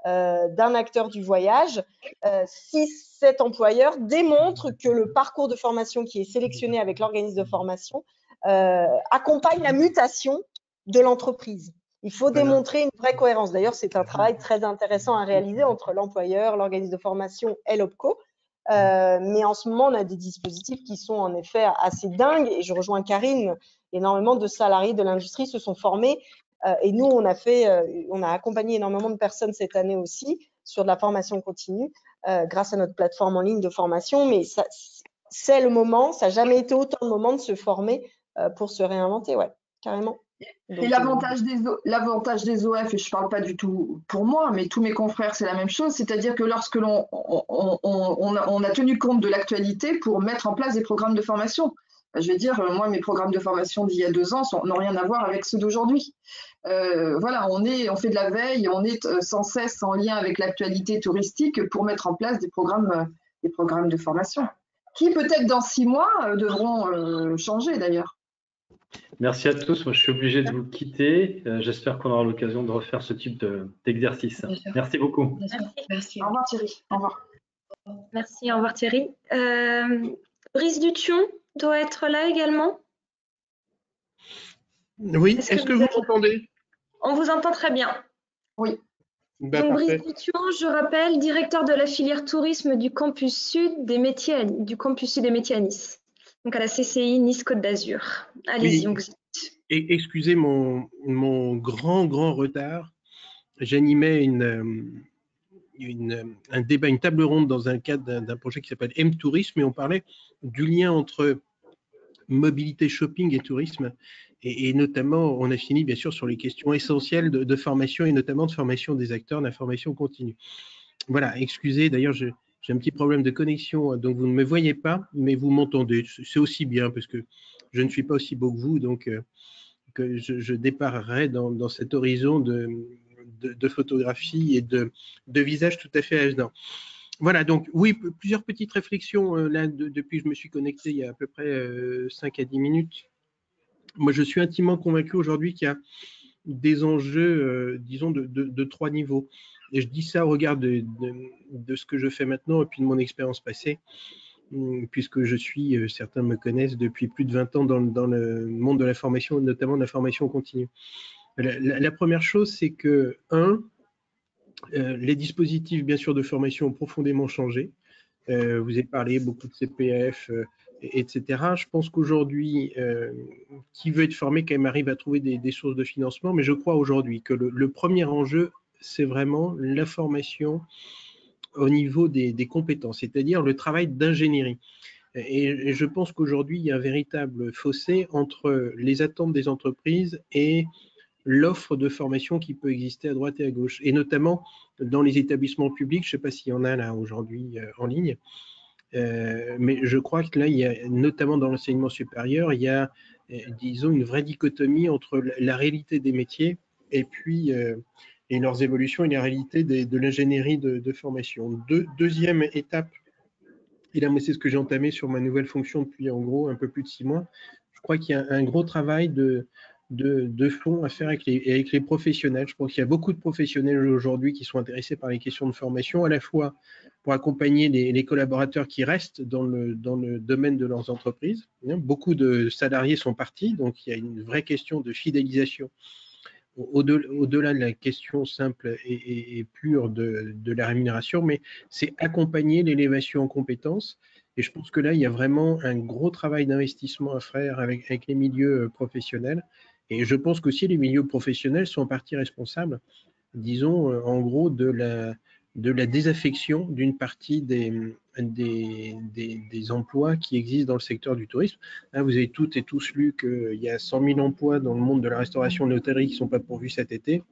euh, d'un acteur du voyage euh, si cet employeur démontre que le parcours de formation qui est sélectionné avec l'organisme de formation euh, accompagne la mutation de l'entreprise. Il faut démontrer une vraie cohérence. D'ailleurs, c'est un travail très intéressant à réaliser entre l'employeur, l'organisme de formation et l'OPCO. mais en ce moment, on a des dispositifs qui sont en effet assez dingues. Et je rejoins Karine, énormément de salariés de l'industrie se sont formés et nous, on a fait, euh, on a accompagné énormément de personnes cette année aussi sur de la formation continue euh, grâce à notre plateforme en ligne de formation. Mais c'est le moment, ça n'a jamais été autant de moment de se former pour se réinventer, ouais, carrément. et l'avantage des, l'avantage des OF, et je ne parle pas du tout pour moi, mais tous mes confrères, c'est la même chose, c'est-à-dire que lorsque l'on on, on, a, tenu compte de l'actualité pour mettre en place des programmes de formation. Je veux dire, moi, mes programmes de formation d'il y a deux ans n'ont rien à voir avec ceux d'aujourd'hui. Euh, voilà, on, est, on fait de la veille, on est euh, sans cesse en lien avec l'actualité touristique pour mettre en place des programmes, euh, des programmes de formation, qui peut-être dans six mois devront changer d'ailleurs. Merci à tous. Moi, je suis obligé de vous quitter. J'espère qu'on aura l'occasion de refaire ce type d'exercice. Merci beaucoup. Merci. Au revoir Thierry. Au revoir. Merci. Au revoir Thierry. Brice Dution doit être là également? Oui. Est-ce que vous m'entendez? On vous entend très bien. Oui. Bah, Donc, Brice je rappelle, directeur de la filière tourisme du campus sud des métiers du campus sud des métiers à Nice. Donc à la CCI Nice Côte d'Azur. Allez-y, on vous Excusez mon, mon grand, grand retard. J'animais une, une, un débat, une table ronde dans un cadre d'un projet qui s'appelle M Tourisme et on parlait du lien entre mobilité shopping et tourisme et, notamment, on a fini bien sûr sur les questions essentielles de, formation et notamment de formation des acteurs, d'information continue. Voilà, excusez, d'ailleurs, j'ai un petit problème de connexion, donc vous ne me voyez pas, mais vous m'entendez. C'est aussi bien parce que je ne suis pas aussi beau que vous, donc euh, que je, je déparerai dans, cet horizon de, de, photographie et de, de visage tout à fait agenant. Voilà, donc oui, plusieurs petites réflexions euh, là depuis que je me suis connecté il y a à peu près 5 euh, à 10 minutes moi, je suis intimement convaincu aujourd'hui qu'il y a des enjeux, euh, disons, de, trois niveaux. Et je dis ça au regard de, ce que je fais maintenant et puis de mon expérience passée, hum, puisque je suis, euh, certains me connaissent depuis plus de 20 ans dans, le monde de la formation, notamment de la formation continue. La, première chose, c'est que, un, euh, les dispositifs, bien sûr, de formation ont profondément changé. vous avez parlé beaucoup de CPF, etc. Je pense qu'aujourd'hui, qui veut être formé quand même arrive à trouver des, sources de financement, mais je crois aujourd'hui que le, premier enjeu, c'est vraiment la formation au niveau des, compétences, c'est-à-dire le travail d'ingénierie. Et, je pense qu'aujourd'hui, il y a un véritable fossé entre les attentes des entreprises et l'offre de formation qui peut exister à droite et à gauche, et notamment dans les établissements publics. Je ne sais pas s'il y en a là aujourd'hui euh, en ligne, euh, mais je crois que là, il y a, notamment dans l'enseignement supérieur, il y a, euh, disons, une vraie dichotomie entre la réalité des métiers et puis et leurs évolutions et la réalité de l'ingénierie de, formation. deuxième étape, et là, moi, c'est ce que j'ai entamé sur ma nouvelle fonction depuis en gros un peu plus de six mois. Je crois qu'il y a un gros travail de, de, fond à faire avec les, professionnels. Je pense qu'il y a beaucoup de professionnels aujourd'hui qui sont intéressés par les questions de formation, à la fois pour accompagner les, collaborateurs qui restent dans le, domaine de leurs entreprises. Beaucoup de salariés sont partis, donc il y a une vraie question de fidélisation au-delà de la question simple et, pure de, la rémunération, mais c'est accompagner l'élévation en compétences. Et je pense que là, il y a vraiment un gros travail d'investissement à faire avec, avec, les milieux euh, professionnels. Et je pense qu'aussi les milieux professionnels sont en partie responsables, disons, euh, en gros, de la, de la désaffection d'une partie des, des, des, emplois qui existent dans le secteur du tourisme. Là, vous avez toutes et tous lu qu'il y a 100 000 emplois dans le monde de la restauration et de l'hôtellerie qui ne sont pas pourvus cet été.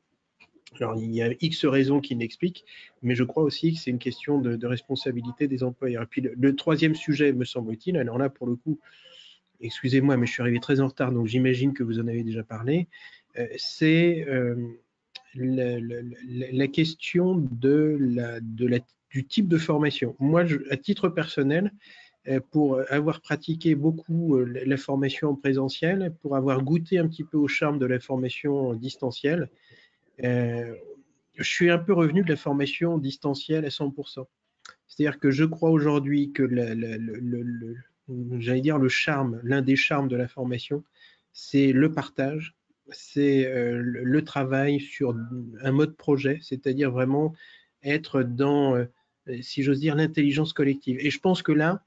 Alors, il y a X raisons qui l'expliquent, mais je crois aussi que c'est une question de, responsabilité des employeurs. Et puis, le, troisième sujet, me semble-t-il, alors là, pour le coup, excusez-moi, mais je suis arrivé très en retard, donc j'imagine que vous en avez déjà parlé, euh, c'est euh, la, question du type de formation. Moi, à titre personnel, euh, pour avoir pratiqué beaucoup la formation en présentiel, pour avoir goûté un petit peu au charme de la formation distancielle, je suis un peu revenu de la formation distancielle à 100%. C'est-à-dire que je crois aujourd'hui que le, j'allais dire le charme, l'un des charmes de la formation, c'est le partage, c'est euh, le travail sur un mode projet, c'est-à-dire vraiment être dans, euh, si j'ose dire, l'intelligence collective. Et je pense que là,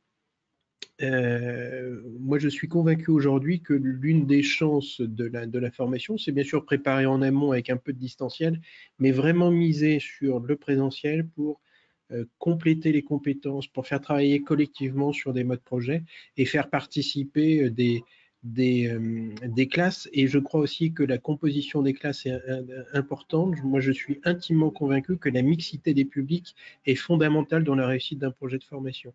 euh, moi, je suis convaincu aujourd'hui que l'une des chances de la, de la formation, c'est bien sûr préparer en amont avec un peu de distanciel, mais vraiment miser sur le présentiel pour compléter les compétences, pour faire travailler collectivement sur des modes projet et faire participer des, des, euh, des, classes et je crois aussi que la composition des classes est importante. Moi, je suis intimement convaincu que la mixité des publics est fondamentale dans la réussite d'un projet de formation.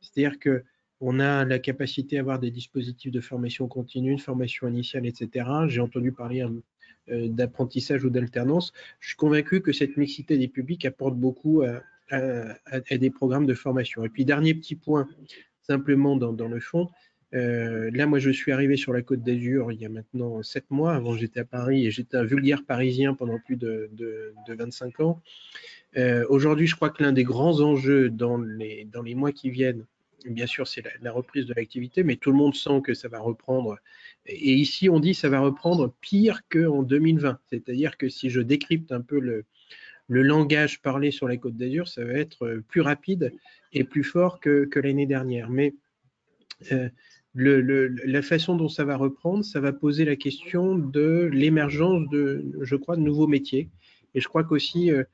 C'est-à-dire que on a la capacité à avoir des dispositifs de formation continue, de formation initiale, etc. J'ai entendu parler euh, d'apprentissage ou d'alternance. Je suis convaincu que cette mixité des publics apporte beaucoup à, des programmes de formation. Et puis, dernier petit point, simplement dans, le fond, euh, là, moi, je suis arrivé sur la Côte d'Azur il y a maintenant sept mois. Avant, j'étais à Paris et j'étais un vulgaire parisien pendant plus de, 25 ans. Euh, aujourd'hui, je crois que l'un des grands enjeux dans les mois qui viennent, bien sûr, c'est la, reprise de l'activité, mais tout le monde sent que ça va reprendre. Et ici, on dit que ça va reprendre pire qu'en 2020. C'est-à-dire que si je décrypte un peu le, le langage parlé sur la Côte d'Azur, ça va être plus rapide et plus fort que, l'année dernière. Mais euh, la façon dont ça va reprendre, ça va poser la question de l'émergence de, je crois, de nouveaux métiers. Et je crois qu'aussi, euh, euh,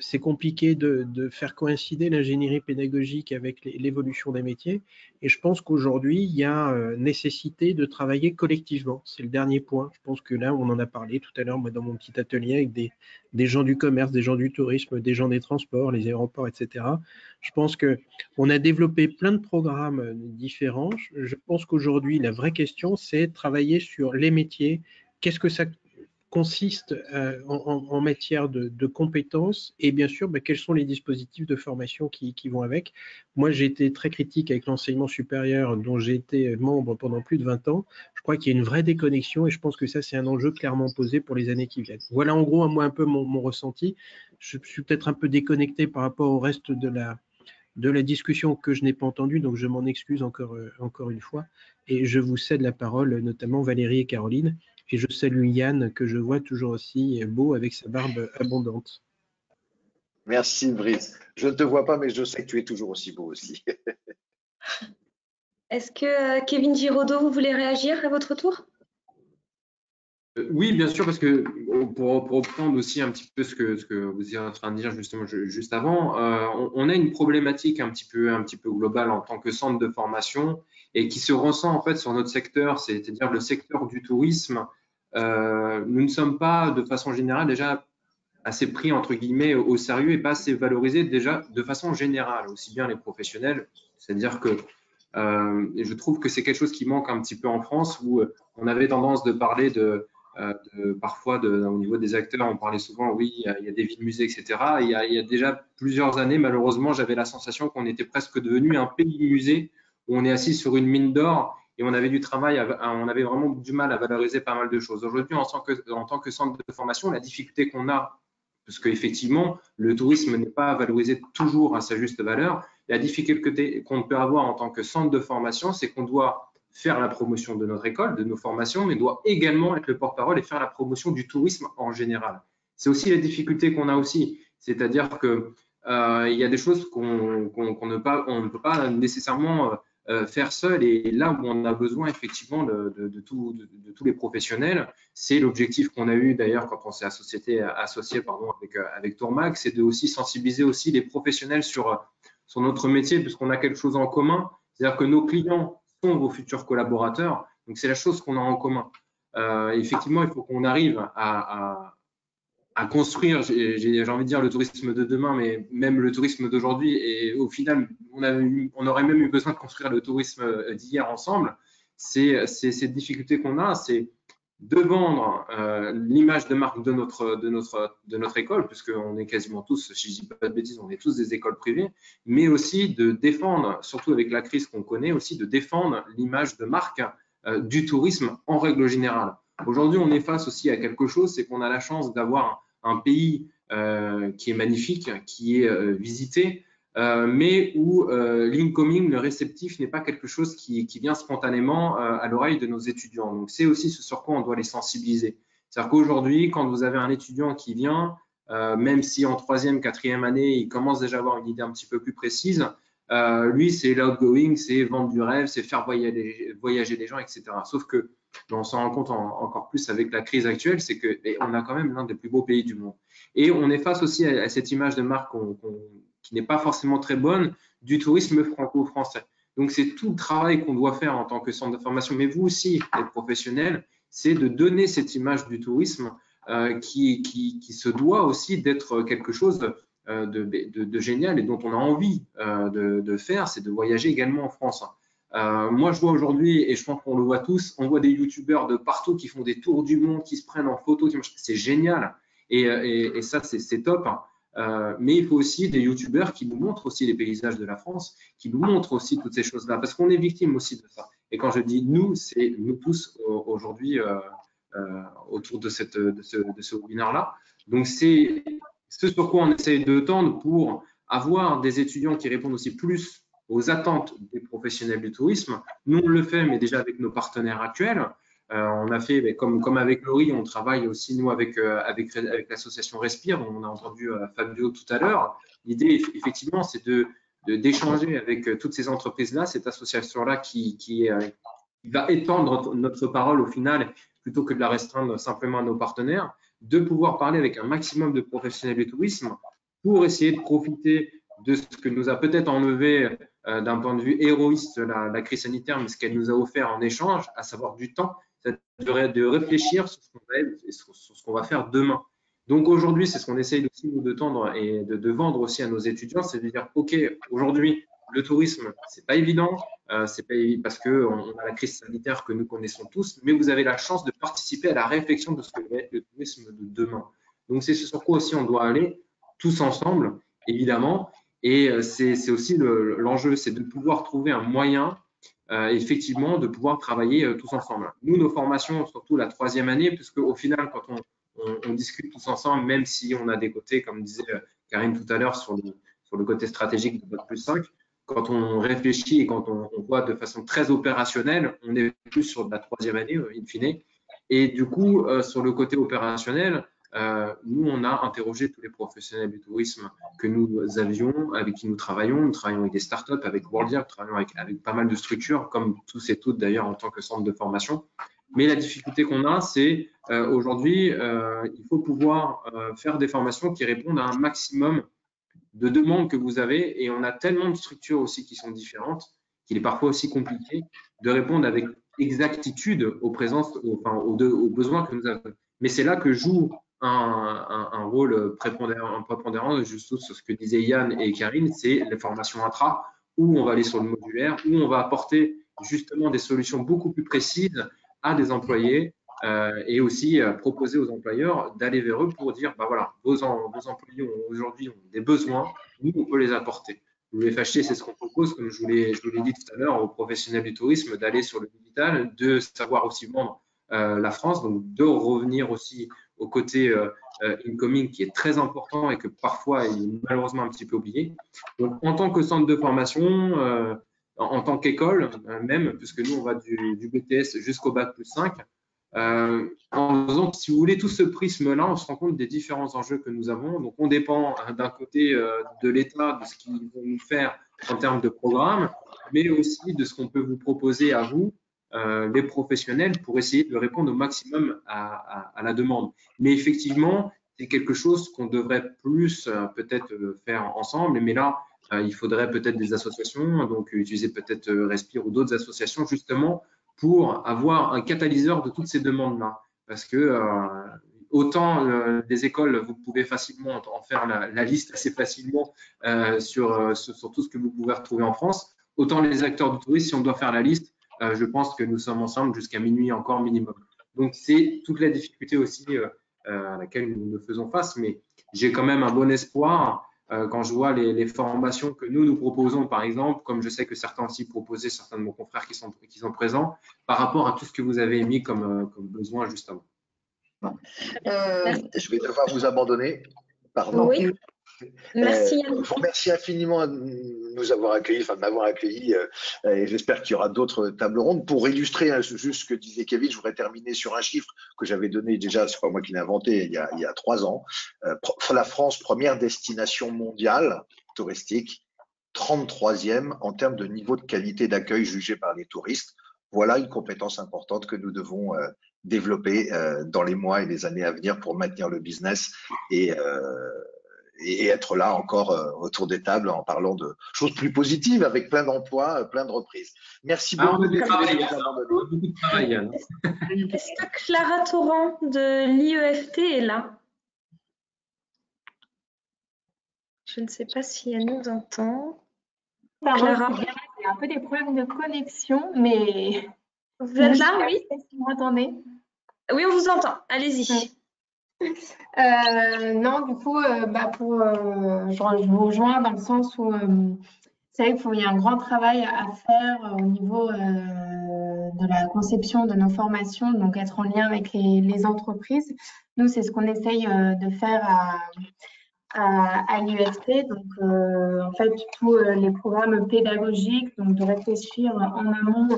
c'est compliqué de, faire coïncider l'ingénierie pédagogique avec l'évolution des métiers. Et je pense qu'aujourd'hui, il y a euh, nécessité de travailler collectivement. C'est le dernier point. Je pense que là, on en a parlé tout à l'heure, moi, dans mon petit atelier, avec des, gens du commerce, des gens du tourisme, des gens des transports, les aéroports, etc. Je pense qu'on a développé plein de programmes euh, différents. Je pense qu'aujourd'hui, la vraie question, c'est travailler sur les métiers. Qu'est-ce que ça consiste euh, en, matière de, compétences et bien sûr bah, quels sont les dispositifs de formation qui, vont avec. Moi j'ai été très critique avec l'enseignement supérieur dont j'ai été membre pendant plus de 20 ans. Je crois qu'il y a une vraie déconnexion et je pense que ça c'est un enjeu clairement posé pour les années qui viennent. Voilà en gros moi un peu mon, ressenti. Je suis peut-être un peu déconnecté par rapport au reste de la, de la discussion que je n'ai pas entendue, donc je m'en excuse encore, euh, encore une fois. Et je vous cède la parole, notamment Valérie et Caroline. Et je salue Yann, que je vois toujours aussi beau avec sa barbe abondante. Merci Brice. Je ne te vois pas, mais je sais que tu es toujours aussi beau aussi. *laughs* Est-ce que Kevin Giraudot, vous voulez réagir à votre tour? Euh, oui, bien sûr, parce que pour, reprendre aussi un petit peu ce que, ce que vous êtes en train de dire justement juste avant, euh, on, a une problématique un petit peu, un petit peu globale en tant que centre de formation et qui se ressent en fait sur notre secteur, c'est-à-dire le secteur du tourisme. Euh, nous ne sommes pas de façon générale déjà assez pris entre guillemets au sérieux et pas assez valorisés déjà de façon générale, aussi bien les professionnels, c'est-à-dire que et je trouve que c'est quelque chose qui manque un petit peu en France où on avait tendance de parler de euh, parfois, au niveau des acteurs, on parlait souvent, oui, il y a, des villes musées, etc. Il y, a, déjà plusieurs années, malheureusement, j'avais la sensation qu'on était presque devenu un pays musée où on est assis sur une mine d'or et on avait du travail, on avait vraiment du mal à valoriser pas mal de choses. Aujourd'hui, en, tant que, centre de formation, la difficulté qu'on a, parce qu'effectivement, le tourisme n'est pas valorisé toujours à sa juste valeur, la difficulté qu'on peut avoir en tant que centre de formation, c'est qu'on doit faire la promotion de notre école, de nos formations, mais doit également être le porte-parole et faire la promotion du tourisme en général. C'est aussi la difficulté qu'on a aussi, c'est-à-dire que euh, il y a des choses qu'on ne, peut pas nécessairement euh, faire seul et là où on a besoin effectivement de, tous les professionnels, c'est l'objectif qu'on a eu d'ailleurs quand on s'est associé, associé pardon, avec, avec Tourmac, c'est de aussi sensibiliser aussi les professionnels sur, sur notre métier puisqu'on a quelque chose en commun, c'est-à-dire que nos clients vos futurs collaborateurs. Donc, c'est la chose qu'on a en commun. Euh, effectivement, il faut qu'on arrive à, construire, j'ai envie de dire, le tourisme de demain, mais même le tourisme d'aujourd'hui. Et au final, on, on, aurait même eu besoin de construire le tourisme d'hier ensemble. C'est cette difficulté qu'on a, c'est de vendre euh, l'image de marque de notre, de notre, de notre école, puisqu'on est quasiment tous, si je dis pas de bêtises, on est tous des écoles privées, mais aussi de défendre, surtout avec la crise qu'on connaît, aussi de défendre l'image de marque euh, du tourisme en règle générale. Aujourd'hui, on est face aussi à quelque chose, c'est qu'on a la chance d'avoir un pays euh, qui est magnifique, qui est visité, euh, mais où euh, l'incoming, le réceptif, n'est pas quelque chose qui, vient spontanément euh, à l'oreille de nos étudiants. Donc, c'est aussi ce sur quoi on doit les sensibiliser. C'est-à-dire qu'aujourd'hui, quand vous avez un étudiant qui vient, même si en troisième, quatrième année, il commence déjà à avoir une idée un petit peu plus précise, lui, c'est l'outgoing, c'est vendre du rêve, c'est faire voyager, voyager les gens, etc. Sauf que on s'en rend compte encore plus avec la crise actuelle, c'est qu'on eh, a quand même l'un des plus beaux pays du monde. Et on est face aussi à, cette image de marque qui n'est pas forcément très bonne du tourisme franco-français. Donc, c'est tout le travail qu'on doit faire en tant que centre de formation, mais vous aussi, les professionnels, c'est de donner cette image du tourisme euh, qui, se doit aussi d'être quelque chose euh, de, génial et dont on a envie euh, de, faire, c'est de voyager également en France. Euh, moi, je vois aujourd'hui, et je pense qu'on le voit tous, on voit des youtubeurs de partout qui font des tours du monde, qui se prennent en photo, c'est génial. Et, ça, c'est top. Euh, mais il faut aussi des youtubeurs qui nous montrent aussi les paysages de la France, qui nous montrent aussi toutes ces choses-là, parce qu'on est victime aussi de ça. Et quand je dis nous, c'est nous tous aujourd'hui euh, autour de ce, de ce webinaire-là. Donc c'est ce sur quoi on essaye de tendre pour avoir des étudiants qui répondent aussi plus aux attentes des professionnels du tourisme. Nous, on le fait, mais déjà avec nos partenaires actuels. Euh, on a fait, ben, comme, comme avec Laurie, on travaille aussi, nous, avec, euh, avec l'association Respire, dont on a entendu euh, Fabio tout à l'heure. L'idée, effectivement, c'est de d'échanger avec toutes ces entreprises-là, cette association-là qui, qui, va étendre notre parole au final, plutôt que de la restreindre simplement à nos partenaires, de pouvoir parler avec un maximum de professionnels du tourisme pour essayer de profiter de ce que nous a peut-être enlevé d'un point de vue héroïste la, crise sanitaire, mais ce qu'elle nous a offert en échange, à savoir du temps, de, réfléchir sur ce qu'on va, faire demain. Donc aujourd'hui, c'est ce qu'on essaye aussi de tendre et de, vendre aussi à nos étudiants, c'est de dire, OK, aujourd'hui, le tourisme, c'est pas évident, euh, c'est pas parce que on a la crise sanitaire que nous connaissons tous, mais vous avez la chance de participer à la réflexion de ce que va être le tourisme de demain. Donc c'est ce sur quoi aussi on doit aller tous ensemble, évidemment. Et euh, c'est aussi l'enjeu, c'est de pouvoir trouver un moyen euh, effectivement de pouvoir travailler euh, tous ensemble. Nous, nos formations, surtout la troisième année, puisque au final, quand on, discute tous ensemble, même si on a des côtés, comme disait Karine tout à l'heure, sur le, côté stratégique de plus 5, quand on réfléchit et quand on, voit de façon très opérationnelle, on est plus sur la troisième année, in fine. Et du coup, sur le côté opérationnel, nous, on a interrogé tous les professionnels du tourisme que nous avions, avec qui nous travaillons. Nous travaillons avec des startups, avec Worldia, nous travaillons avec, pas mal de structures, comme tous et toutes d'ailleurs en tant que centre de formation. Mais la difficulté qu'on a, c'est euh, aujourd'hui, euh, il faut pouvoir euh, faire des formations qui répondent à un maximum de demandes que vous avez. Et on a tellement de structures aussi qui sont différentes qu'il est parfois aussi compliqué de répondre avec exactitude aux, besoins que nous avons. Mais c'est là que joue un, rôle prépondérant, juste sur ce que disaient Yann et Karine, c'est les formations intra, où on va aller sur le modulaire, où on va apporter justement des solutions beaucoup plus précises à des employés euh, et aussi euh, proposer aux employeurs d'aller vers eux pour dire, bah voilà, vos, employés aujourd'hui ont des besoins, nous, on peut les apporter. Le FHT, c'est ce qu'on propose, comme je vous l'ai dit tout à l'heure, aux professionnels du tourisme, d'aller sur le digital, de savoir aussi vendre euh, la France, donc de revenir aussi au côté euh, incoming qui est très important et que parfois est malheureusement un petit peu oublié. Donc, en tant que centre de formation, en, tant qu'école euh, même, puisque nous, on va du, BTS jusqu'au bac plus 5. Euh, en faisant, si vous voulez, tout ce prisme-là, on se rend compte des différents enjeux que nous avons. Donc, on dépend euh, d'un côté de l'État, de ce qu'ils vont nous faire en termes de programme, mais aussi de ce qu'on peut vous proposer à vous, les professionnels, pour essayer de répondre au maximum à, la demande. Mais effectivement, c'est quelque chose qu'on devrait plus peut-être faire ensemble. Mais là, euh, il faudrait peut-être des associations, donc utiliser peut-être euh, Respire ou d'autres associations justement pour avoir un catalyseur de toutes ces demandes-là. Parce que euh, autant des écoles, vous pouvez facilement en faire la, liste assez facilement sur, tout ce que vous pouvez retrouver en France, autant les acteurs du tourisme, si on doit faire la liste, je pense que nous sommes ensemble jusqu'à minuit encore minimum. Donc c'est toute la difficulté aussi à laquelle nous nous faisons face, mais j'ai quand même un bon espoir euh, quand je vois les, formations que nous nous proposons, par exemple, comme je sais que certains aussi proposaient, certains de mes confrères qui sont, qui sont présents, par rapport à tout ce que vous avez émis comme, euh, comme besoin justement. Euh, je vais devoir vous abandonner. Pardon. Oui. Merci. Euh, je vous remercie infiniment nous avoir accueillis, enfin de m'avoir accueilli, euh, et j'espère qu'il y aura d'autres tables rondes. Pour illustrer hein, juste ce que disait Kevin, je voudrais terminer sur un chiffre que j'avais donné déjà, c'est pas moi qui l'ai inventé, il y, a, trois ans. Euh, la France, première destination mondiale touristique, 33e en termes de niveau de qualité d'accueil jugé par les touristes. Voilà une compétence importante que nous devons euh, développer dans les mois et les années à venir pour maintenir le business et et être là encore euh, autour des tables en parlant de choses plus positives avec plein d'emplois, euh, plein de reprises. Merci ah, beaucoup. Est-ce que Clara Torrent de l'IEFT est là? Je ne sais pas si elle nous entend. Clara. Il y a un peu des problèmes de connexion, mais. Vous êtes là, oui? Vous m'entendez? Oui, on vous entend. Allez-y. Non, du coup, euh, bah, pour, euh, je, vous rejoins dans le sens où vrai qu'il y a un grand travail à faire au niveau de la conception de nos formations, donc être en lien avec les, entreprises. Nous, c'est ce qu'on essaye de faire à, à, l'UFT. Donc, en fait, tous les programmes pédagogiques, donc de réfléchir en amont euh,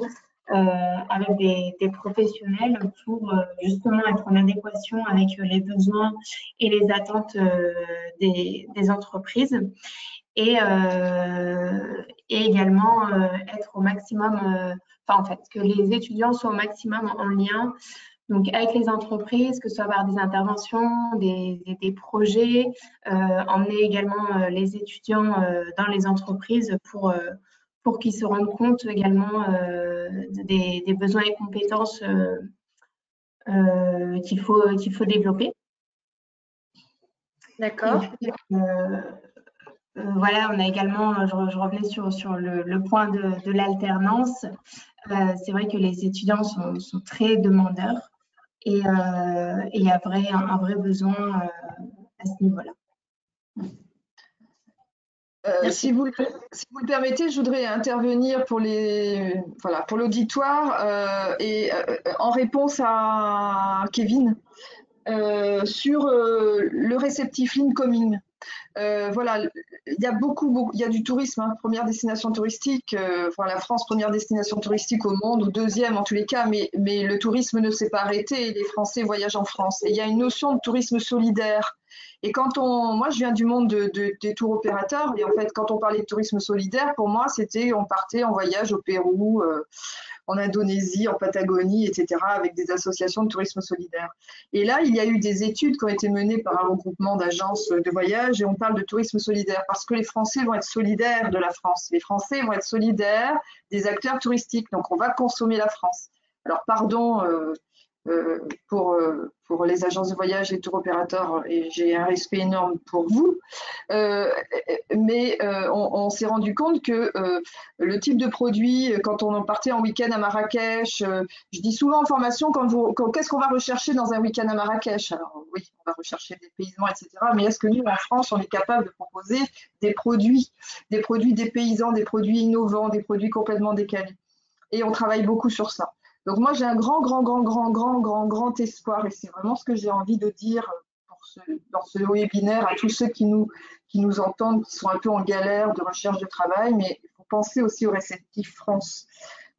avec des, des, professionnels pour euh, justement être en adéquation avec les besoins et les attentes euh, des, des, entreprises. Et, et également être au maximum, enfin en fait, que les étudiants soient au maximum en lien donc avec les entreprises, que ce soit par des interventions, des, des, projets, emmener également les étudiants dans les entreprises pour pour qu'ils se rendent compte également euh, des, besoins et compétences euh, euh, qu'il faut, qu'il faut développer. D'accord. voilà, on a également, je, revenais sur, sur le, point de, l'alternance. c'est vrai que les étudiants sont, sont très demandeurs et il y a vrai, un vrai besoin à ce niveau-là. Euh, si, vous le, si, vous le, permettez, je voudrais intervenir pour les voilà pour l'auditoire euh, et euh, en réponse à Kevin sur le réceptif Incoming. euh, voilà, il y a beaucoup, beaucoup, il y a du tourisme, hein, première destination touristique, enfin, la France, première destination touristique au monde, ou deuxième en tous les cas, mais, mais le tourisme ne s'est pas arrêté, les Français voyagent en France. Et il y a une notion de tourisme solidaire. Et quand on, moi je viens du monde de, des tours opérateurs, et en fait quand on parlait de tourisme solidaire, pour moi c'était on partait en voyage au Pérou, euh, en Indonésie, en Patagonie, etc., avec des associations de tourisme solidaire. Et là, il y a eu des études qui ont été menées par un regroupement d'agences de voyage et on parle de tourisme solidaire parce que les Français vont être solidaires de la France. Les Français vont être solidaires des acteurs touristiques. Donc, on va consommer la France. Alors, pardon, euh, pour, euh, pour les agences de voyage et tour opérateurs et j'ai un respect énorme pour vous. Euh, mais on, s'est rendu compte que le type de produit, quand on partait en week-end à Marrakech, je dis souvent en formation, qu'est-ce qu'on va rechercher dans un week-end à Marrakech? Alors oui, on va rechercher des paysans, etc. Mais est-ce que nous, en France, on est capable de proposer des produits, des produits des paysans, des produits innovants, des produits complètement décalés? Et on travaille beaucoup sur ça. Donc moi, j'ai un grand, grand, grand, grand, grand, grand, grand espoir et c'est vraiment ce que j'ai envie de dire dans ce webinaire à tous ceux qui nous, qui nous entendent, qui sont un peu en galère de recherche de travail, mais il faut penser aussi au réceptif France.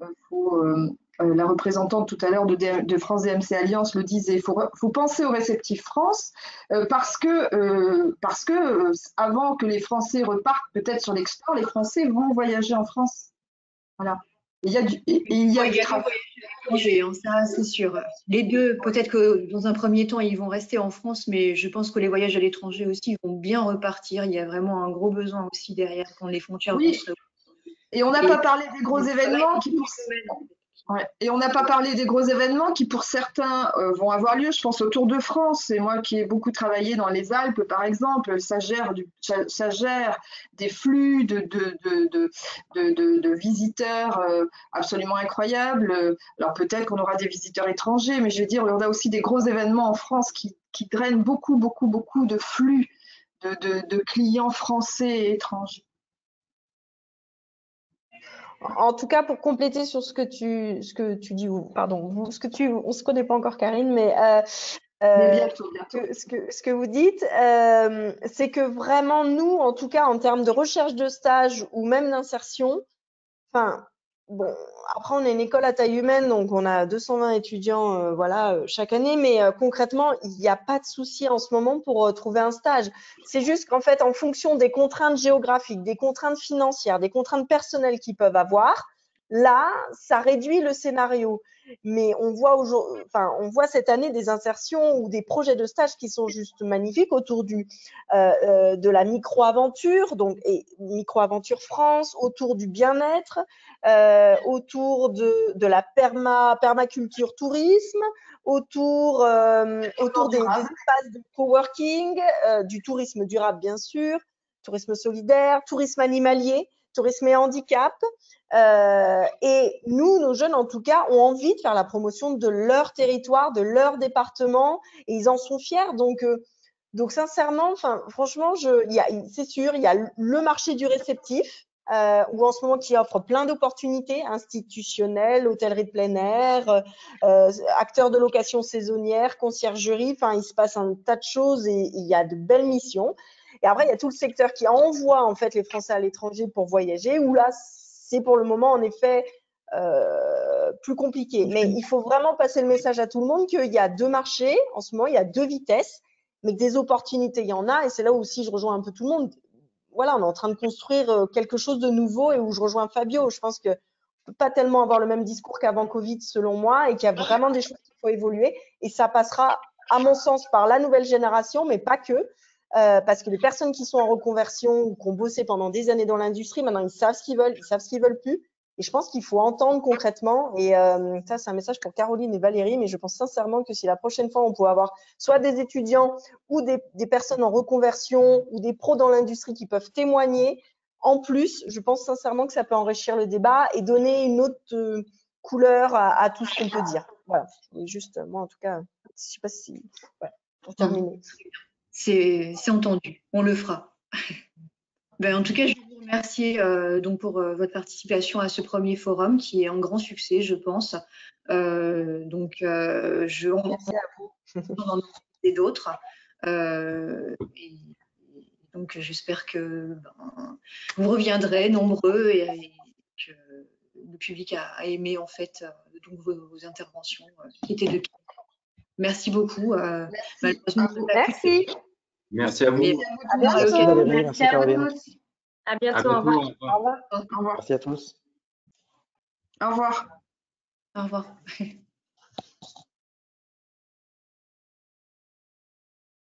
Euh, euh, euh, la représentante tout à l'heure de, France DMC Alliance le disait, il faut, penser au réceptif France parce que, parce que avant que les Français repartent peut-être sur l'export, les Français vont voyager en France. Voilà. Il y a du, il y a du travail. Hein, ça c'est sûr. Les deux, peut-être que dans un premier temps, ils vont rester en France, mais je pense que les voyages à l'étranger aussi vont bien repartir. Il y a vraiment un gros besoin aussi derrière quand les frontières oui. vont se... Et on n'a pas parlé des gros événements qui, pour, et on n'a pas parlé des gros événements qui, pour certains, euh, vont avoir lieu. Je pense au Tour de France. Et moi qui ai beaucoup travaillé dans les Alpes, par exemple, ça gère, des flux de, visiteurs euh, absolument incroyables. Alors peut-être qu'on aura des visiteurs étrangers, mais je veux dire, on a aussi des gros événements en France qui drainent beaucoup, beaucoup, beaucoup de flux de clients français et étrangers. En tout cas, pour compléter sur ce que tu, ce que tu dis, pardon, ce que tu, on se connaît pas encore, Karine, mais, euh, euh, ce, que, ce que vous dites, euh, c'est que vraiment nous, en tout cas, en termes de recherche de stage ou même d'insertion, enfin, bon, après, on est une école à taille humaine, donc on a 220 étudiants euh, voilà, euh, chaque année, mais euh, concrètement, il n'y a pas de souci en ce moment pour trouver un stage. C'est juste qu'en fait, en fonction des contraintes géographiques, des contraintes financières, des contraintes personnelles qu'ils peuvent avoir, là, ça réduit le scénario. Mais on voit, enfin, on voit cette année des insertions ou des projets de stage qui sont juste magnifiques autour du, euh, euh, de la micro-aventure, donc et micro-aventure France, autour du bien-être, euh, autour de, de la perma, permaculture tourisme, autour, autour des, des, espaces de coworking, du tourisme durable bien sûr, tourisme solidaire, tourisme animalier tourisme et handicap. Euh, et nous, nos jeunes, en tout cas, ont envie de faire la promotion de leur territoire, de leur département, et ils en sont fiers. Donc, euh, donc sincèrement, enfin, franchement, c'est sûr, il y a le marché du réceptif, euh, où en ce moment qui offre plein d'opportunités institutionnelles, hôtellerie de plein air, euh, acteurs de location saisonnière, conciergerie. Enfin, il se passe un tas de choses et il y a de belles missions. Et après, il y a tout le secteur qui envoie en fait les Français à l'étranger pour voyager, où là, c'est pour le moment en effet euh, plus compliqué. Mais il faut vraiment passer le message à tout le monde qu'il y a deux marchés en ce moment, il y a deux vitesses, mais que des opportunités, il y en a. Et c'est là aussi je rejoins un peu tout le monde. Voilà, on est en train de construire euh, quelque chose de nouveau et où je rejoins Fabio. Je pense que peut pas tellement avoir le même discours qu'avant Covid, selon moi, et qu'il y a vraiment des choses qu'il faut évoluer. Et ça passera, à mon sens, par la nouvelle génération, mais pas que. Euh, parce que les personnes qui sont en reconversion ou qui ont bossé pendant des années dans l'industrie, maintenant ils savent ce qu'ils veulent, ils savent ce qu'ils veulent plus. Et je pense qu'il faut entendre concrètement. Et euh, ça, c'est un message pour Caroline et Valérie. Mais je pense sincèrement que si la prochaine fois on pouvait avoir soit des étudiants ou des, personnes en reconversion ou des pros dans l'industrie qui peuvent témoigner, en plus, je pense sincèrement que ça peut enrichir le débat et donner une autre euh, couleur à, tout ce qu'on peut dire. Voilà. juste, moi en tout cas, je sais pas si. Ouais, pour terminer c'est entendu, on le fera. *laughs* ben, en tout cas, je vous remercier euh, donc pour euh, votre participation à ce premier forum qui est un grand succès, je pense. Euh, donc, je Merci à vous. et d'autres. Donc j'espère que ben, vous reviendrez nombreux et, que le public a, aimé en fait donc vos, interventions qui étaient de Merci beaucoup. Merci. Merci à vous. À bientôt. Merci à vous tous. À bientôt. Au revoir. Au revoir. Merci à tous. Au revoir. Au revoir. *laughs*